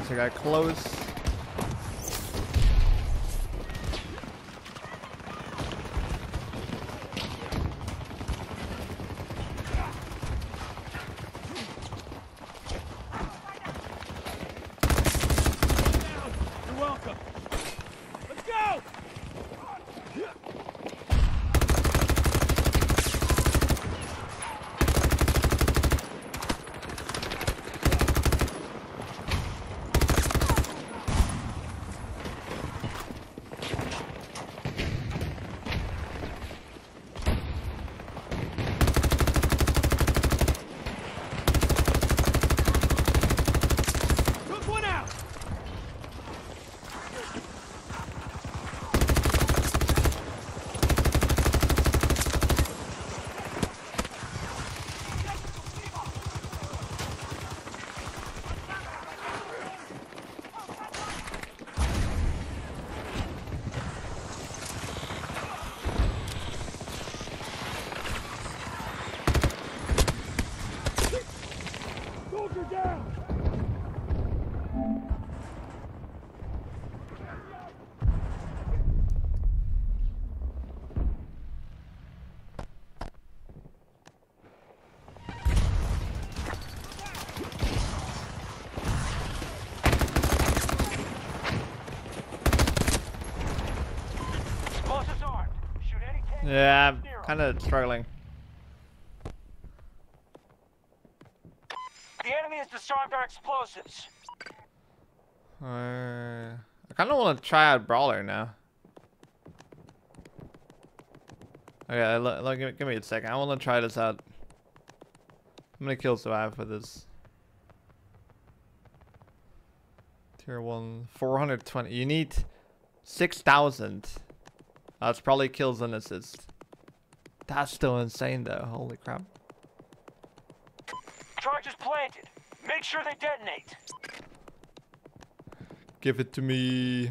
There's a guy close. You're welcome. Let's go! Yeah, I'm kind of struggling. The enemy has disarmed our explosives. Uh, I kind of want to try out Brawler now. Okay, look, look, give, give me a second. I want to try this out. How many kills do I have with this? Tier 1, 420. You need 6,000. That's probably kills and assists. That's still insane though. Holy crap. Charges planted. Make sure they detonate. Give it to me.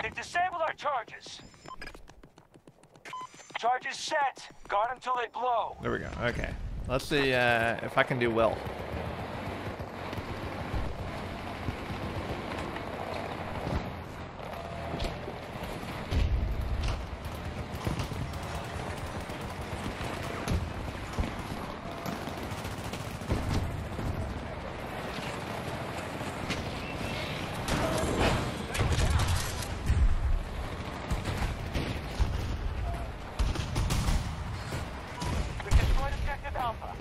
They've disabled our charges. Charges set. Guard until they blow. There we go. Okay. Let's see uh, if I can do well. We've destroyed objective Alpha.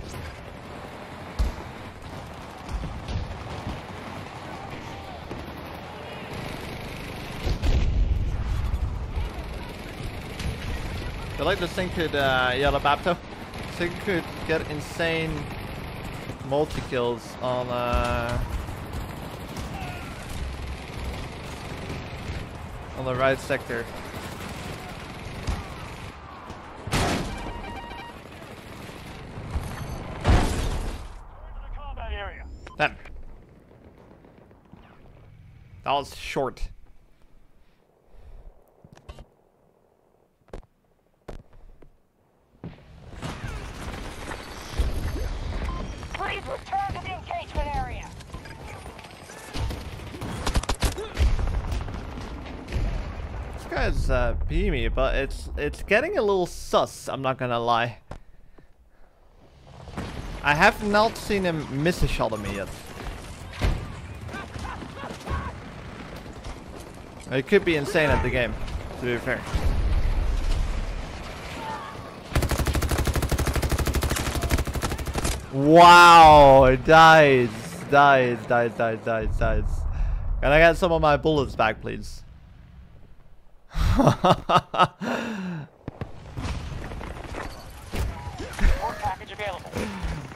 I feel like this thing could, uh, Yellow Bapto, this thing could get insane multi kills on, uh, on the right sector. Then. That was short. Please return to the engagement area. This guy's beamy, but it's it's getting a little sus. I'm not gonna lie. I have not seen him miss a shot at me yet. It could be insane at the game, to be fair. Wow, it dies, dies, dies, dies, dies, dies. Can I get some of my bullets back, please?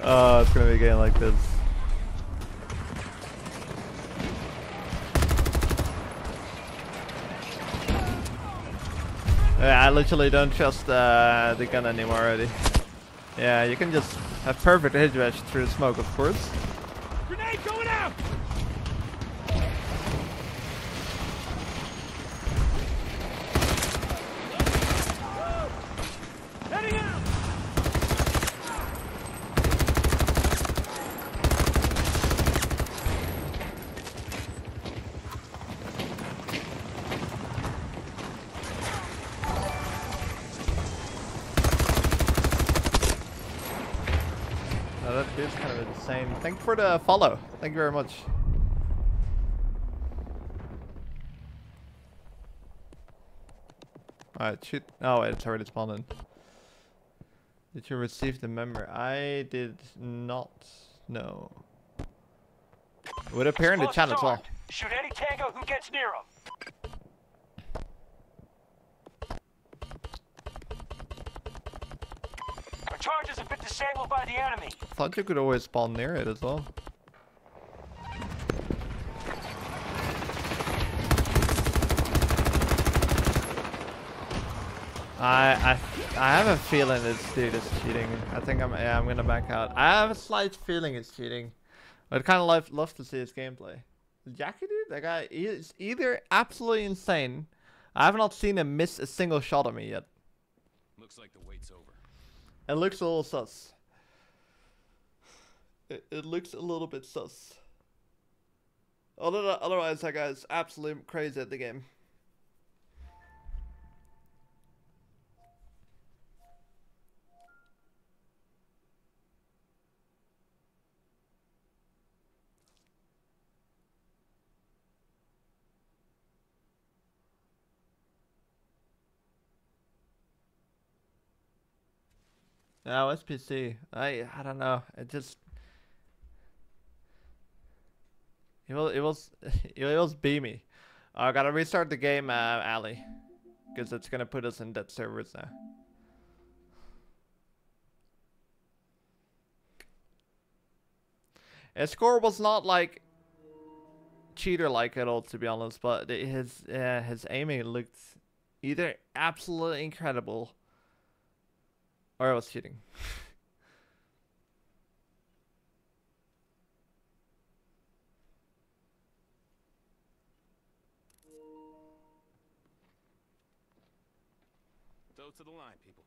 Oh, it's gonna be a game like this. I literally don't trust uh, the gun anymore already. Yeah, you can just have perfect hit through smoke, of course. Grenade going out! Heading out! Is kind of insane. Thank you for the follow. Thank you very much. Alright, shoot. Oh, wait, it's already spawned in. Did you receive the member? I did not know. It would appear in the chat as well. Shoot any tango who gets near them. Charges have been disabled by the enemy. Thought you could always spawn near it as well. I I I have a feeling this dude is cheating. I think I'm yeah I'm gonna back out. I have a slight feeling it's cheating. I'd kind of love love to see his gameplay. Jackie dude, that guy is either absolutely insane. I have not seen him miss a single shot at me yet. Looks like the wait's over. It looks a little sus. It, it looks a little bit sus. Other, otherwise, that guy's absolutely crazy at the game. No, SPC. I I don't know. It just it will it was it was beamy. I gotta restart the game, uh, Ali, because it's gonna put us in dead servers now. His score was not like cheater like at all, to be honest, but his uh, his aiming looked either absolutely incredible or it was cheating. Throw to the line, people.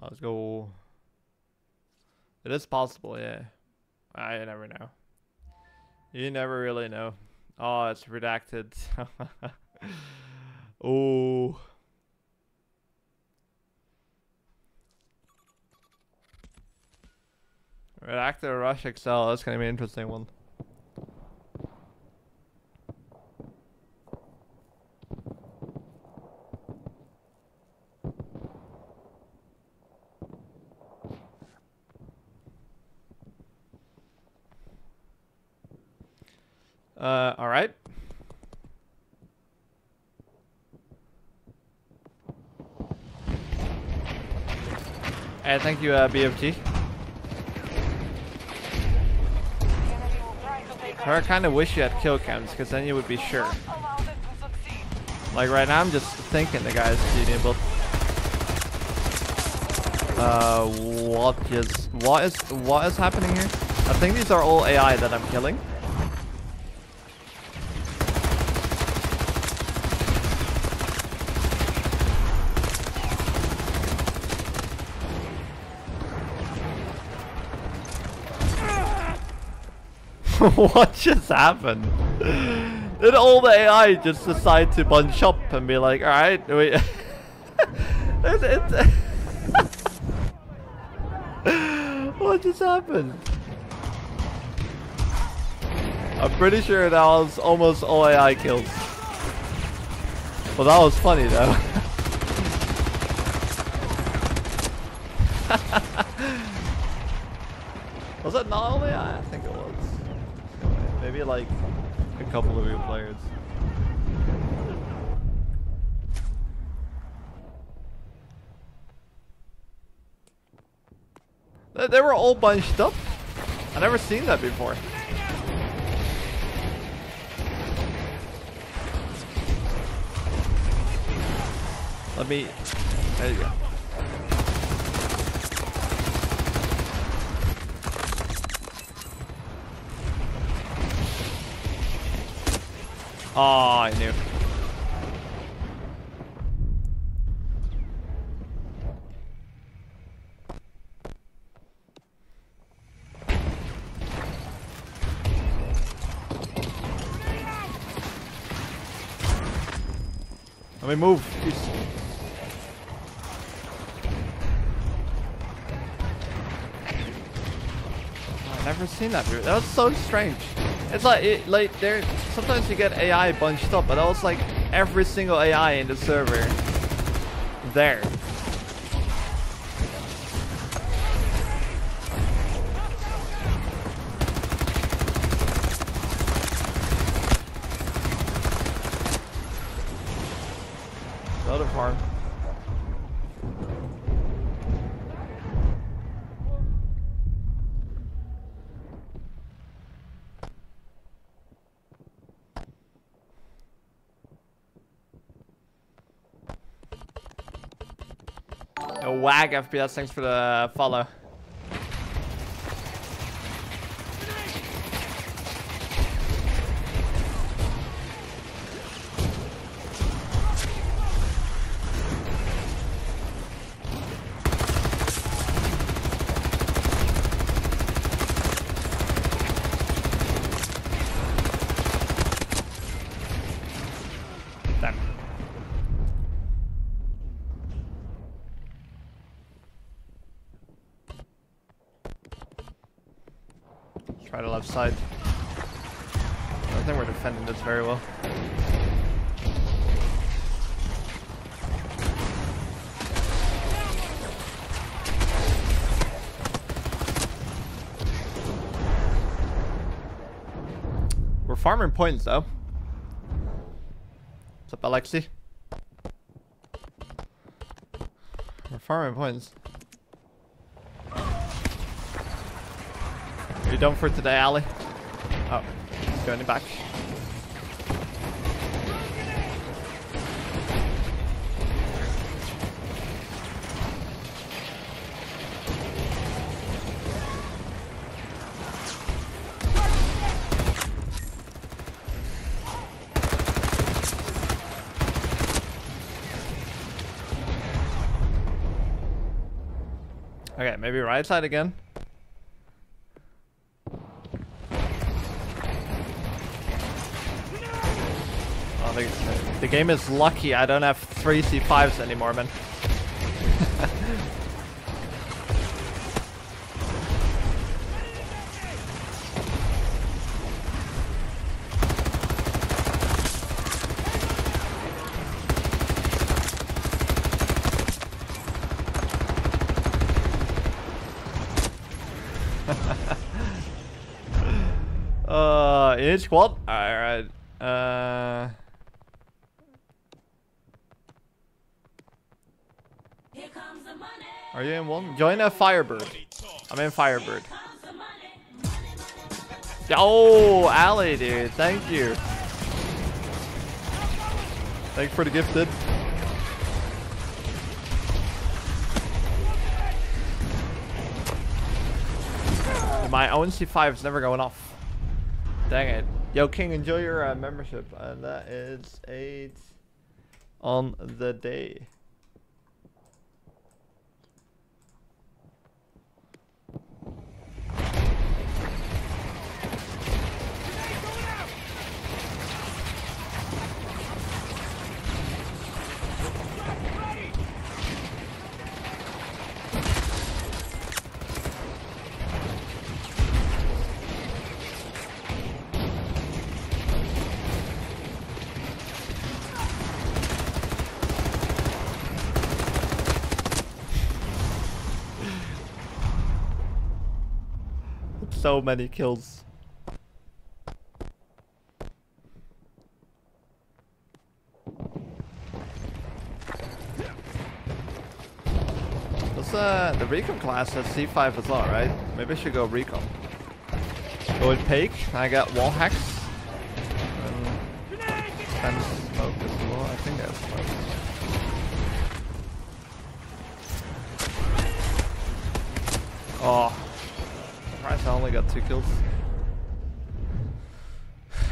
Let's go. It is possible, yeah. I never know. You never really know. Oh, it's redacted. oh. Redacted Rush XL. That's gonna be an interesting one. Uh, all right. Hey, thank you, uh, BFG. I kind of wish you had kill cams, because then you would be sure. Like right now, I'm just thinking the guy's but uh, what is what is what is happening here? I think these are all AI that I'm killing. what just happened? Did all the AI just decide to bunch up and be like, alright, wait. it, it, what just happened? I'm pretty sure that was almost all AI kills. Well, that was funny though. was it not all AI? I think it was. Maybe like a couple of your players. They, they were all bunched up. I never seen that before. Let me. There you go. Oh, I knew. Me move. Jeez. I've never seen that before. That was so strange. It's like it, like there. Sometimes you get AI bunched up, but that was like every single AI in the server there. Another farm. FPS, thanks for the follow. Damn. Try the left side. don't think we're defending this very well. We're farming points though. What's up, Alexi? We're farming points. You done for today, Ali? Oh, he's going back. Maybe right side again. Oh, the, the game is lucky I don't have three C5s anymore, man. uh, in each squad? Alright. Uh... Are you in one? Join a Firebird. I'm in Firebird. Oh, Ali, dude. Thank you. Thanks for the gifted. My own C5 is never going off. Dang it. Yo, King, enjoy your uh, membership. And that is 8 on the day. So many kills. What's uh, the recon class has C5 as well, right? Maybe I should go recon. Go with Paik. I got wall hacks. Two kills.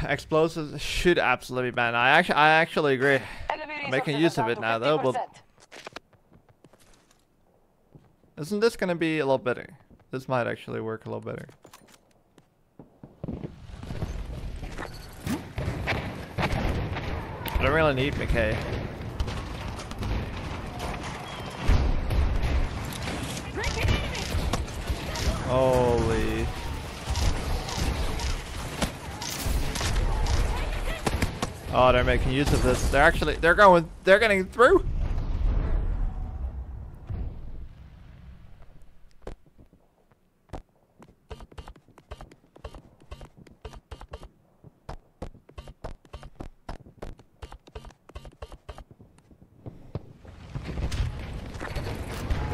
Explosives should absolutely be banned. I actually, I actually agree. Enemy making use of it now, though, but- Isn't this gonna be a lot better? This might actually work a lot better. I don't really need Mackay. Holy. Oh, they're making use of this. They're actually, they're going, they're getting through.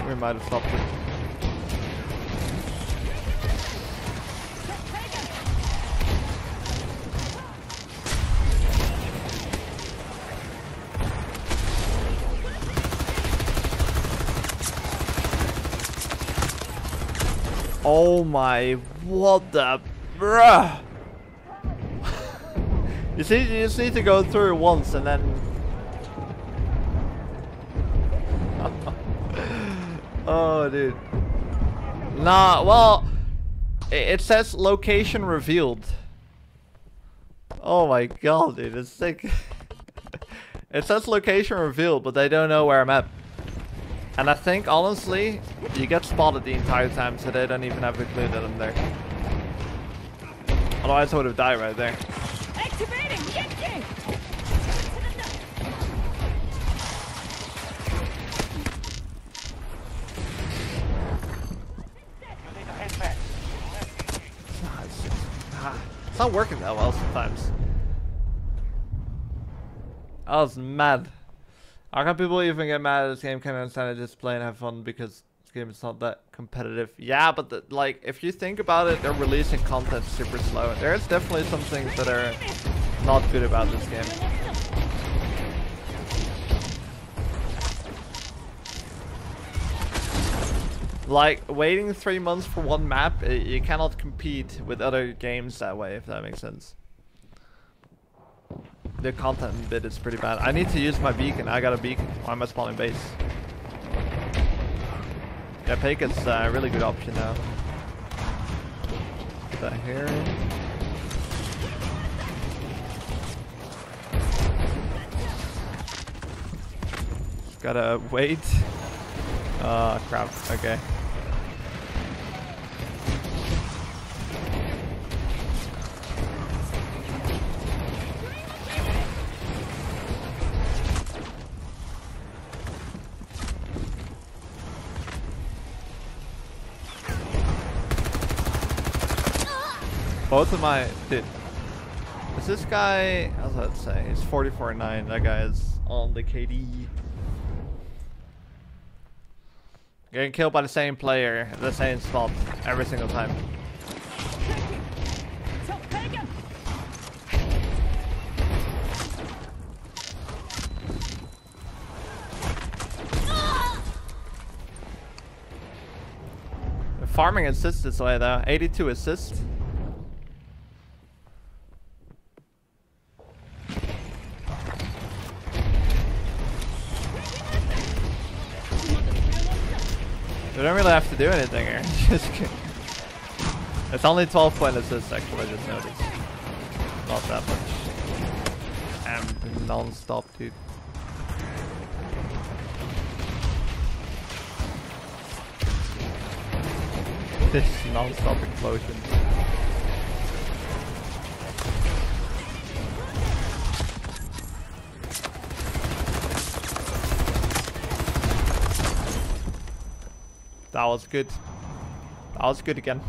We might have stopped my, what the, bruh. you see, you just need to go through once and then Oh, dude. Nah, well, it says location revealed. Oh my god, dude, it's sick. it says location revealed, but they don't know where I'm at. And I think, honestly, you get spotted the entire time, so they don't even have a clue that I'm there. Otherwise, I would have died right there. Activating It's not working that well sometimes. I was mad. How can people even get mad at this game? Can I understand it? Just play and have fun because this game is not that competitive. Yeah, but the, like if you think about it, they're releasing content super slow. There's definitely some things that are not good about this game. Like waiting three months for one map, you cannot compete with other games that way. If that makes sense. The content bit is pretty bad. I need to use my beacon. I got a beacon. Why am I spawning base? Yeah, Paik's uh, a really good option now. Put that here. Gotta wait. Oh crap. Okay. Both of my dude. Is this guy? How's that say? He's 44.9. That guy is on the KD. Getting killed by the same player the same spot every single time. Farming assists this way though. 82 assists. We don't really have to do anything here. Just kidding. It's only 12 point assists actually, I just noticed. Not that much. And non-stop, dude. This non-stop explosion. That was good. That was good again.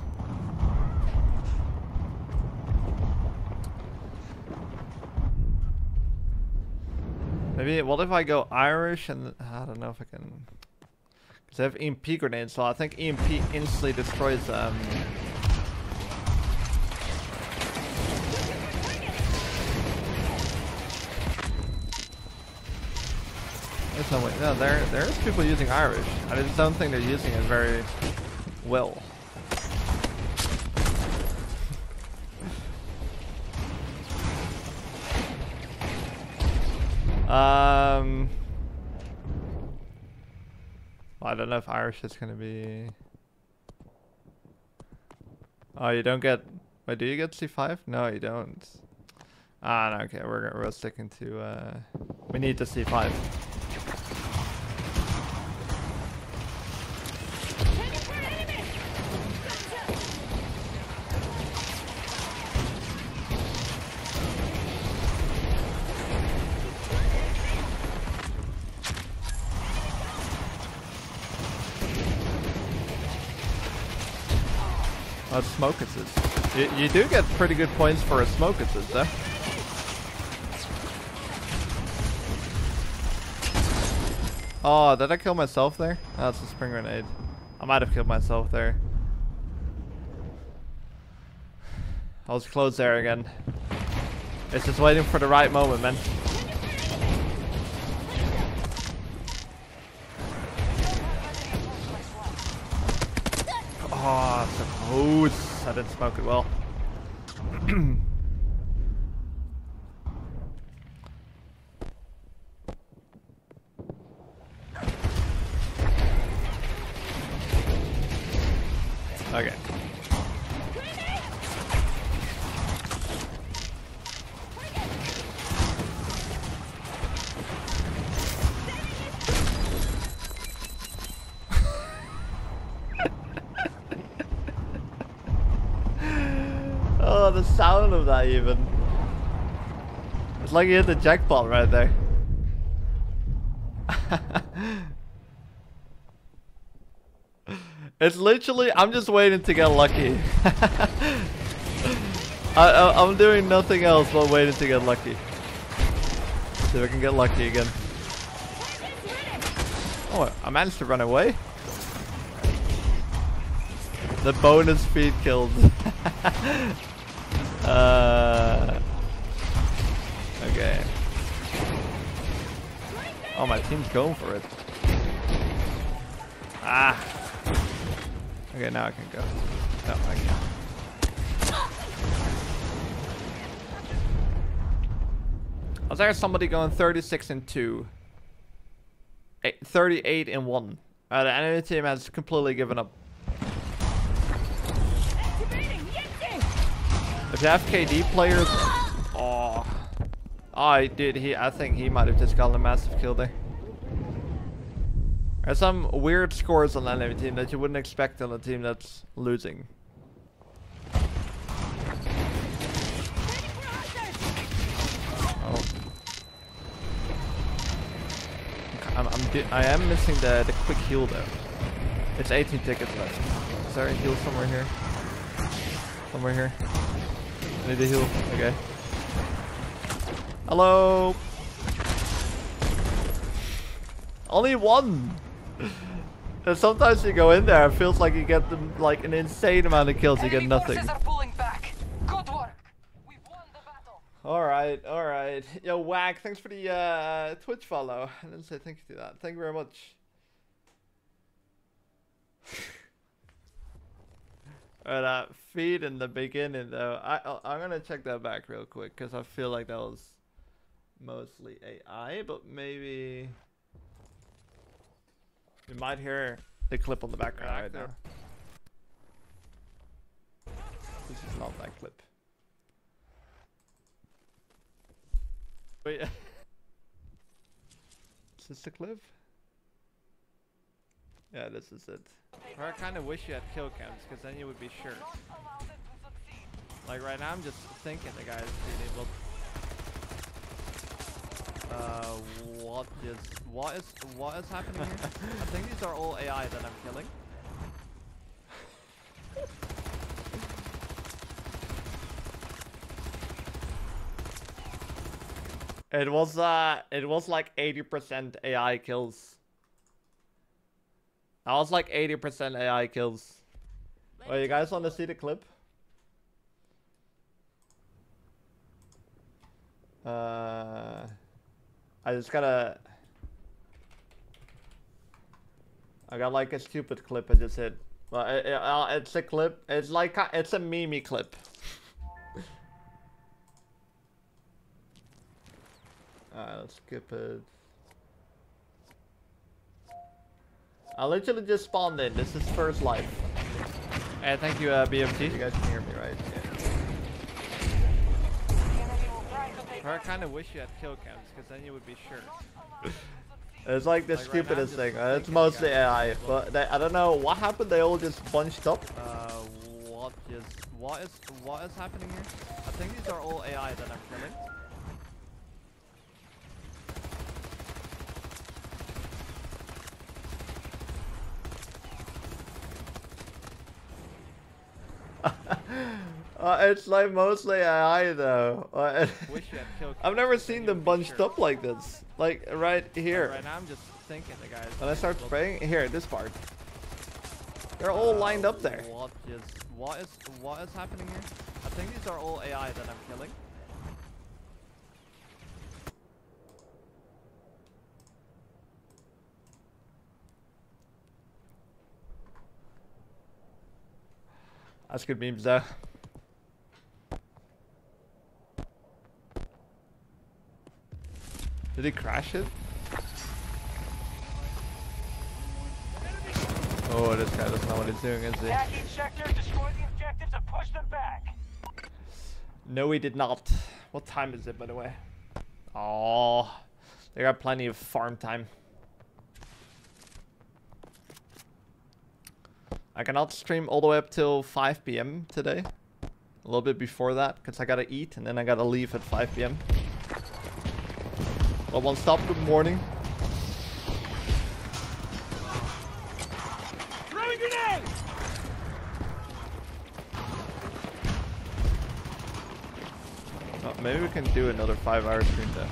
Maybe, what if I go Irish and I don't know if I can. Because I have EMP grenades, so I think EMP instantly destroys them. There's no way. No, there there's people using Irish. I just don't think they're using it very well. um, I don't know if Irish is gonna be. Oh, you don't get. Wait, do you get C5? No, you don't. Ah, no, okay, we're we're sticking to. Uh, we need the C5. Oh, smoke assist. You, you do get pretty good points for a smoke assist, though. Oh, did I kill myself there? Oh, that's a spring grenade. I might have killed myself there. I was close there again. It's just waiting for the right moment, man. Oh, so. I didn't smoke it well. okay. Oh, the sound of that even. It's like you hit the jackpot right there. it's literally, I'm just waiting to get lucky. I, I'm doing nothing else but waiting to get lucky. See if I can get lucky again. Oh, I managed to run away. The bonus speed killed. uh, okay. Oh, my team's going for it. Ah. Okay, now I can go. No, I can't. Was there somebody going 36 and 2? Eight, 38 and 1. Uh, the enemy team has completely given up. If you have players... Oh. Oh, I did. He, I think he might have just gotten a massive kill there. There's some weird scores on the enemy team that you wouldn't expect on a team that's losing. Oh. I'm, I'm I am missing the, the quick heal though. It's 18 tickets left. Is there a heal somewhere here? Somewhere here. I need a heal. Okay. Hello. Only one. And sometimes you go in there, it feels like you get them like an insane amount of kills. You get nothing. forces are pulling back. Good work. We've won the battle. All right, all right. Yo, Wag, thanks for the uh, Twitch follow. I didn't say thank you to that. Thank you very much. Alright, uh, feed in the beginning though. I I- I'm gonna check that back real quick because I feel like that was mostly AI, but maybe you might hear the clip on the background right now. This is not that clip. Wait. is this the clip? Yeah, this is it. I kind of wish you had kill cams, because then you would be sure. Allow them to succeed. Like right now, I'm just thinking the guy guy's cheating, but uh, what is what is what is happening here? I think these are all AI that I'm killing. It was uh, it was like 80% AI kills. That was like 80% AI kills. Wait, you guys want to see the clip? Uh, I just gotta. I got like a stupid clip I just hit. Well, it, it, uh, it's a clip. It's like a, it's a meme clip. Alright, let's skip it. I literally just spawned in. This is first life. Hey, thank you, uh, BMT. You guys can hear me, right? The I kind of wish you had kill cams, because then you would be sure. allow them to succeed. It's like the Like, stupidest I'm thing. Uh, it's mostly. AI, but they, I don't know what happened. They all just bunched up. Uh, what is what is what is happening here? I think these are all AI that I'm killing. Uh, it's like mostly AI though. Uh, Wish you had I've never seen them bunched up like this. Like right here. Right now, I'm just thinking the guys. When I start spraying, here, this part. They're all lined up there. What is what is what is happening here? I think these are all AI that I'm killing. That's good memes though. Did he crash it? Oh, this guy doesn't know what he's doing, is he? Sector, destroy the objectives, and push them back. No, he did not. What time is it, by the way? Oh, they got plenty of farm time. I cannot stream all the way up till 5 p.m. today. A little bit before that, because I gotta eat and then I gotta leave at 5 p.m. Well, one stop, good morning. Throwing grenade! Oh, maybe we can do another five hour stream then.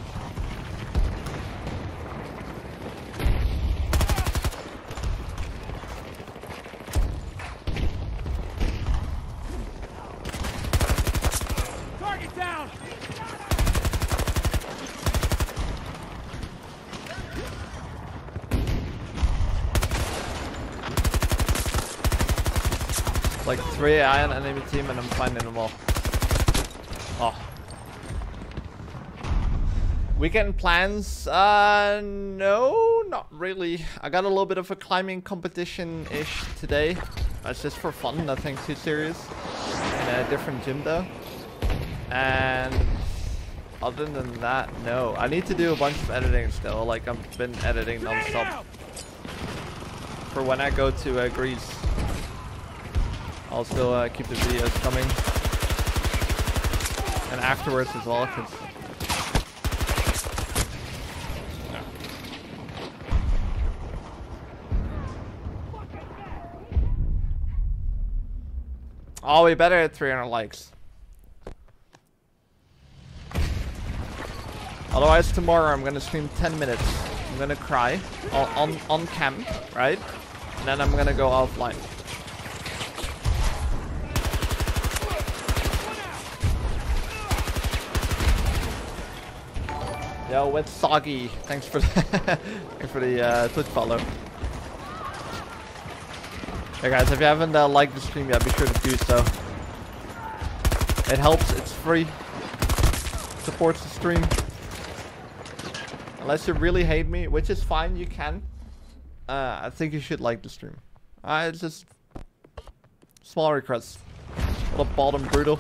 3 iron enemy team and I'm finding them all. Oh. Weekend plans? Uh, no, not really. I got a little bit of a climbing competition-ish today. That's just for fun, nothing too serious. In a different gym though. And other than that, no. I need to do a bunch of editing still. Like I've been editing non-stop for when I go to uh, Greece. I'll still uh, keep the videos coming. And afterwards as well, 'cause- Oh, we better hit 300 likes. Otherwise, tomorrow I'm gonna stream 10 minutes. I'm gonna cry on, on, on cam, right? And then I'm gonna go offline. Yo, what's soggy? Thanks for thanks for the uh, Twitch follow. Hey guys, if you haven't uh, liked the stream yet, be sure to do so. It helps. It's free. Supports the stream. Unless you really hate me, which is fine, you can. Uh, I think you should like the stream. Uh, it's just small request. A little bottom brutal.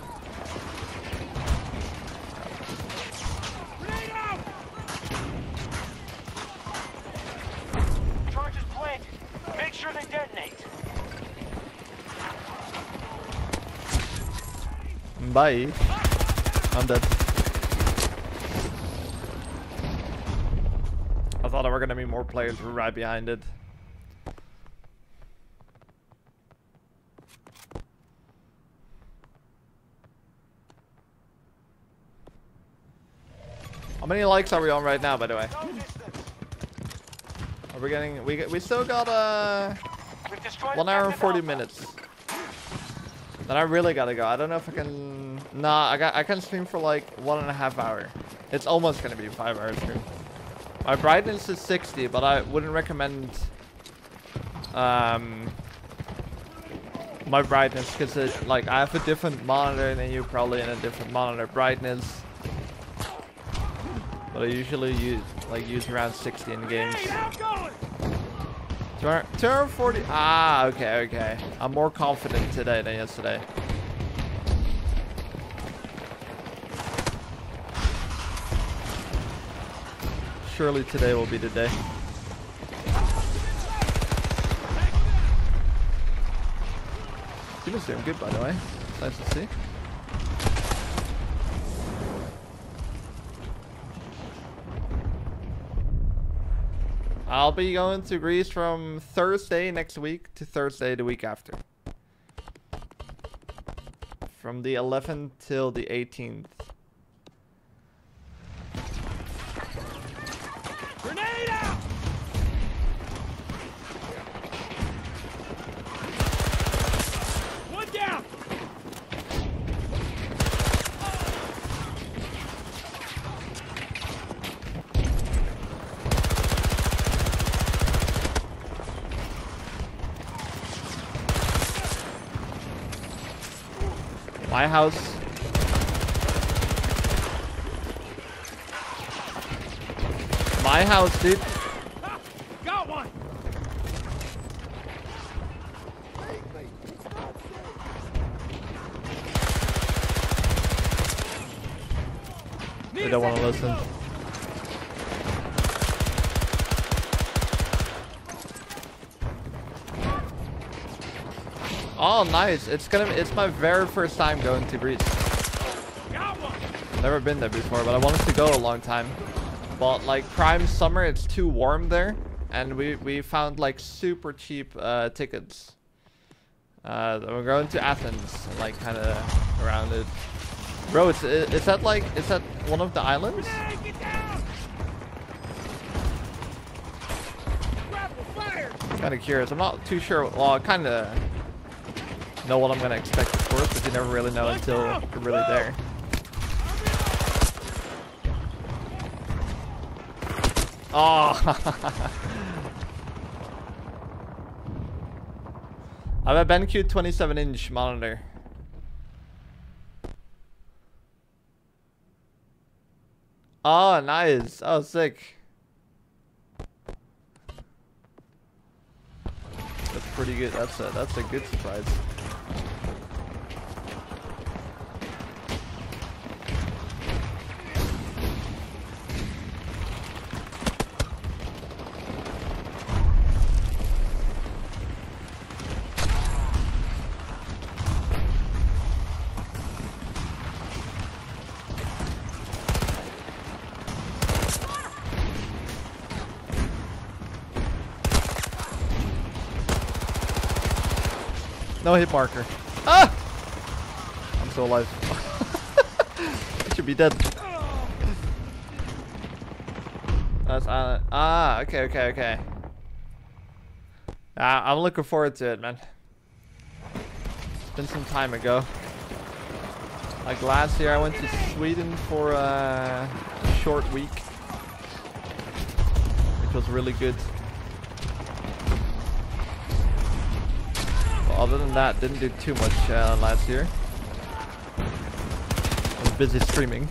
Grenade out! Charges planted. Make sure they detonate. Bye. I'm dead. I thought there were gonna be more players right behind it. How many likes are we on right now, by the way? Are we getting? We we still got uh one hour and forty minutes. Then I really gotta go. I don't know if I can. Nah, I got. I can stream for like one and a half hour. It's almost gonna be five hour stream. My brightness is 60, but I wouldn't recommend um my brightness because it like I have a different monitor than you probably in a different monitor brightness. But I usually use like use around 60 in games. Grenade 200 240. Ah, okay, okay. I'm more confident today than yesterday. Surely today will be the day. Team is doing good, by the way. Nice to see. I'll be going to Greece from Thursday next week to Thursday the week after. From the 11th till the 18th. Grenade out! One down! My house. My house, dude. Got one! They don't want to listen. Oh, nice. It's gonna. It's my very first time going to Greece. Never been there before, but I wanted to go a long time. But like prime summer, it's too warm there, and we we found like super cheap uh, tickets. Uh, we're going to Athens, like kind of around it. Bro, it's, is that like, is that one of the islands? Kind of curious. I'm not too sure. Well, kind of know what I'm gonna expect, of course, but you never really know until you're really there. Oh. I have a BenQ 27 inch monitor. Oh, nice. Oh, sick. That's pretty good. That's a that's a good surprise. Hit marker. Ah! I'm still alive. I should be dead. That's uh, ah okay okay okay. Ah, I'm looking forward to it, man. It's been some time ago. Like last year, I went to Sweden for a short week, which was really good. Other than that, didn't do too much uh, last year. I was busy streaming.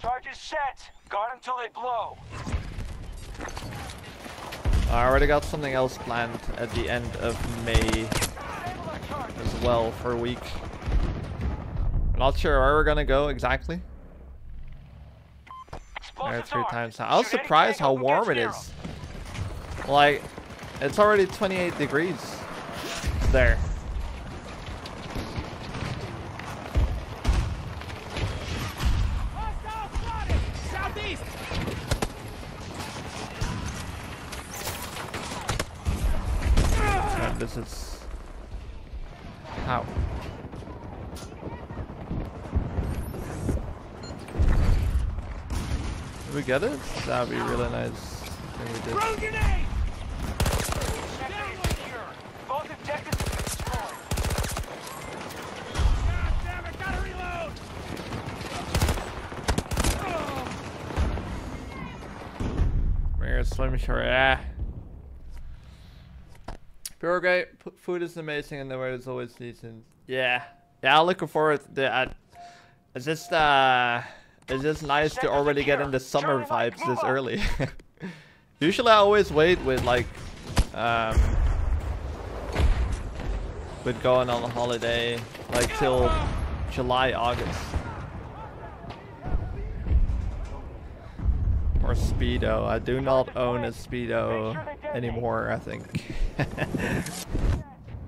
Charges set. Guard until they blow. I already got something else planned at the end of May as well for a week. Not sure where we're gonna go exactly. Three times. I was surprised how warm it is. Like, it's already 28 degrees there. Damn it, gotta reload! Mirror Slim Short, yeah. Pure great. Food is amazing and the weather is always decent. Yeah. Yeah, I'm looking forward to that. It's just, uh, it's just nice to already get into summer vibes this early. Usually I always wait with like, um, with going on a holiday, like till July, August. Or Speedo. I do not own a Speedo anymore, I think.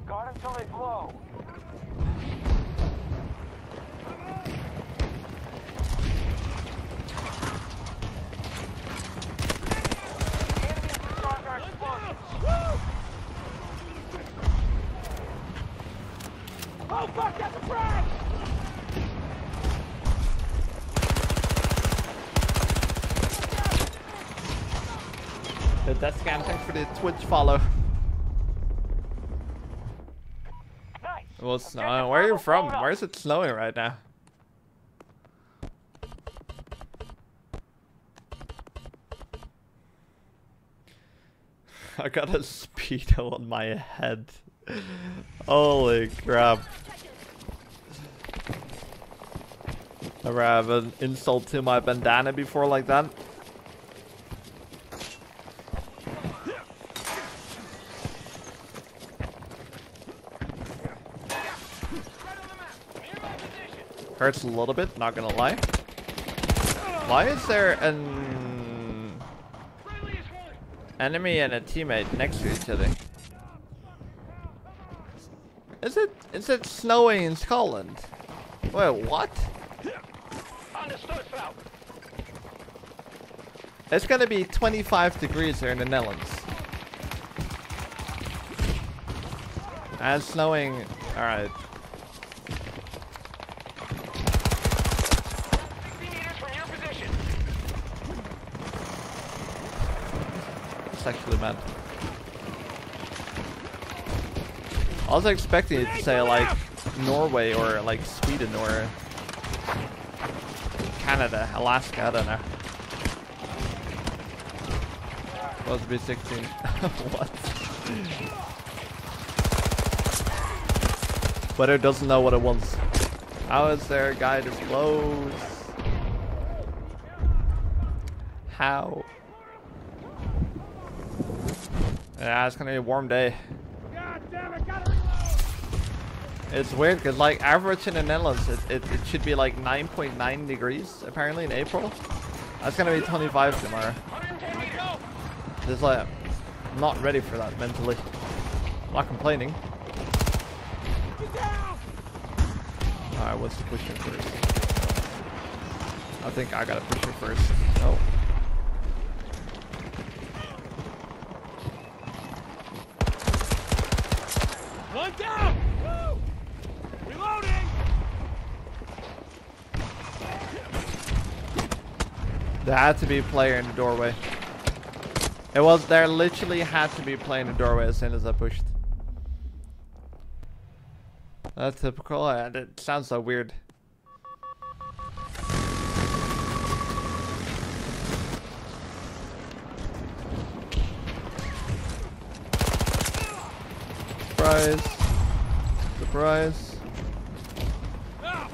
Guard until they blow. Enemies disarmed our explosives. Oh fuck, that's a frag! the death scan, thanks for the Twitch follow. Nice. Well, snowing. Where are you from? Where is it snowing right now? I got a speedo on my head. Holy crap. Never have an insult to my bandana before like that. Hurts a little bit, not gonna lie. Why is there an enemy and a teammate next to each other? Is it is it snowing in Scotland? Wait, what? It's gonna be 25 degrees here in the Netherlands. And snowing. Alright. 60 meters from your position. It's actually mad. I was expecting it to say like Norway or like Sweden or Canada, Alaska, I don't know. Supposed to be 16. what? But it doesn't know what it wants. How is there a guy this close? How? Yeah, it's gonna be a warm day. God damn it! It's weird because like average in the Netherlands, it, it, it should be like 9.9 degrees apparently in April. That's gonna be 25 tomorrow. Just like, I'm not ready for that mentally. I'm not complaining. Alright, what's the pusher first? I think I gotta push her first. Oh. One down! Woo! Reloading! There had to be a player in the doorway. It was, there literally had to be a player in the doorway as soon as I pushed. That's typical, and it sounds so weird. Surprise. Surprise. Ah,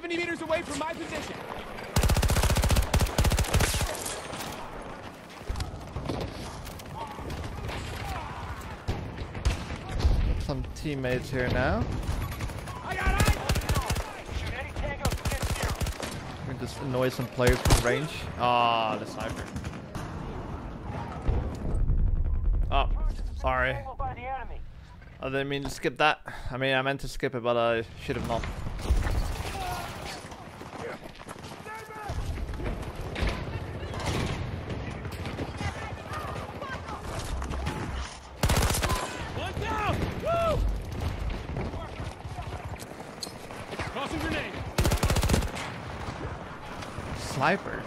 70 meters away from my position. Some teammates here now. I got eyes! Shoot any tango who gets near 'em. We just annoy some players from range. Ah, the sniper. Oh, sorry. Disabled by the enemy. I didn't mean to skip that. I mean, I meant to skip it, but I should have not. One down! Woo! Tossing grenade. Sniper.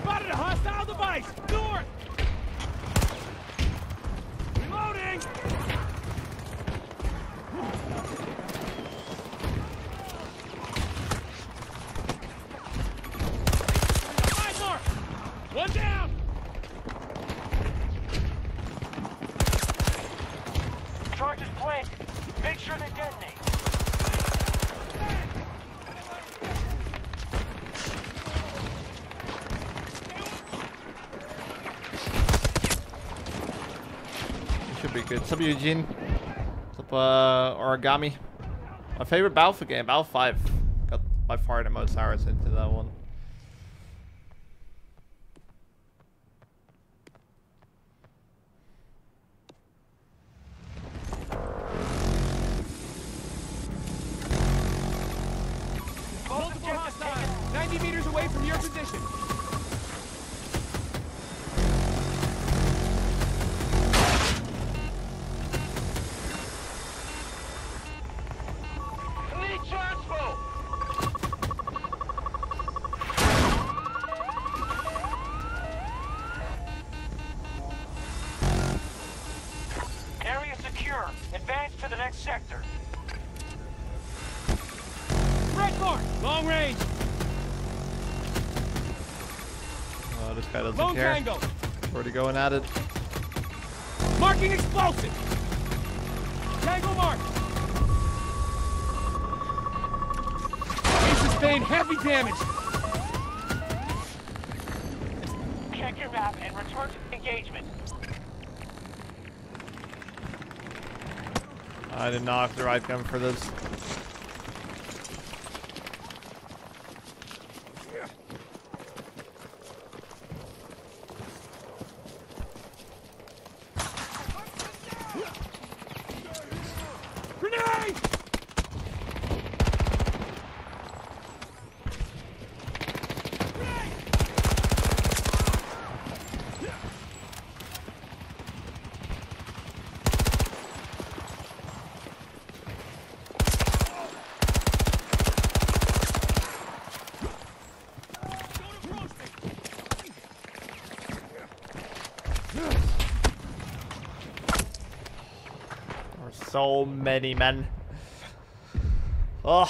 Spotted a hostile device! North! Reloading! Five more! One down! Charges planted. Make sure they detonate. Should be good. What's up, Eugene? What's up, uh, Origami? My favorite Battlefield game, Battlefield 5. Got by far the most hours into that one. This guy doesn't Lone tango. Already going at it. Marking explosive. Tango mark. He sustained heavy damage. Check your map and return to engagement. I did not have the right gun for this. So many men. Oh.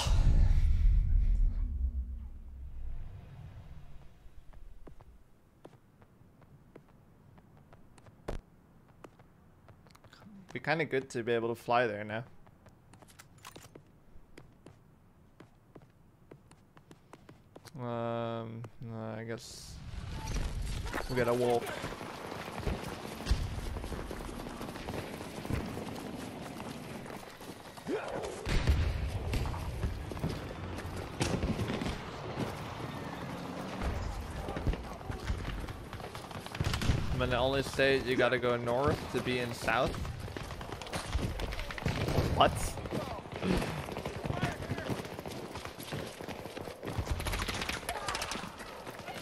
Be kind of good to be able to fly there now. Um, I guess we gotta walk. Only state you gotta go north to be in south. What?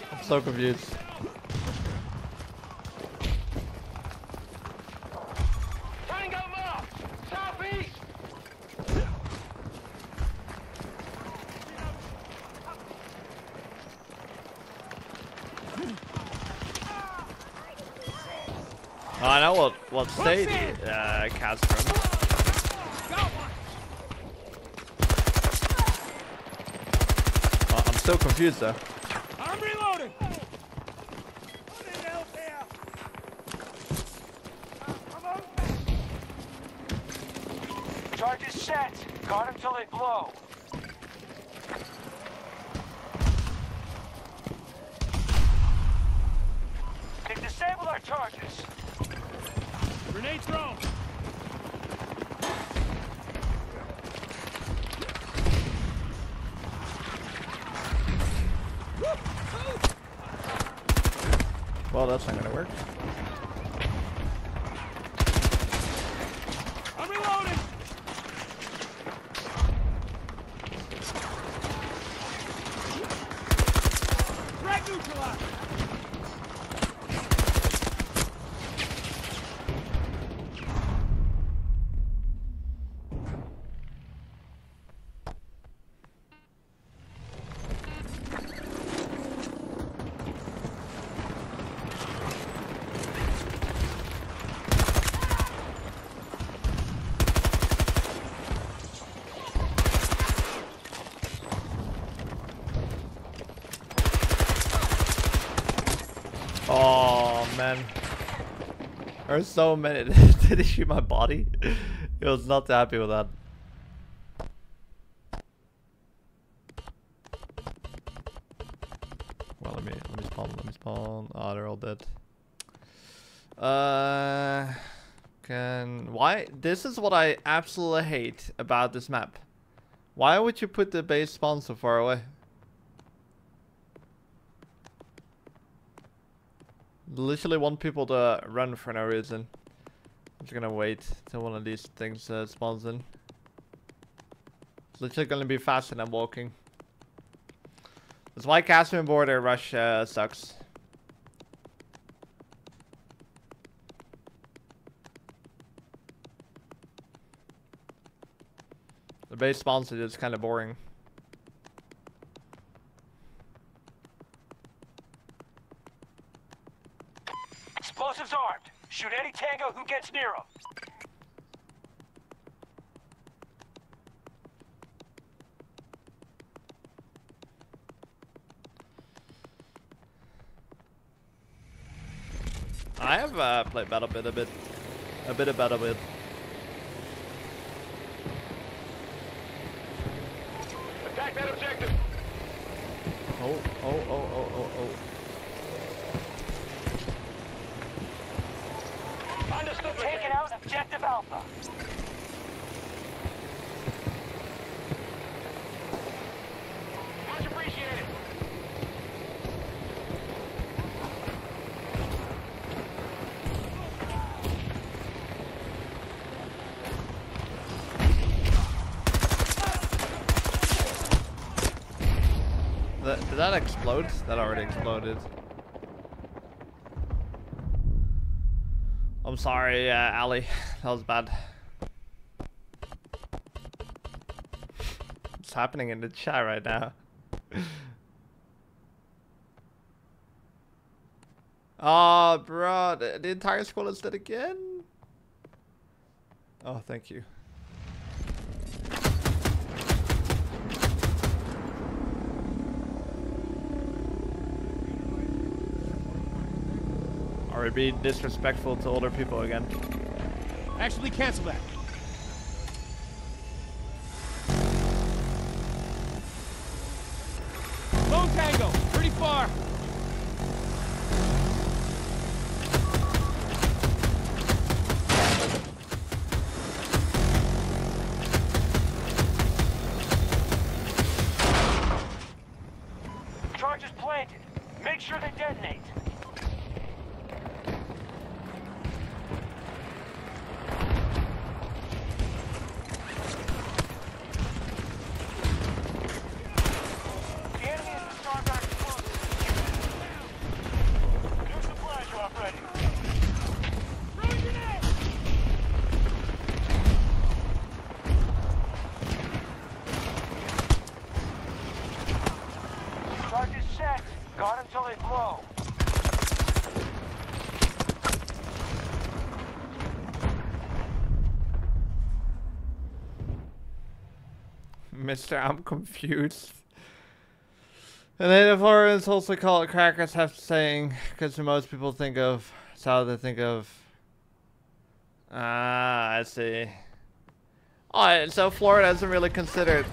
I'm so confused. Tango marked! Southeast! Oh, I know what what uh, Cat's from. Got one. Oh, I'm still confused though. I'm reloading. Charge is set. Guard until they blow. They've disabled our charges. Grenade thrown. Well, that's not gonna work. I'm reloading. Threat neutralized. Oh man. There's so many. Did he shoot my body? He was not happy with that. Well, let me let me spawn. Let me spawn. Oh, they're all dead. Uh, can why? This is what I absolutely hate about this map. Why would you put the base spawn so far away? Literally want people to run for no reason. I'm just gonna wait till one of these things uh, spawns in. It's literally gonna be faster than walking. That's why Caspian border rush uh, sucks. The base spawns just kind of boring. Explosives armed. Shoot any tango who gets near them. I have uh, played Battlefield a bit, a bit of Battlefield. Attack that objective. Oh, oh, oh, oh, oh, oh. Understood. Taking out objective Alpha. Much appreciated. That, did that explode? That already exploded. I'm sorry, uh, Ali. That was bad. What's happening in the chat right now? Oh, bro, the, the entire school is dead again. Oh, thank you. Are be disrespectful to older people again? Actually, cancel that. Mister, I'm confused. And native Floridians also call it crackers have to saying because most people think of it's how they think of. Ah, I see. Oh, so Florida isn't really considered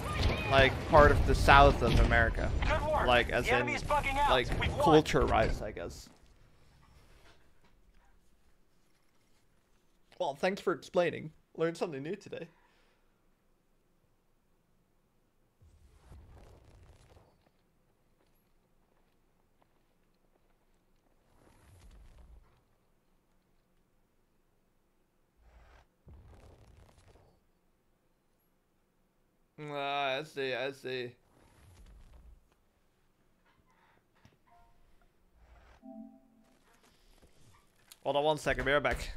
like part of the South of America, Good work. like as the in enemy is bugging out. like culture-wise, I guess. Well, thanks for explaining. Learned something new today. Ah, I see, I see. Hold on one second, right back.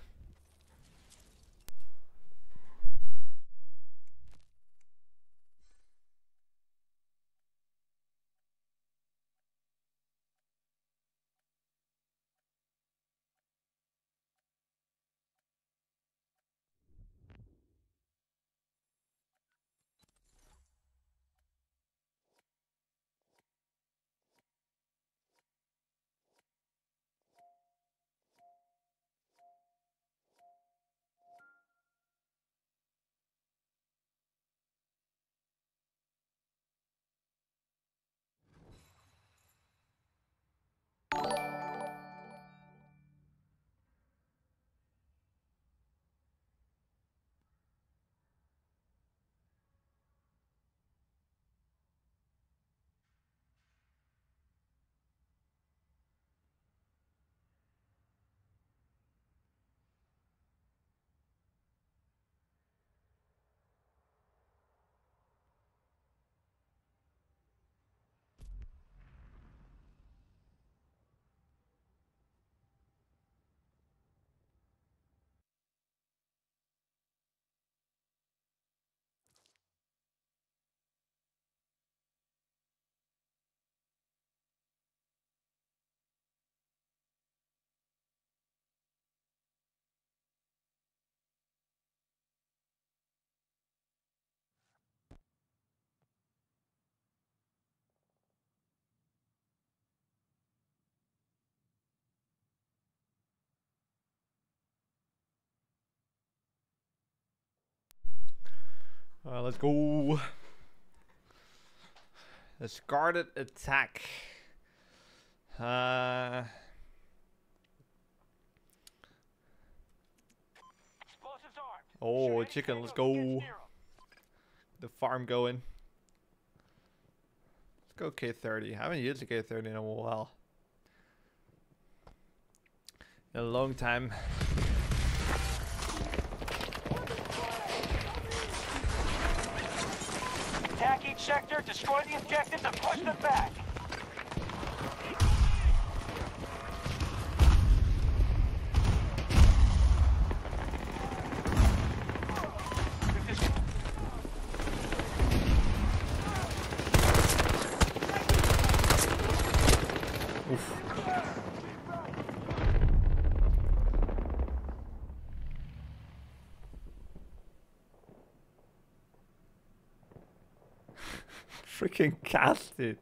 Uh, let's go. Let's guarded attack. Uh, oh, chicken, let's go. gets near 'em. The farm going. Let's go K30. I haven't used a K30 in a while. In a long time. Sector, destroy the objectives, and push them back. We've just- Oof. Freaking cast, dude.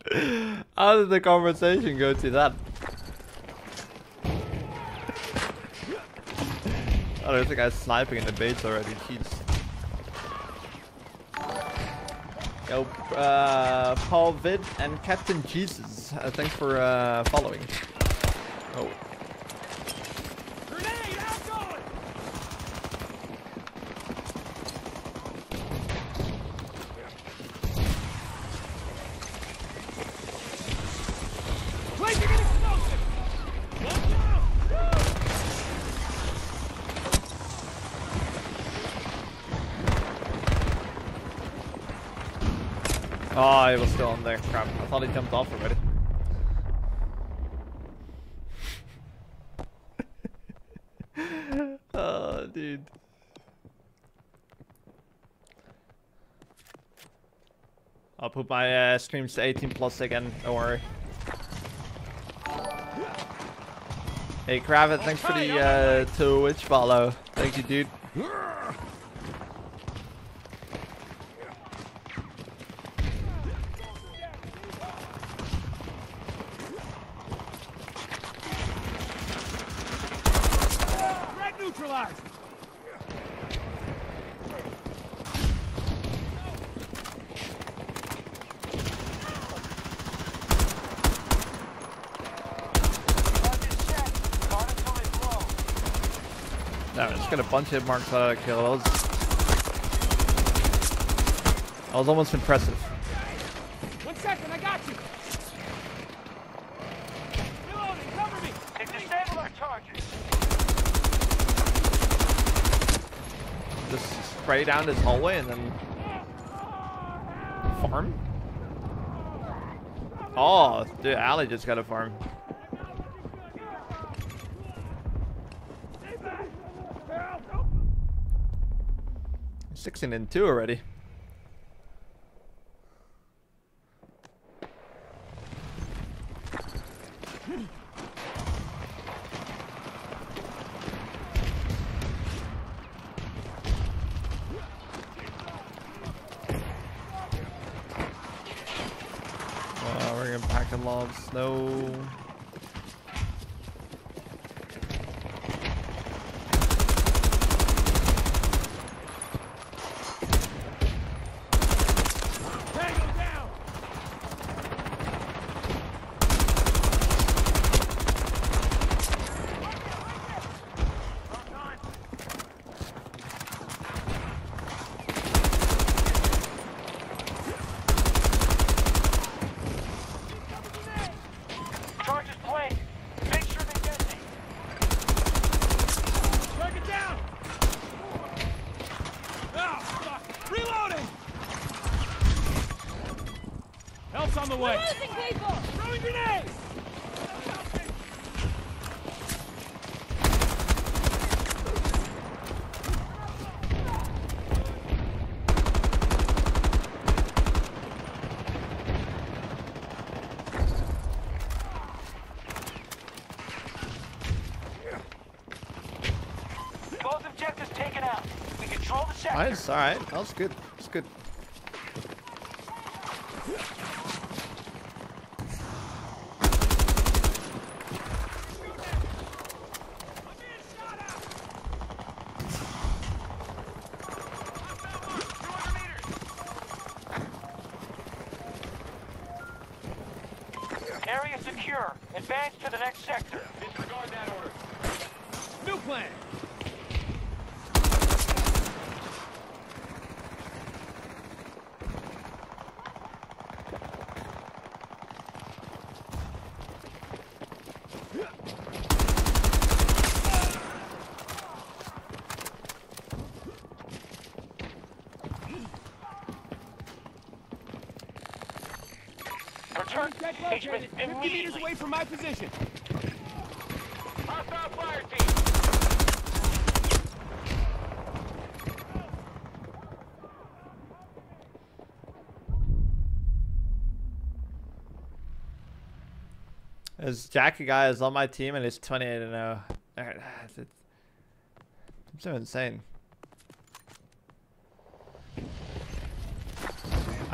How did the conversation go to that? oh, there's a guy sniping in the base already. Jeez. Yo, uh, Paul Vid and Captain Jesus. Uh, thanks for uh, following. Oh. Grenade outgoing! Placing an explosive! One down! Oh, on there. Crap. I thought he jumped off already. oh, dude. I'll put my uh, streams to 18 plus again. Don't worry. Hey, Kravit, thanks for the uh, Twitch follow. Thank you, dude. Red neutralized! Target's checked. Guard until they blow. No, just get a bunch of hit marks out of that kill. That was, that was almost impressive. One second, I got you! Reloading, cover me! They've disabled our charges. Just spray down this hallway and then farm. Oh, dude, Ali just got a farm. Sixteen and two already. Uh, we're gonna pack the logs. No. Tango down! Charges planted. Make sure they detonate. Target down! Ah, fuck! Reloading! Help's on the way! Losing people! Throwing grenades! Both objectives taken out. We control Nice, alright. That was good. That's good. secure. Advance to the next sector. Disregard that order. New plan. Return to Check engagement located. 50 meters immediately. away from my position. Hostile fire team. This Jackie guy is on my team and he's 28 and 0. Alright, It's, it's so insane.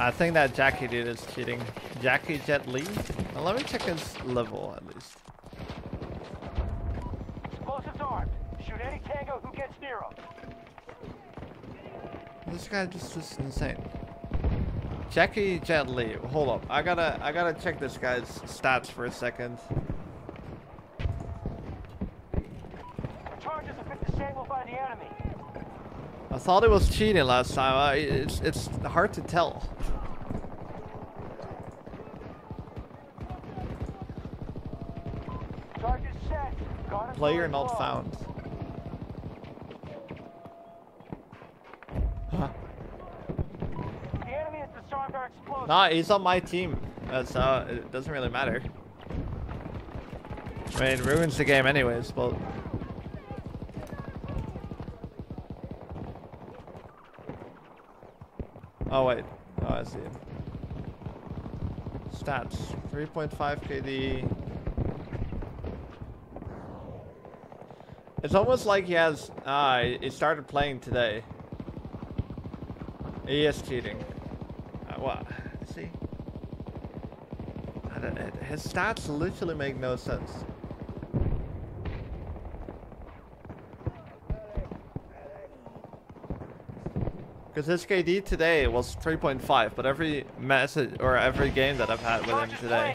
I think that Jackie dude is cheating. Jackie Jet let me check his level at least. Explosives armed. Shoot any tango who gets near them. This guy just is insane. Jackie Jet. Hold up. I gotta I gotta check this guy's stats for a second. Charges have been disabled by the enemy. I thought it was cheating last time. I, it's it's hard to tell. Target set. Guard and Player not found. Huh? The enemy has disarmed our. Nah, he's on my team. That's uh, it doesn't really matter. I mean, it ruins the game anyways, but. Oh wait, oh I see. Stats: 3.5 KD. It's almost like he has. Ah, he started playing today. He is cheating. Uh, what? See? His stats literally make no sense. Because his KD today was 3.5, but every message or every game that I've had with him today,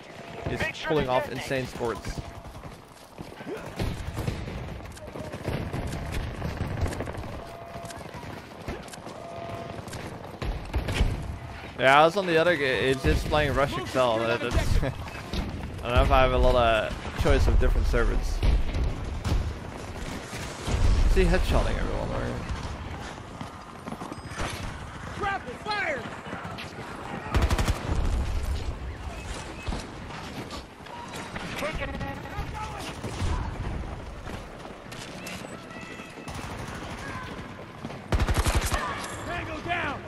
he's pulling off insane scores. Yeah, I was on the other game. It's just playing Rush XL. I don't know if I have a lot of choice of different servers. See headshotting everyone, right? Grapple, fire! Take it. Tango down!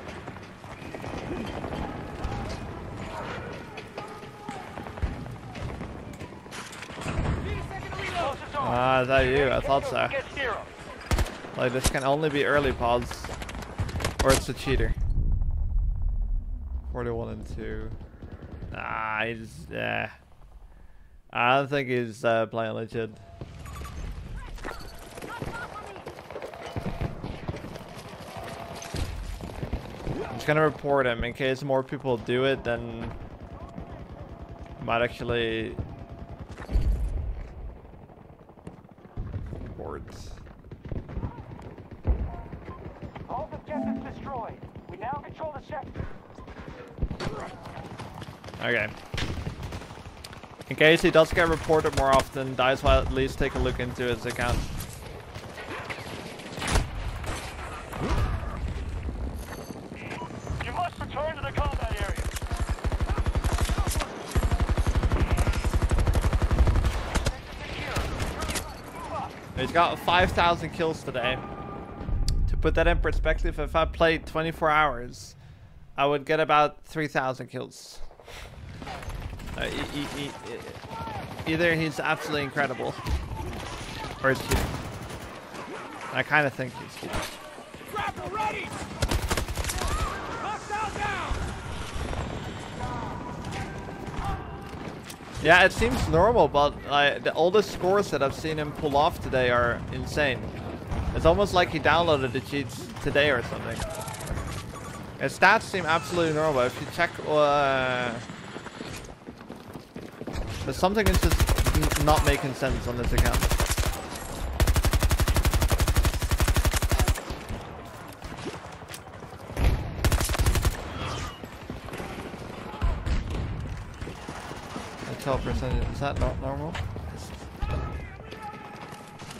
Need a second to reload. Explosives armed. Ah, is that Shoot you? any I thought tango so. who gets near 'em. Like this can only be early pods, or it's a cheater. Forty-one and two. Ah, he's yeah. I don't think he's uh, playing legit. I'm just gonna report him in case more people do it. Then might actually boards. All objectives destroyed. We now control the sector. Okay. In case he does get reported more often, Dice will at least take a look into his account. You must return to the combat area. He's got 5,000 kills today. To put that in perspective, if I played 24 hours, I would get about 3,000 kills. Uh, e- e- e- e- either he's absolutely incredible, or he's. I kind of think he's cheating. Grapple ready! Yeah, it seems normal, but like the oldest scores that I've seen him pull off today are insane. It's almost like he downloaded the cheats today or something. His stats seem absolutely normal. If you check, uh, something is just not making sense on this account. Twelve percent is that not normal?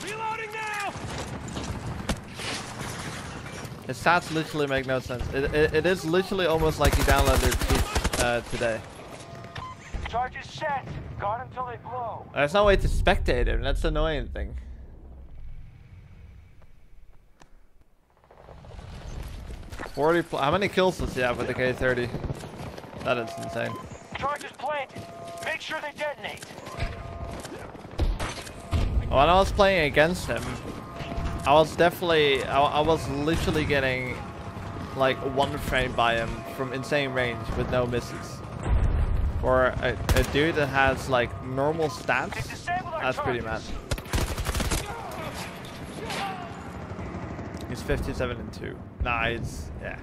Reloading now! His stats literally make no sense. It, it, it is literally almost like you downloaded uh, today. Charges set. Guard until they blow. There's no way to spectate him. That's the annoying thing. Forty. How many kills does he have with the K30? That is insane. Charges planted. Make sure they detonate. When I was playing against him, I was definitely, I, I was literally getting like one frame by him from insane range with no misses. For a, a dude that has like normal stats, that's pretty mad. He's 57 and 2. Nah, it's, yeah.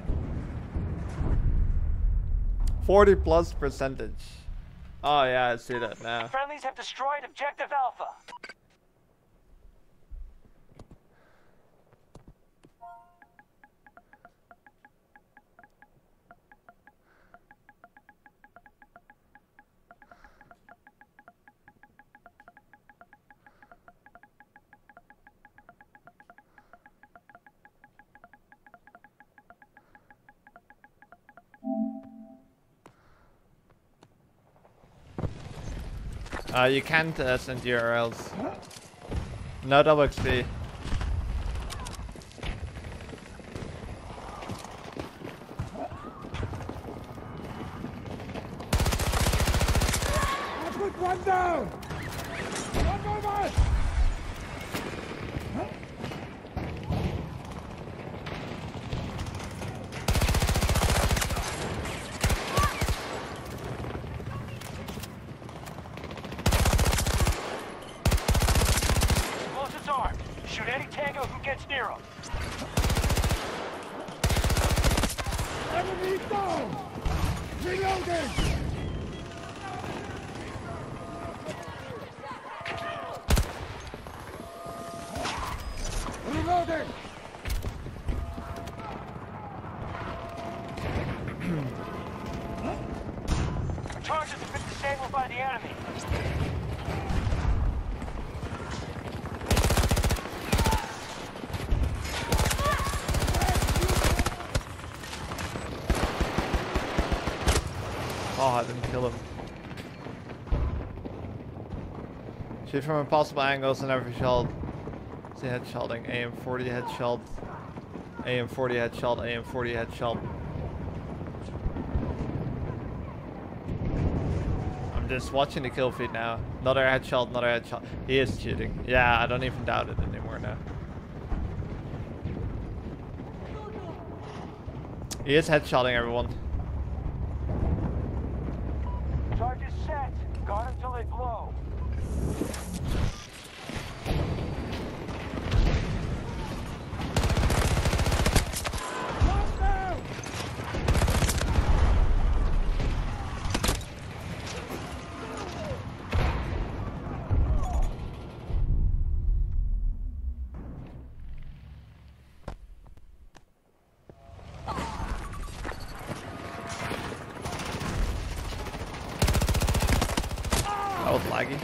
40 plus percentage. Oh yeah, I see that now. Friendlies have destroyed objective Alpha. Uh, you can't uh, send URLs. No double XP. I put one down! One moment! Explosives armed. Shoot any tango who gets near them. Enemy down! Reloading! Reloading! Charges have been disabled by the enemy. Oh, I didn't kill him. Shoot from impossible angles and every shot. See headshotting. AM40 headshot. AM40 headshot. AM40 headshot. I'm just watching the kill feed now. Another headshot, another headshot. He is cheating. Yeah, I don't even doubt it anymore now. He is headshotting everyone. Charges set. Guard until they blow. One down! That was laggy.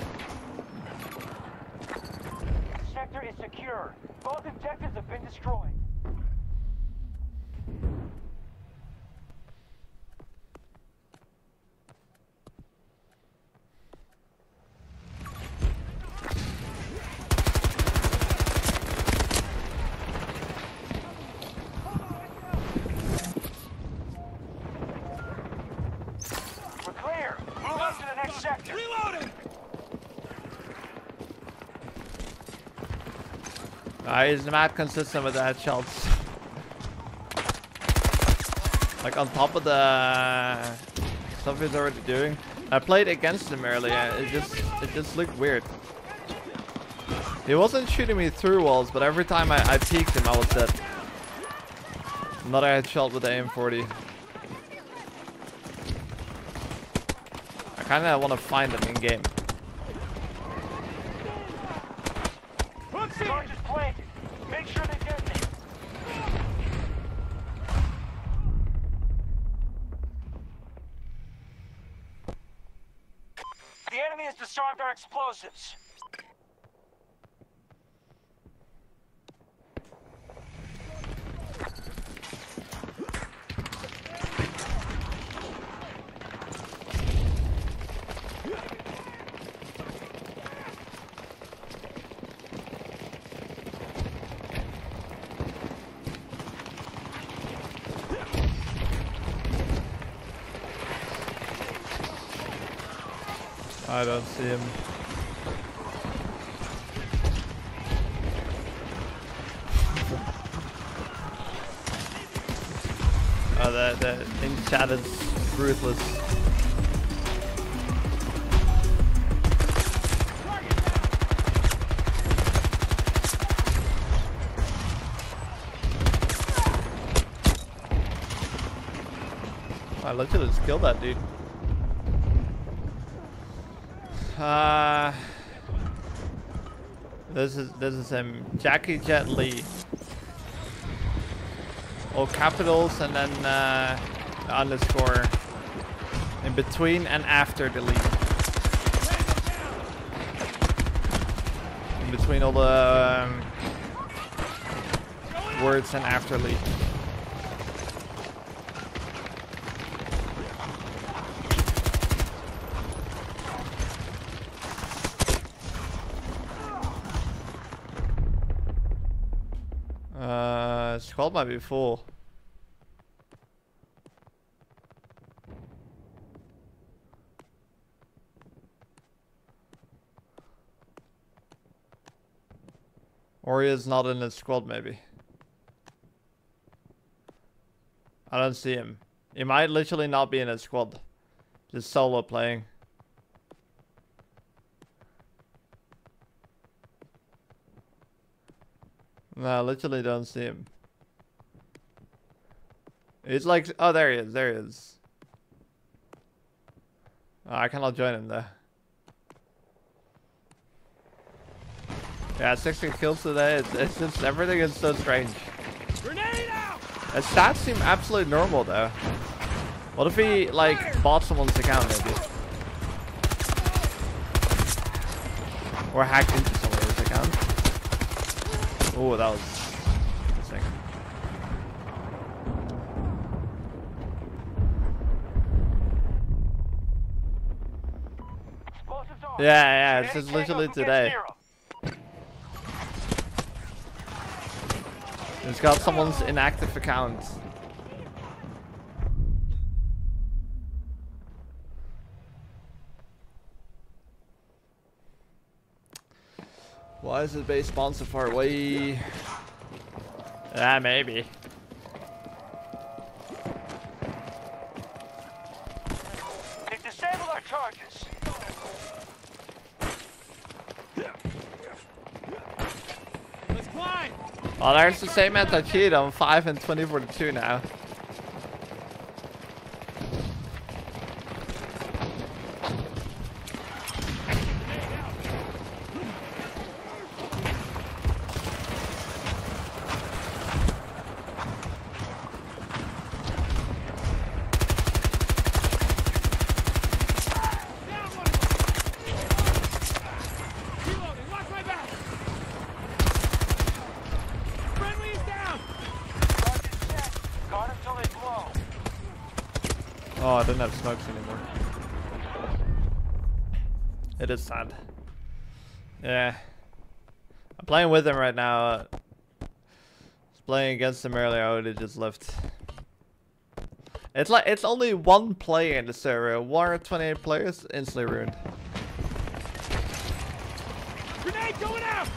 Sector is secure. Both objectives have been destroyed. We're clear. Move on to the next sector. Reloading! He's not consistent with the headshots. like on top of the stuff he's already doing. I played against him earlier. It just it just looked weird. He wasn't shooting me through walls, but every time I, I peeked him, I was dead. Another headshot with the AM40. I kind of want to find him in game. Explosives. I don't see him. Oh, the, the in chat is ruthless. I literally just killed that dude. Uh, this is this is him, Jackie Jet Lee. All capitals and then uh, the underscore in between and after the lead. In between all the um, words and after lead. Uh, squad might be full. Is not in the squad, maybe. I don't see him. He might literally not be in a squad. Just solo playing. No, I literally don't see him. He's like, oh, there he is, there he is. Oh, I cannot join him there. Yeah, 60 kills today. It's, it's just everything is so strange. Grenade out! His stats seem absolutely normal though. What if he like bought someone's account maybe? Or hacked into someone's account? Oh, that was interesting. Yeah, yeah, it's just literally today. near 'em. It's got someone's inactive account. Why is it base spawn so far away? Yeah, maybe. Well, there's the same as anti-cheat on 5 and 2042 now. Down one of them! Reloading, watch my back! Friendly is down! Target set. Guard until they blow. Oh, I don't have smokes anymore. It is sad. Yeah. I'm playing with him right now. Playing against him earlier. I would have just left. It's like it's only one player in the server. 128 players instantly ruined. Grenade going out!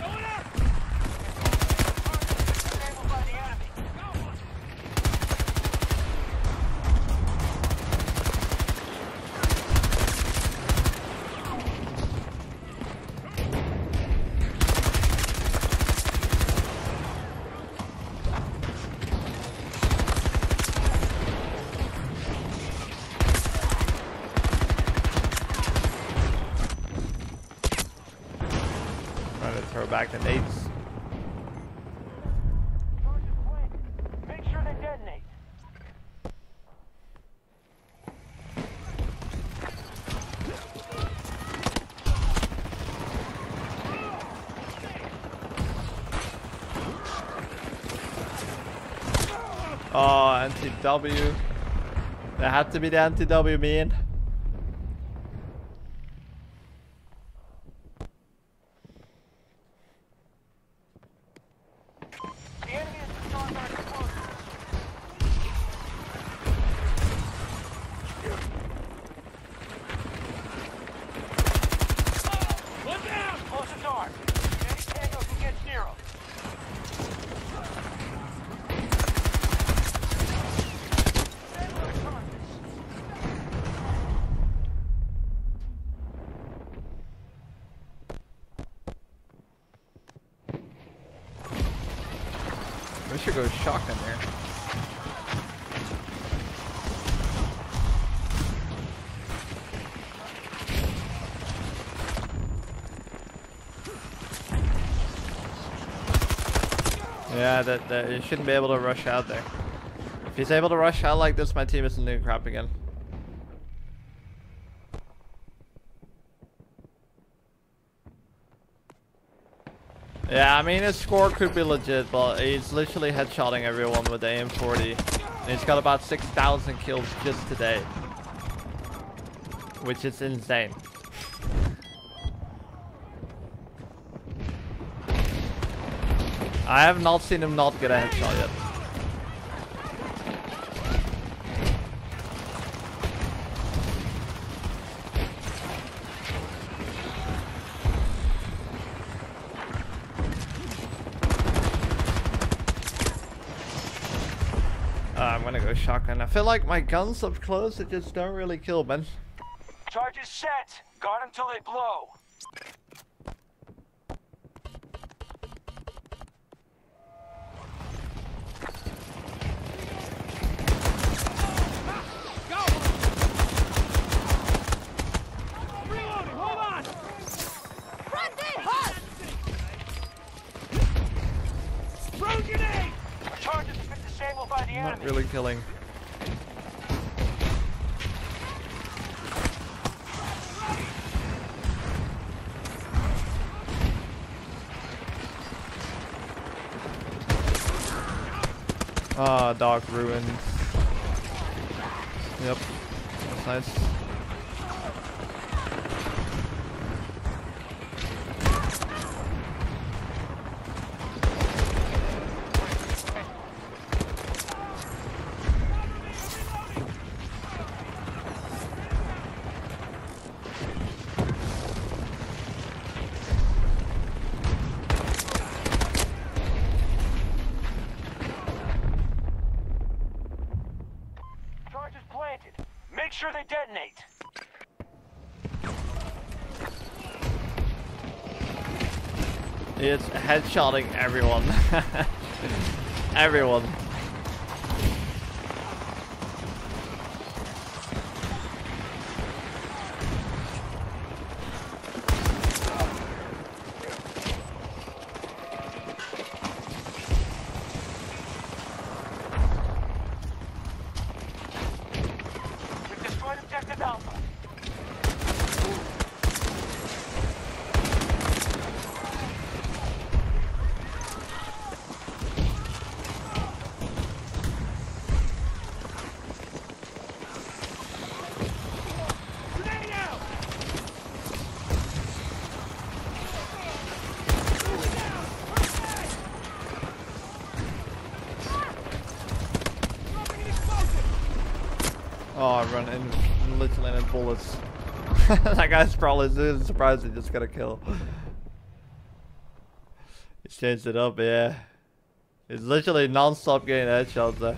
Going out! Disabled by the enemy. Trying to throw back the nades. Charges planted. Make sure they detonate. Oh, anti-W. There had to be the anti-W man. The enemy is destroying our explosives. One down! Explosives armed. Any tango can get zero. We should go shotgun there. Yeah, that, that he shouldn't be able to rush out there. If he's able to rush out like this, my team isn't doing crap again. Yeah, I mean his score could be legit, but he's literally headshotting everyone with the AM40. And he's got about 6,000 kills just today. Which is insane. I have not seen him not get a headshot yet. Uh, I'm gonna go shotgun. I feel like my guns up close, they just don't really kill, man. Charges set. Guard until they blow. Reloading, hold on! Brandy, hot! Throw grenade! Our charges have been disabled by the Not enemy. really killing. Ah, dog ruins. It's headshotting everyone. everyone. We've destroyed objective Alpha. Grenade out! Dropping an explosive! Oh, I run in literally in bullets. that guy's probably surprised he just got a kill. He's changed it up, yeah. He's literally non-stop getting headshots there.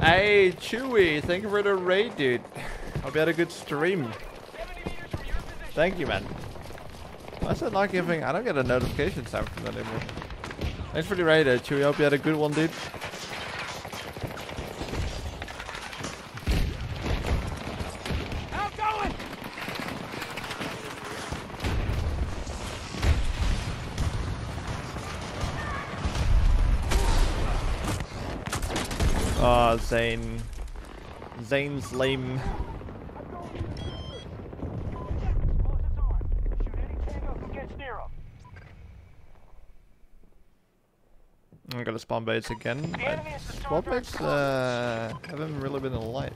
Hey, Chewy, thank you for the raid, dude. Hope you had a good stream. Thank you, man is it not giving? I don't get a notification sound from that anymore. Thanks for the raid, uh, Chewy. Hope you had a good one, dude. Ah, Zain. Zain's lame. spawn baits again. Spawn what uh, haven't really been alive?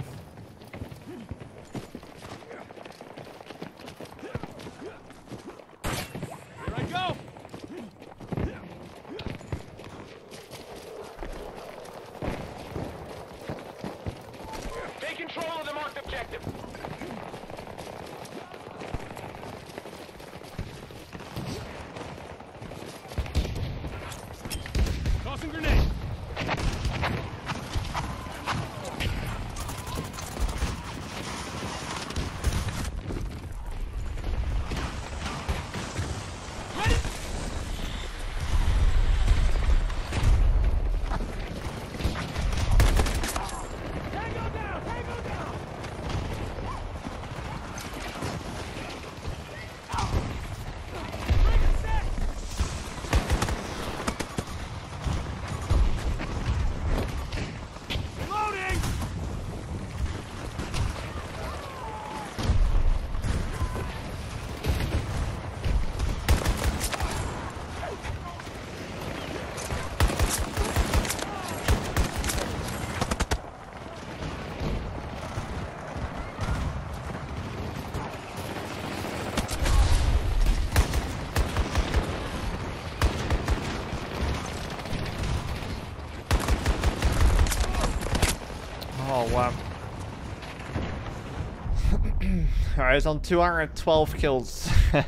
he's on 212 kills.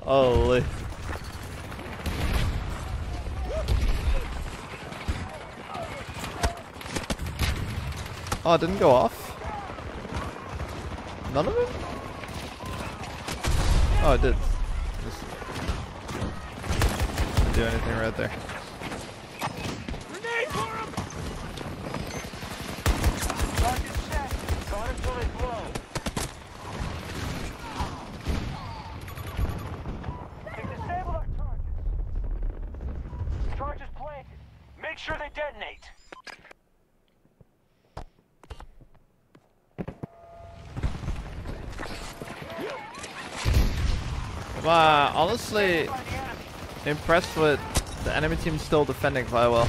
Holy. Oh, it didn't go off. Impressed with the enemy team still defending quite well.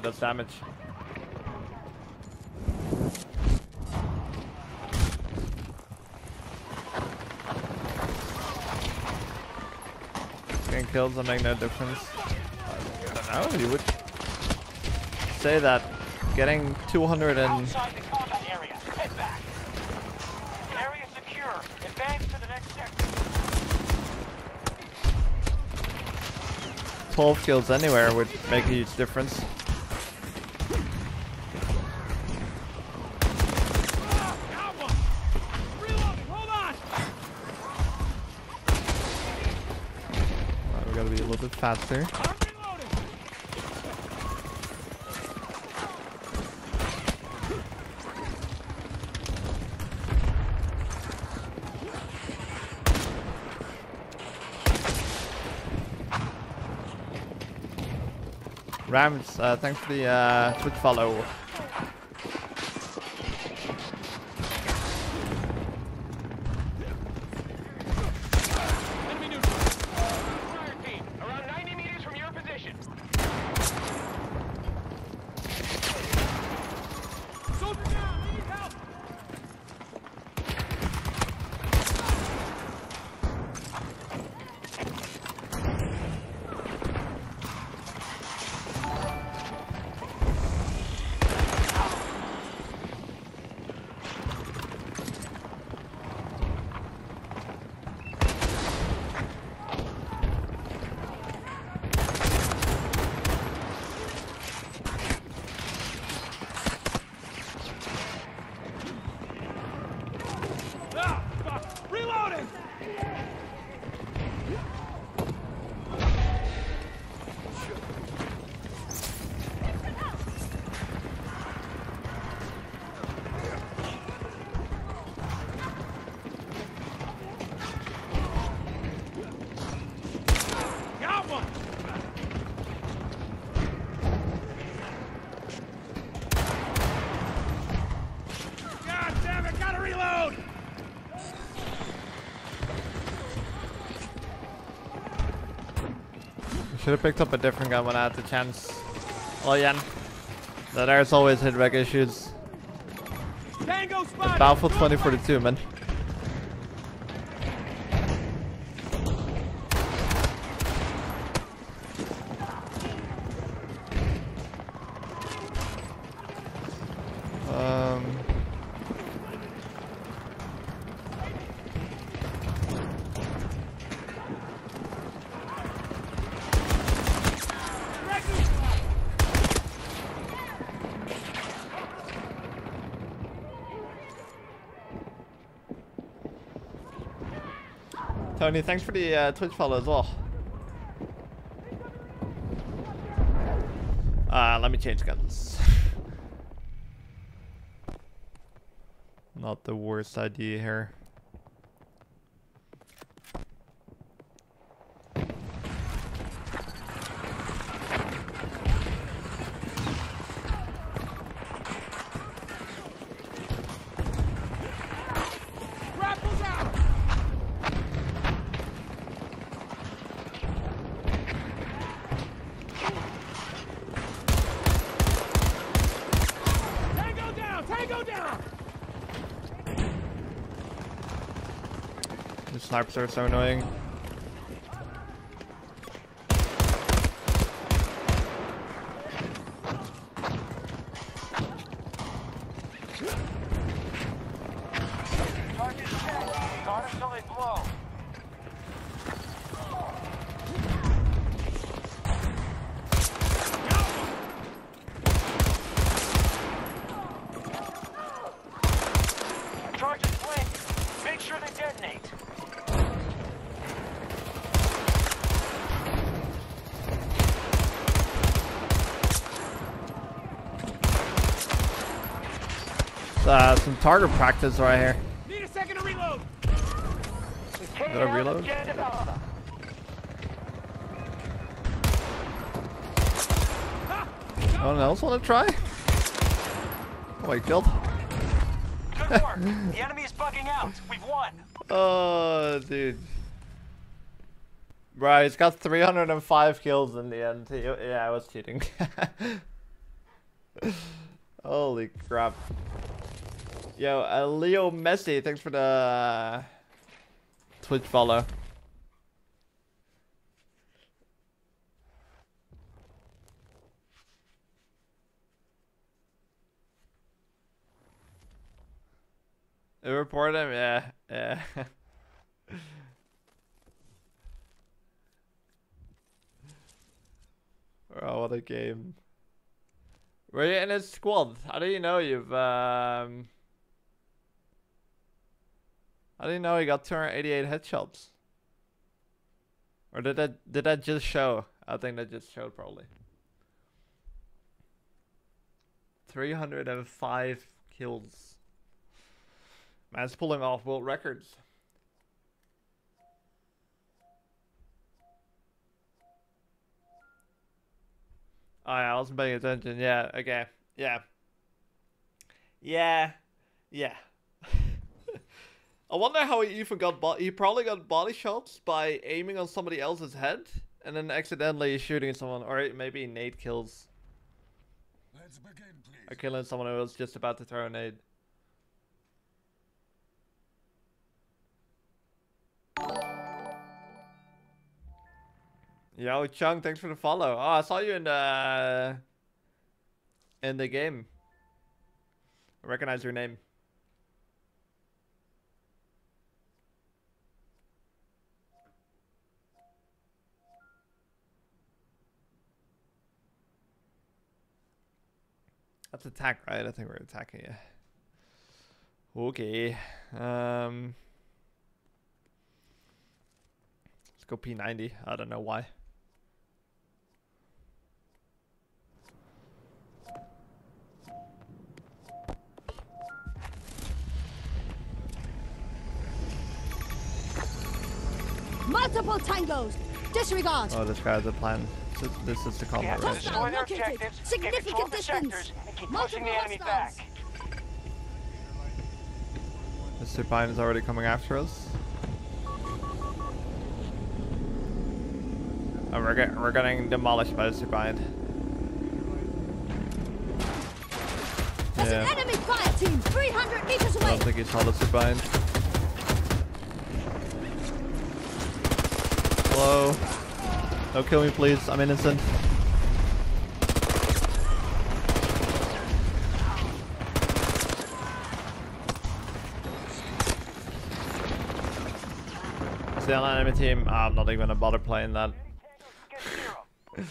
really does damage. Getting kills will make no difference. I don't know, you would say that getting 200 and... Twelve kills anywhere would make a huge difference. faster. Rams, uh, thanks for the uh, Twitch follow. Should have picked up a different gun when I had the chance. Oh yeah. No, there's always hit reg issues. Tango spotted. Battlefield 2042, man. Tony, thanks for the uh, Twitch follow as well. Uh, let me change guns. Not the worst idea here. Raffles out. Tango down. Tango down. Snipers are so annoying. Target's checked. Got him till they blow. Target's linked. Make sure they detonate. Uh, some target practice right here. Need a second to reload. Did I reload? No one else want to try? Oh, he killed. Good work. the enemy is bugging out. We've won. Oh, dude. Right, he's got 305 kills in the end. Yeah, I was cheating. Holy crap. Yo, uh, Leo Messi, thanks for the uh, Twitch follow. They report him? Yeah, yeah. oh, what a game. Were you in his squad? How do you know you've, um... How didn't know he got 288 headshots? Or did that, did that just show? I think that just showed probably. 305 kills. Man's pulling off world records. Oh yeah, I wasn't paying attention. Yeah, okay. Yeah. Yeah. Yeah. I wonder how he even got bo- he probably got body shots by aiming on somebody else's head and then accidentally shooting someone or maybe nade kills. Let's begin, please. Or killing someone who was just about to throw a nade. Yo, Chung, thanks for the follow. Oh, I saw you in the in the game. I recognize your name. That's attack, right? I think we're attacking you. Okay. Um. Let's go P90. I don't know why. Multiple tangos. Disregard. Oh, this guy has a plan. This- This is the We combat, have to right? Destroy their located. objectives, Significant control of the distance. sectors, and keep pushing the enemy back. Mr. Pine is already coming after us. Oh, we're, get, we're getting demolished by the Subiant. There's Yeah. an enemy fire team 300 meters I don't think he saw the Subiant. Hello? Don't kill me, please. I'm innocent. Still an enemy team. I'm not even gonna bother playing that.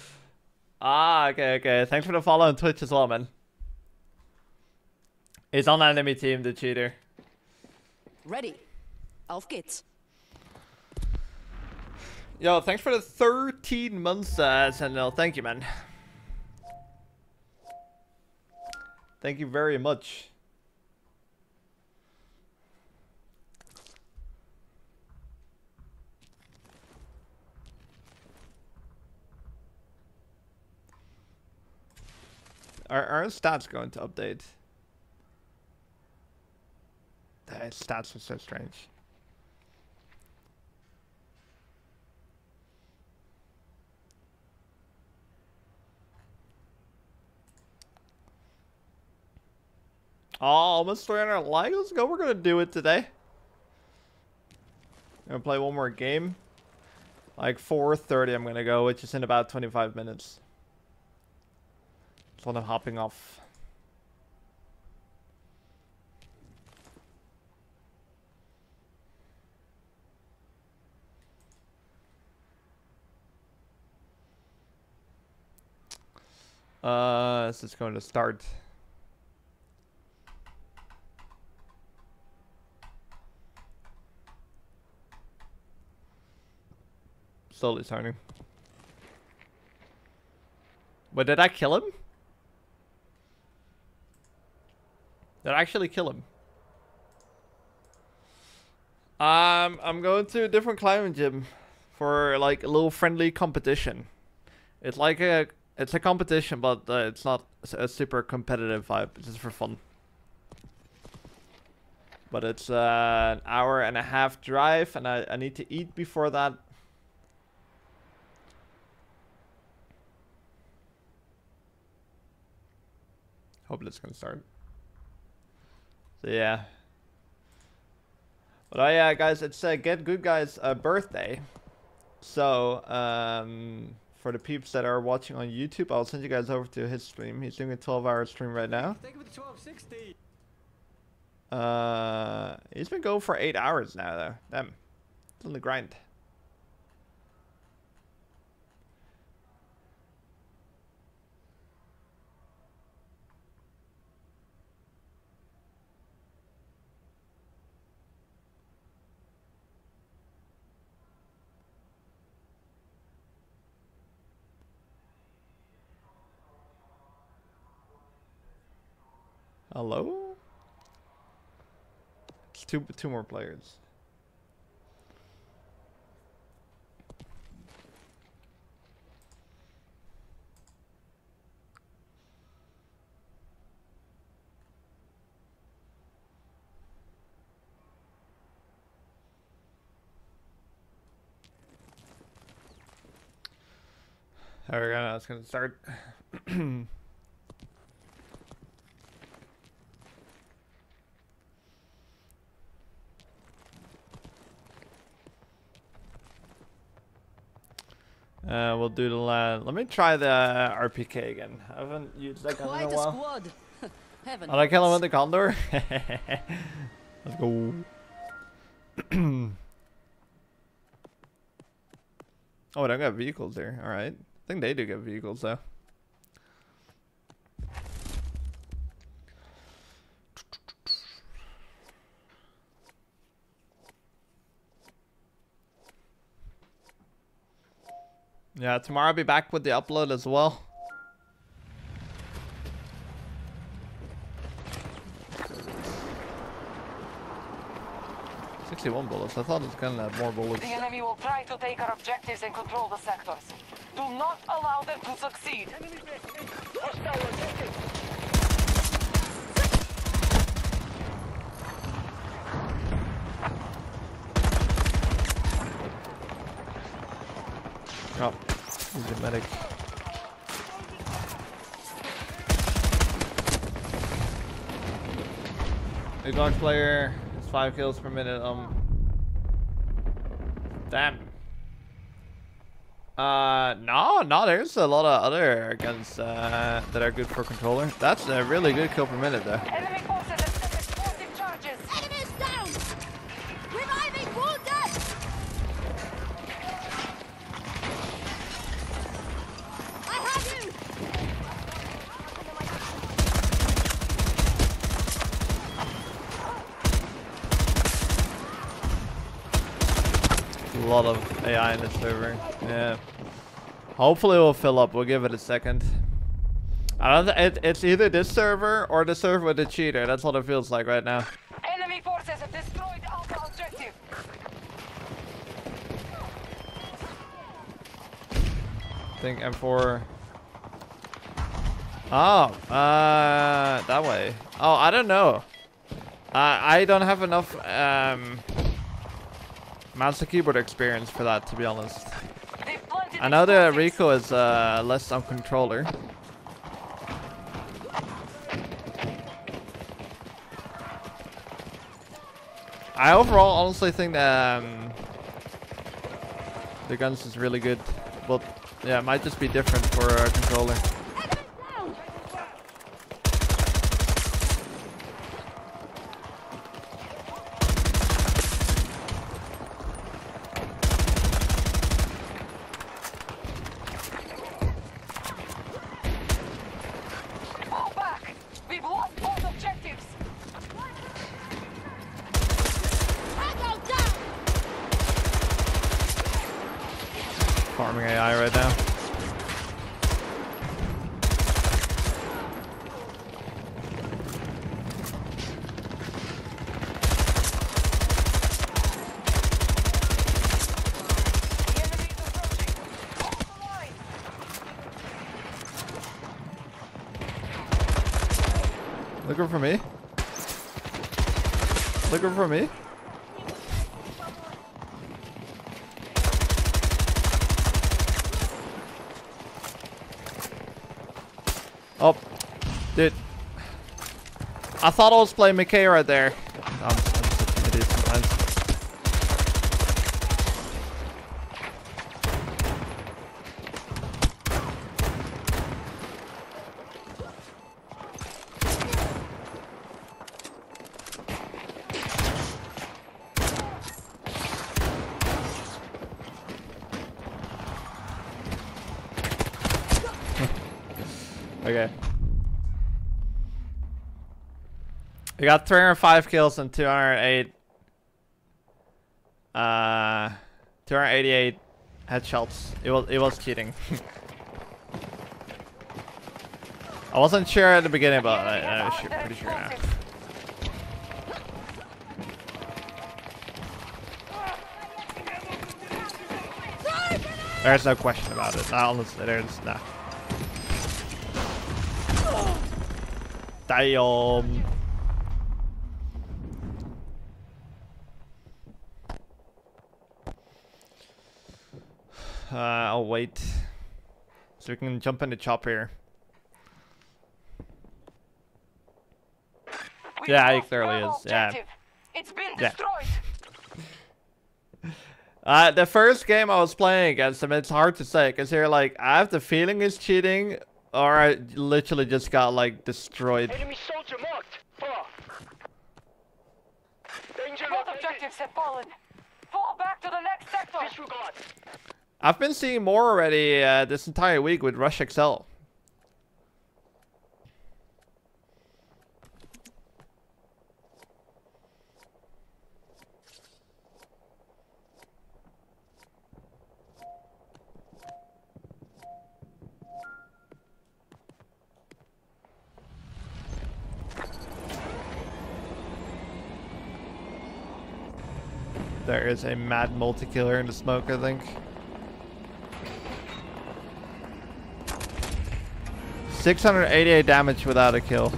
Ah, okay, okay. Thanks for the follow on Twitch as well, man. He's on enemy team, the cheater. Ready. Auf geht's. Yo, thanks for the 13 months, uh, Sentinel. Thank you, man. Thank you very much. Are, are stats going to update? The stats are so strange. Oh, almost 300 likes. Let's go. We're gonna do it today. I'm Gonna play one more game. Like 4:30, I'm gonna go, which is in about 25 minutes. So I'm hopping off. Uh, this is going to start. Slowly starting. But did I kill him? Did I actually kill him? Um, I'm going to a different climbing gym for like a little friendly competition. It's like a it's a competition, but uh, it's not a super competitive vibe. It's just for fun. But it's uh, an hour and a half drive, and I, I need to eat before that. Hope it's gonna start. So yeah. But oh yeah, guys, it's uh, Get Good Guy's uh, birthday. So um, for the peeps that are watching on YouTube, I'll send you guys over to his stream. He's doing a 12-hour stream right now. Take it the 1260. Uh, he's been going for eight hours now, though. Damn, it's on the grind. Hello? It's two two more players. There we go. It's gonna start. Uh, we'll do the land. Let me try the RPK again. I haven't used that gun in a while. squad. Heaven. Oh, I kill him with the condor. Let's go. oh, they got vehicles there. All right. I think they do get vehicles though. Yeah, tomorrow I'll be back with the upload as well. Sixty-one bullets. I thought it was gonna have more bullets. The enemy will try to take our objectives and control the sectors. Do not allow them to succeed. Oh, He's a medic. Big launch player. It's five kills per minute. Um. Damn. Uh, no, no, there's a lot of other guns uh, that are good for controller. That's a really good kill per minute though. Of AI in the server. Yeah. Hopefully it will fill up. We'll give it a second. I don't. Th it, it's either this server or the server with the cheater. That's what it feels like right now. Enemy forces have destroyed Alpha objective. I think M4. Oh, uh, that way. Oh, I don't know. Uh, I don't have enough um, mouse and keyboard experience for that, to be honest. I know the. Rico is uh, less on controller. I overall honestly think that um, the guns is really good, but yeah, it might just be different for a controller. Enemies down! Fall back. We've lost both objectives. Tango down! Farming AI right now. The enemy's approaching. Hold the line. Looking for me? Looking for me? Oh, dude. I thought I was playing Mackay right there. I'm, I'm such an idiot sometimes. Okay. We got 305 kills and 208. Uh, 288 headshots. It was it was cheating. I wasn't sure at the beginning, but I'm sure, pretty sure now. There's no question about it. Nah, honestly, there's no. Damn. Uh, I'll wait. So we can jump in the chop here. We've Yeah, it lost clearly Bravo is, yeah. It's been Yeah. destroyed. Uh, the first game I was playing against him, it's hard to say because you're like, I have the feeling he's cheating, or I literally just got like destroyed. Enemy soldier marked. Far. Danger Both objectives have fallen. Fall back to the next sector. Disregard. I've been seeing more already uh, this entire week with Rush XL. There is a mad multi-killer in the smoke, I think. Six hundred eighty-eight damage without a kill.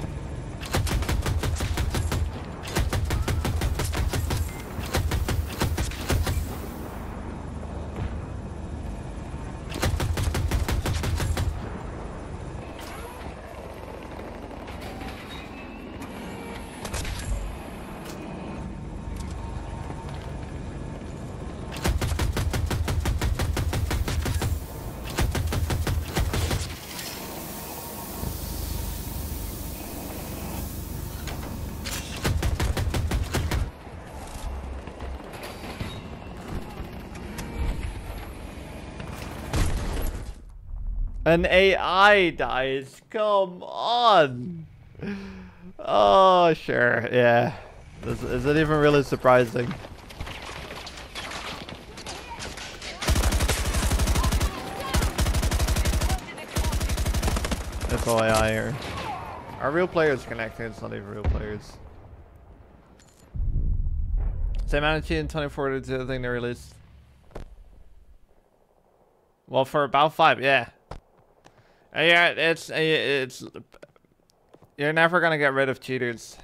An AI dies. Come on. Oh, sure. Yeah. Is, is it even really surprising? That's all AI here. Are real players connecting? It's not even real players. Same attitude in 2042, the thing they released. Well, for about five, yeah. Uh, yeah, it's uh, it's. You're never gonna get rid of cheaters.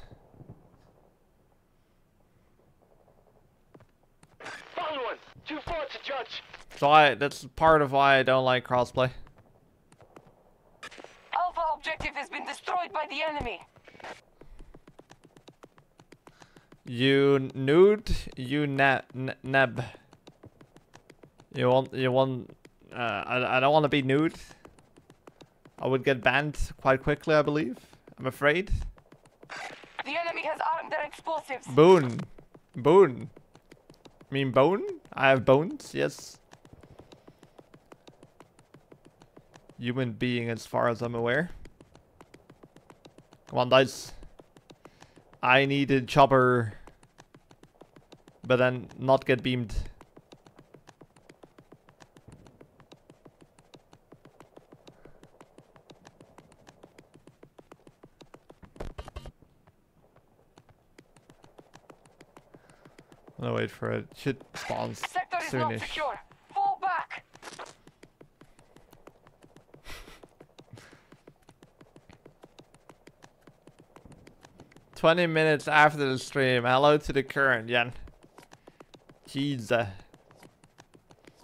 Found one. Too far to judge. So I that's part of why I don't like crossplay. Alpha objective has been destroyed by the enemy. You nude, you ne ne neb. You want you want. Uh, I I don't want to be nude. I would get banned quite quickly, I believe. I'm afraid. The enemy has armed their explosives. Boon. Boon. mean bone? I have bones, yes. Human being as far as I'm aware. Come on, dice. I needed chopper. But then not get beamed. Gonna wait for it. Should spawn Sector is not soonish. secure. Fall back. Twenty minutes after the stream. Hello to the current, Jan. Jeez. uh,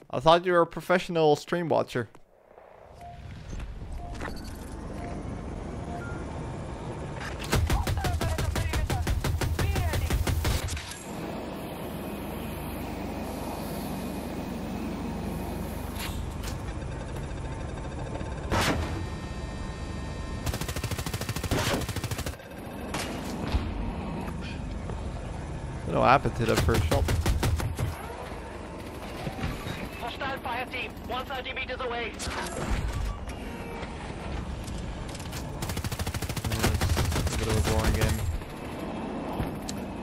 I thought you were a professional stream watcher. I don't know what happened to that first shot. Hostile fire team, 130 meters away. It's a bit of a boring game.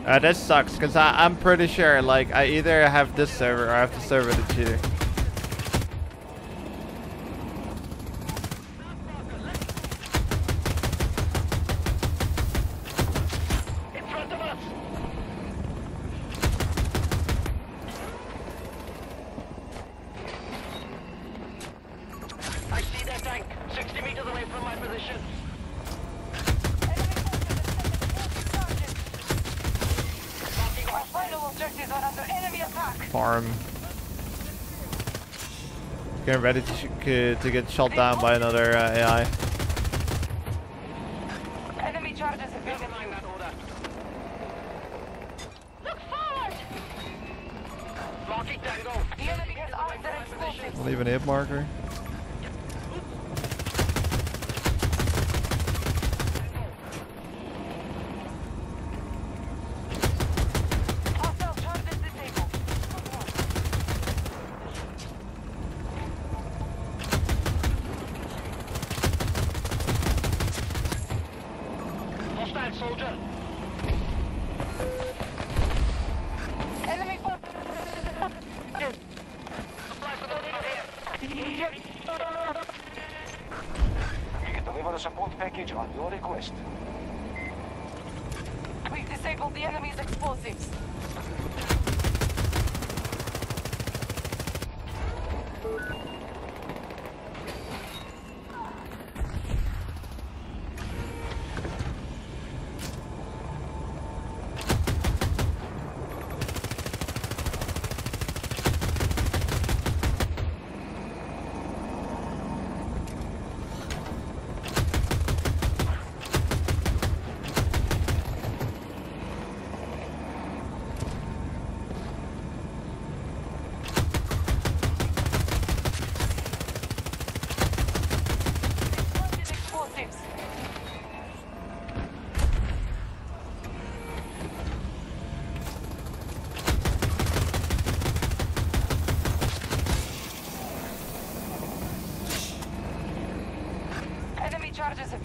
Uh, that sucks, because I'm pretty sure, like, I either have this server or I have the server the cheater. In front of us. I see that tank, 60 meters away from my position. Marking Our hostile. final objectives are under enemy attack. Farm. Getting ready to, sh to get shot down by another uh, AI. Enemy charges have been Never mind that order. Look forward! Marking Tango. The enemy has armed their explosives. Leave an hit marker.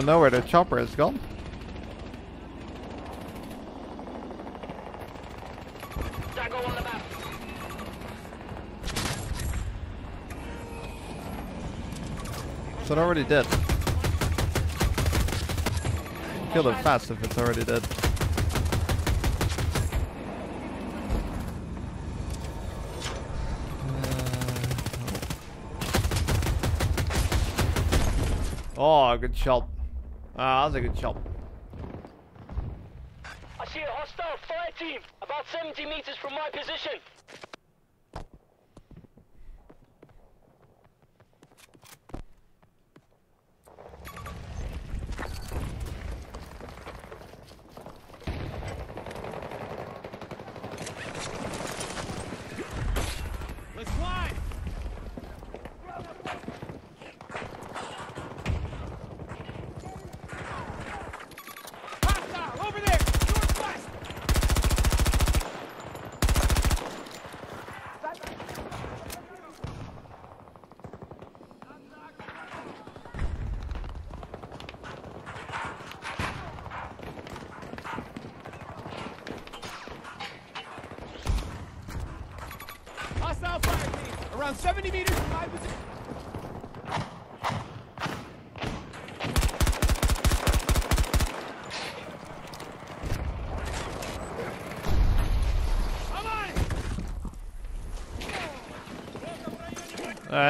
don't know where the chopper is gone. So it already dead? Kill it fast if it's already dead. Uh, oh, good shot. Ah, that was a good shot. I see a hostile fire team about 70 meters from my position.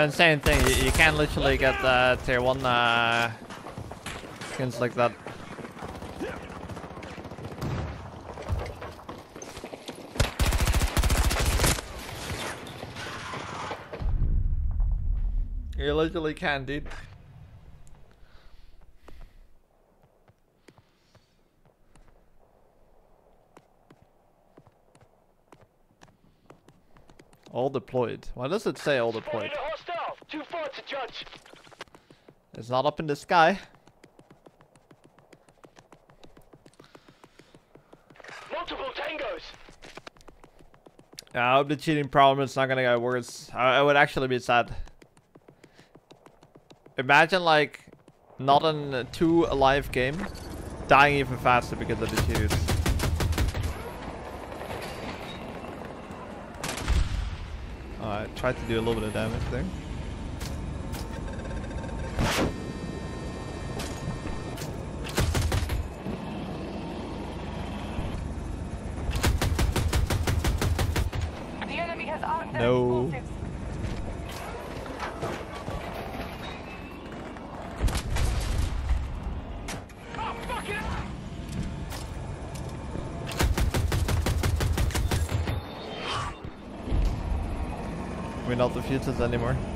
Uh, same thing, you, you can literally get uh, tier 1 uh, skins like that. You literally can, dude. All deployed. Why does it say all deployed? Spotted a hostile. Too judge. It's not up in the sky. Multiple tangos. Yeah, I hope the cheating problem is not gonna get worse. I, I would actually be sad. Imagine like not in a two alive game, dying even faster because of the cheaters. Alright, tried to do a little bit of damage there. Futures anymore.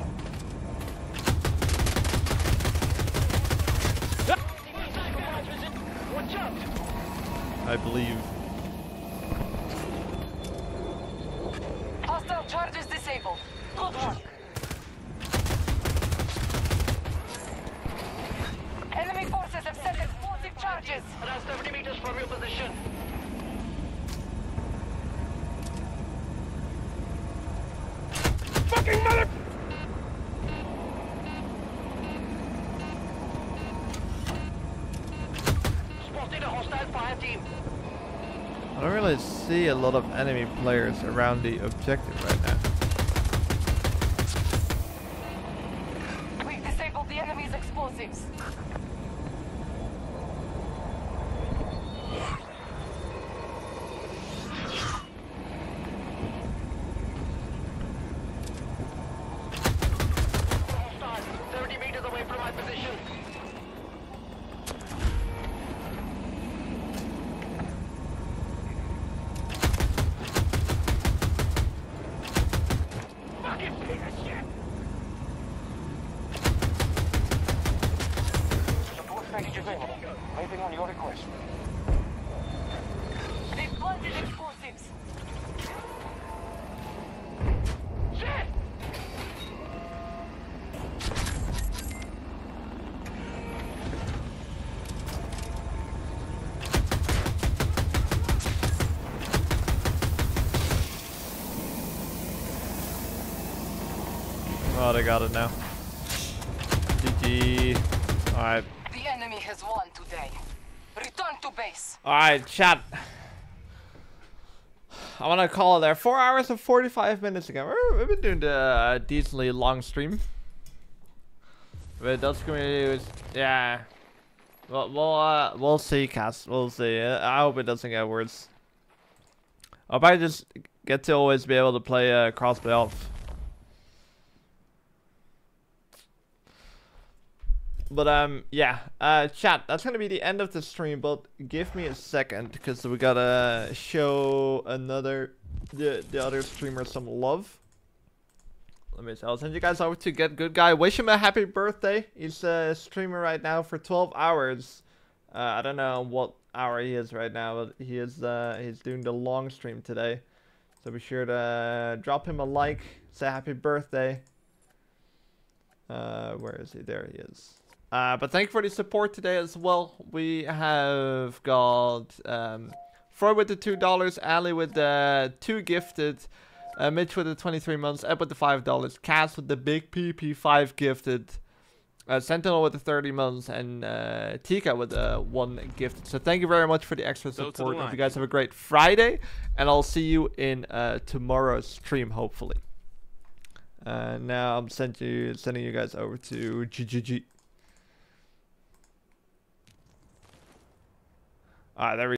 Around the objective right now. We've disabled the enemy's explosives. Oh, they got it now. GG. Alright. The enemy has won today. Return to base. Alright, chat. I want to call it there. Four hours and 45 minutes again. We're, we've been doing the uh, decently long stream. But Dutch community was, yeah. Well, we'll, uh, we'll see, Cass. We'll see. Uh, I hope it doesn't get worse. I'll probably just get to always be able to play uh, crossplay off. But um, yeah, uh, chat. That's gonna be the end of the stream. But give me a second because we gotta show another the the other streamer some love. Let me. See. I'll send you guys over to Get Good Guy. Wish him a happy birthday. He's a streamer right now for 12 hours. Uh, I don't know what hour he is right now, but he is uh, he's doing the long stream today. So be sure to drop him a like. Say happy birthday. Uh, where is he? There he is. Uh, but thank you for the support today as well. We have got um, Freud with the two dollars, Ali with the two gifted, uh, Mitch with the 23 months, Ed with the five dollars, Cass with the big PP5 gifted, uh, Sentinel with the 30 months, and uh, Tika with the one gifted. So thank you very much for the extra Go to the support. Hope you guys have a great Friday, and I'll see you in uh, tomorrow's stream hopefully. Uh, now I'm send you sending you guys over to GGG. Alright, there we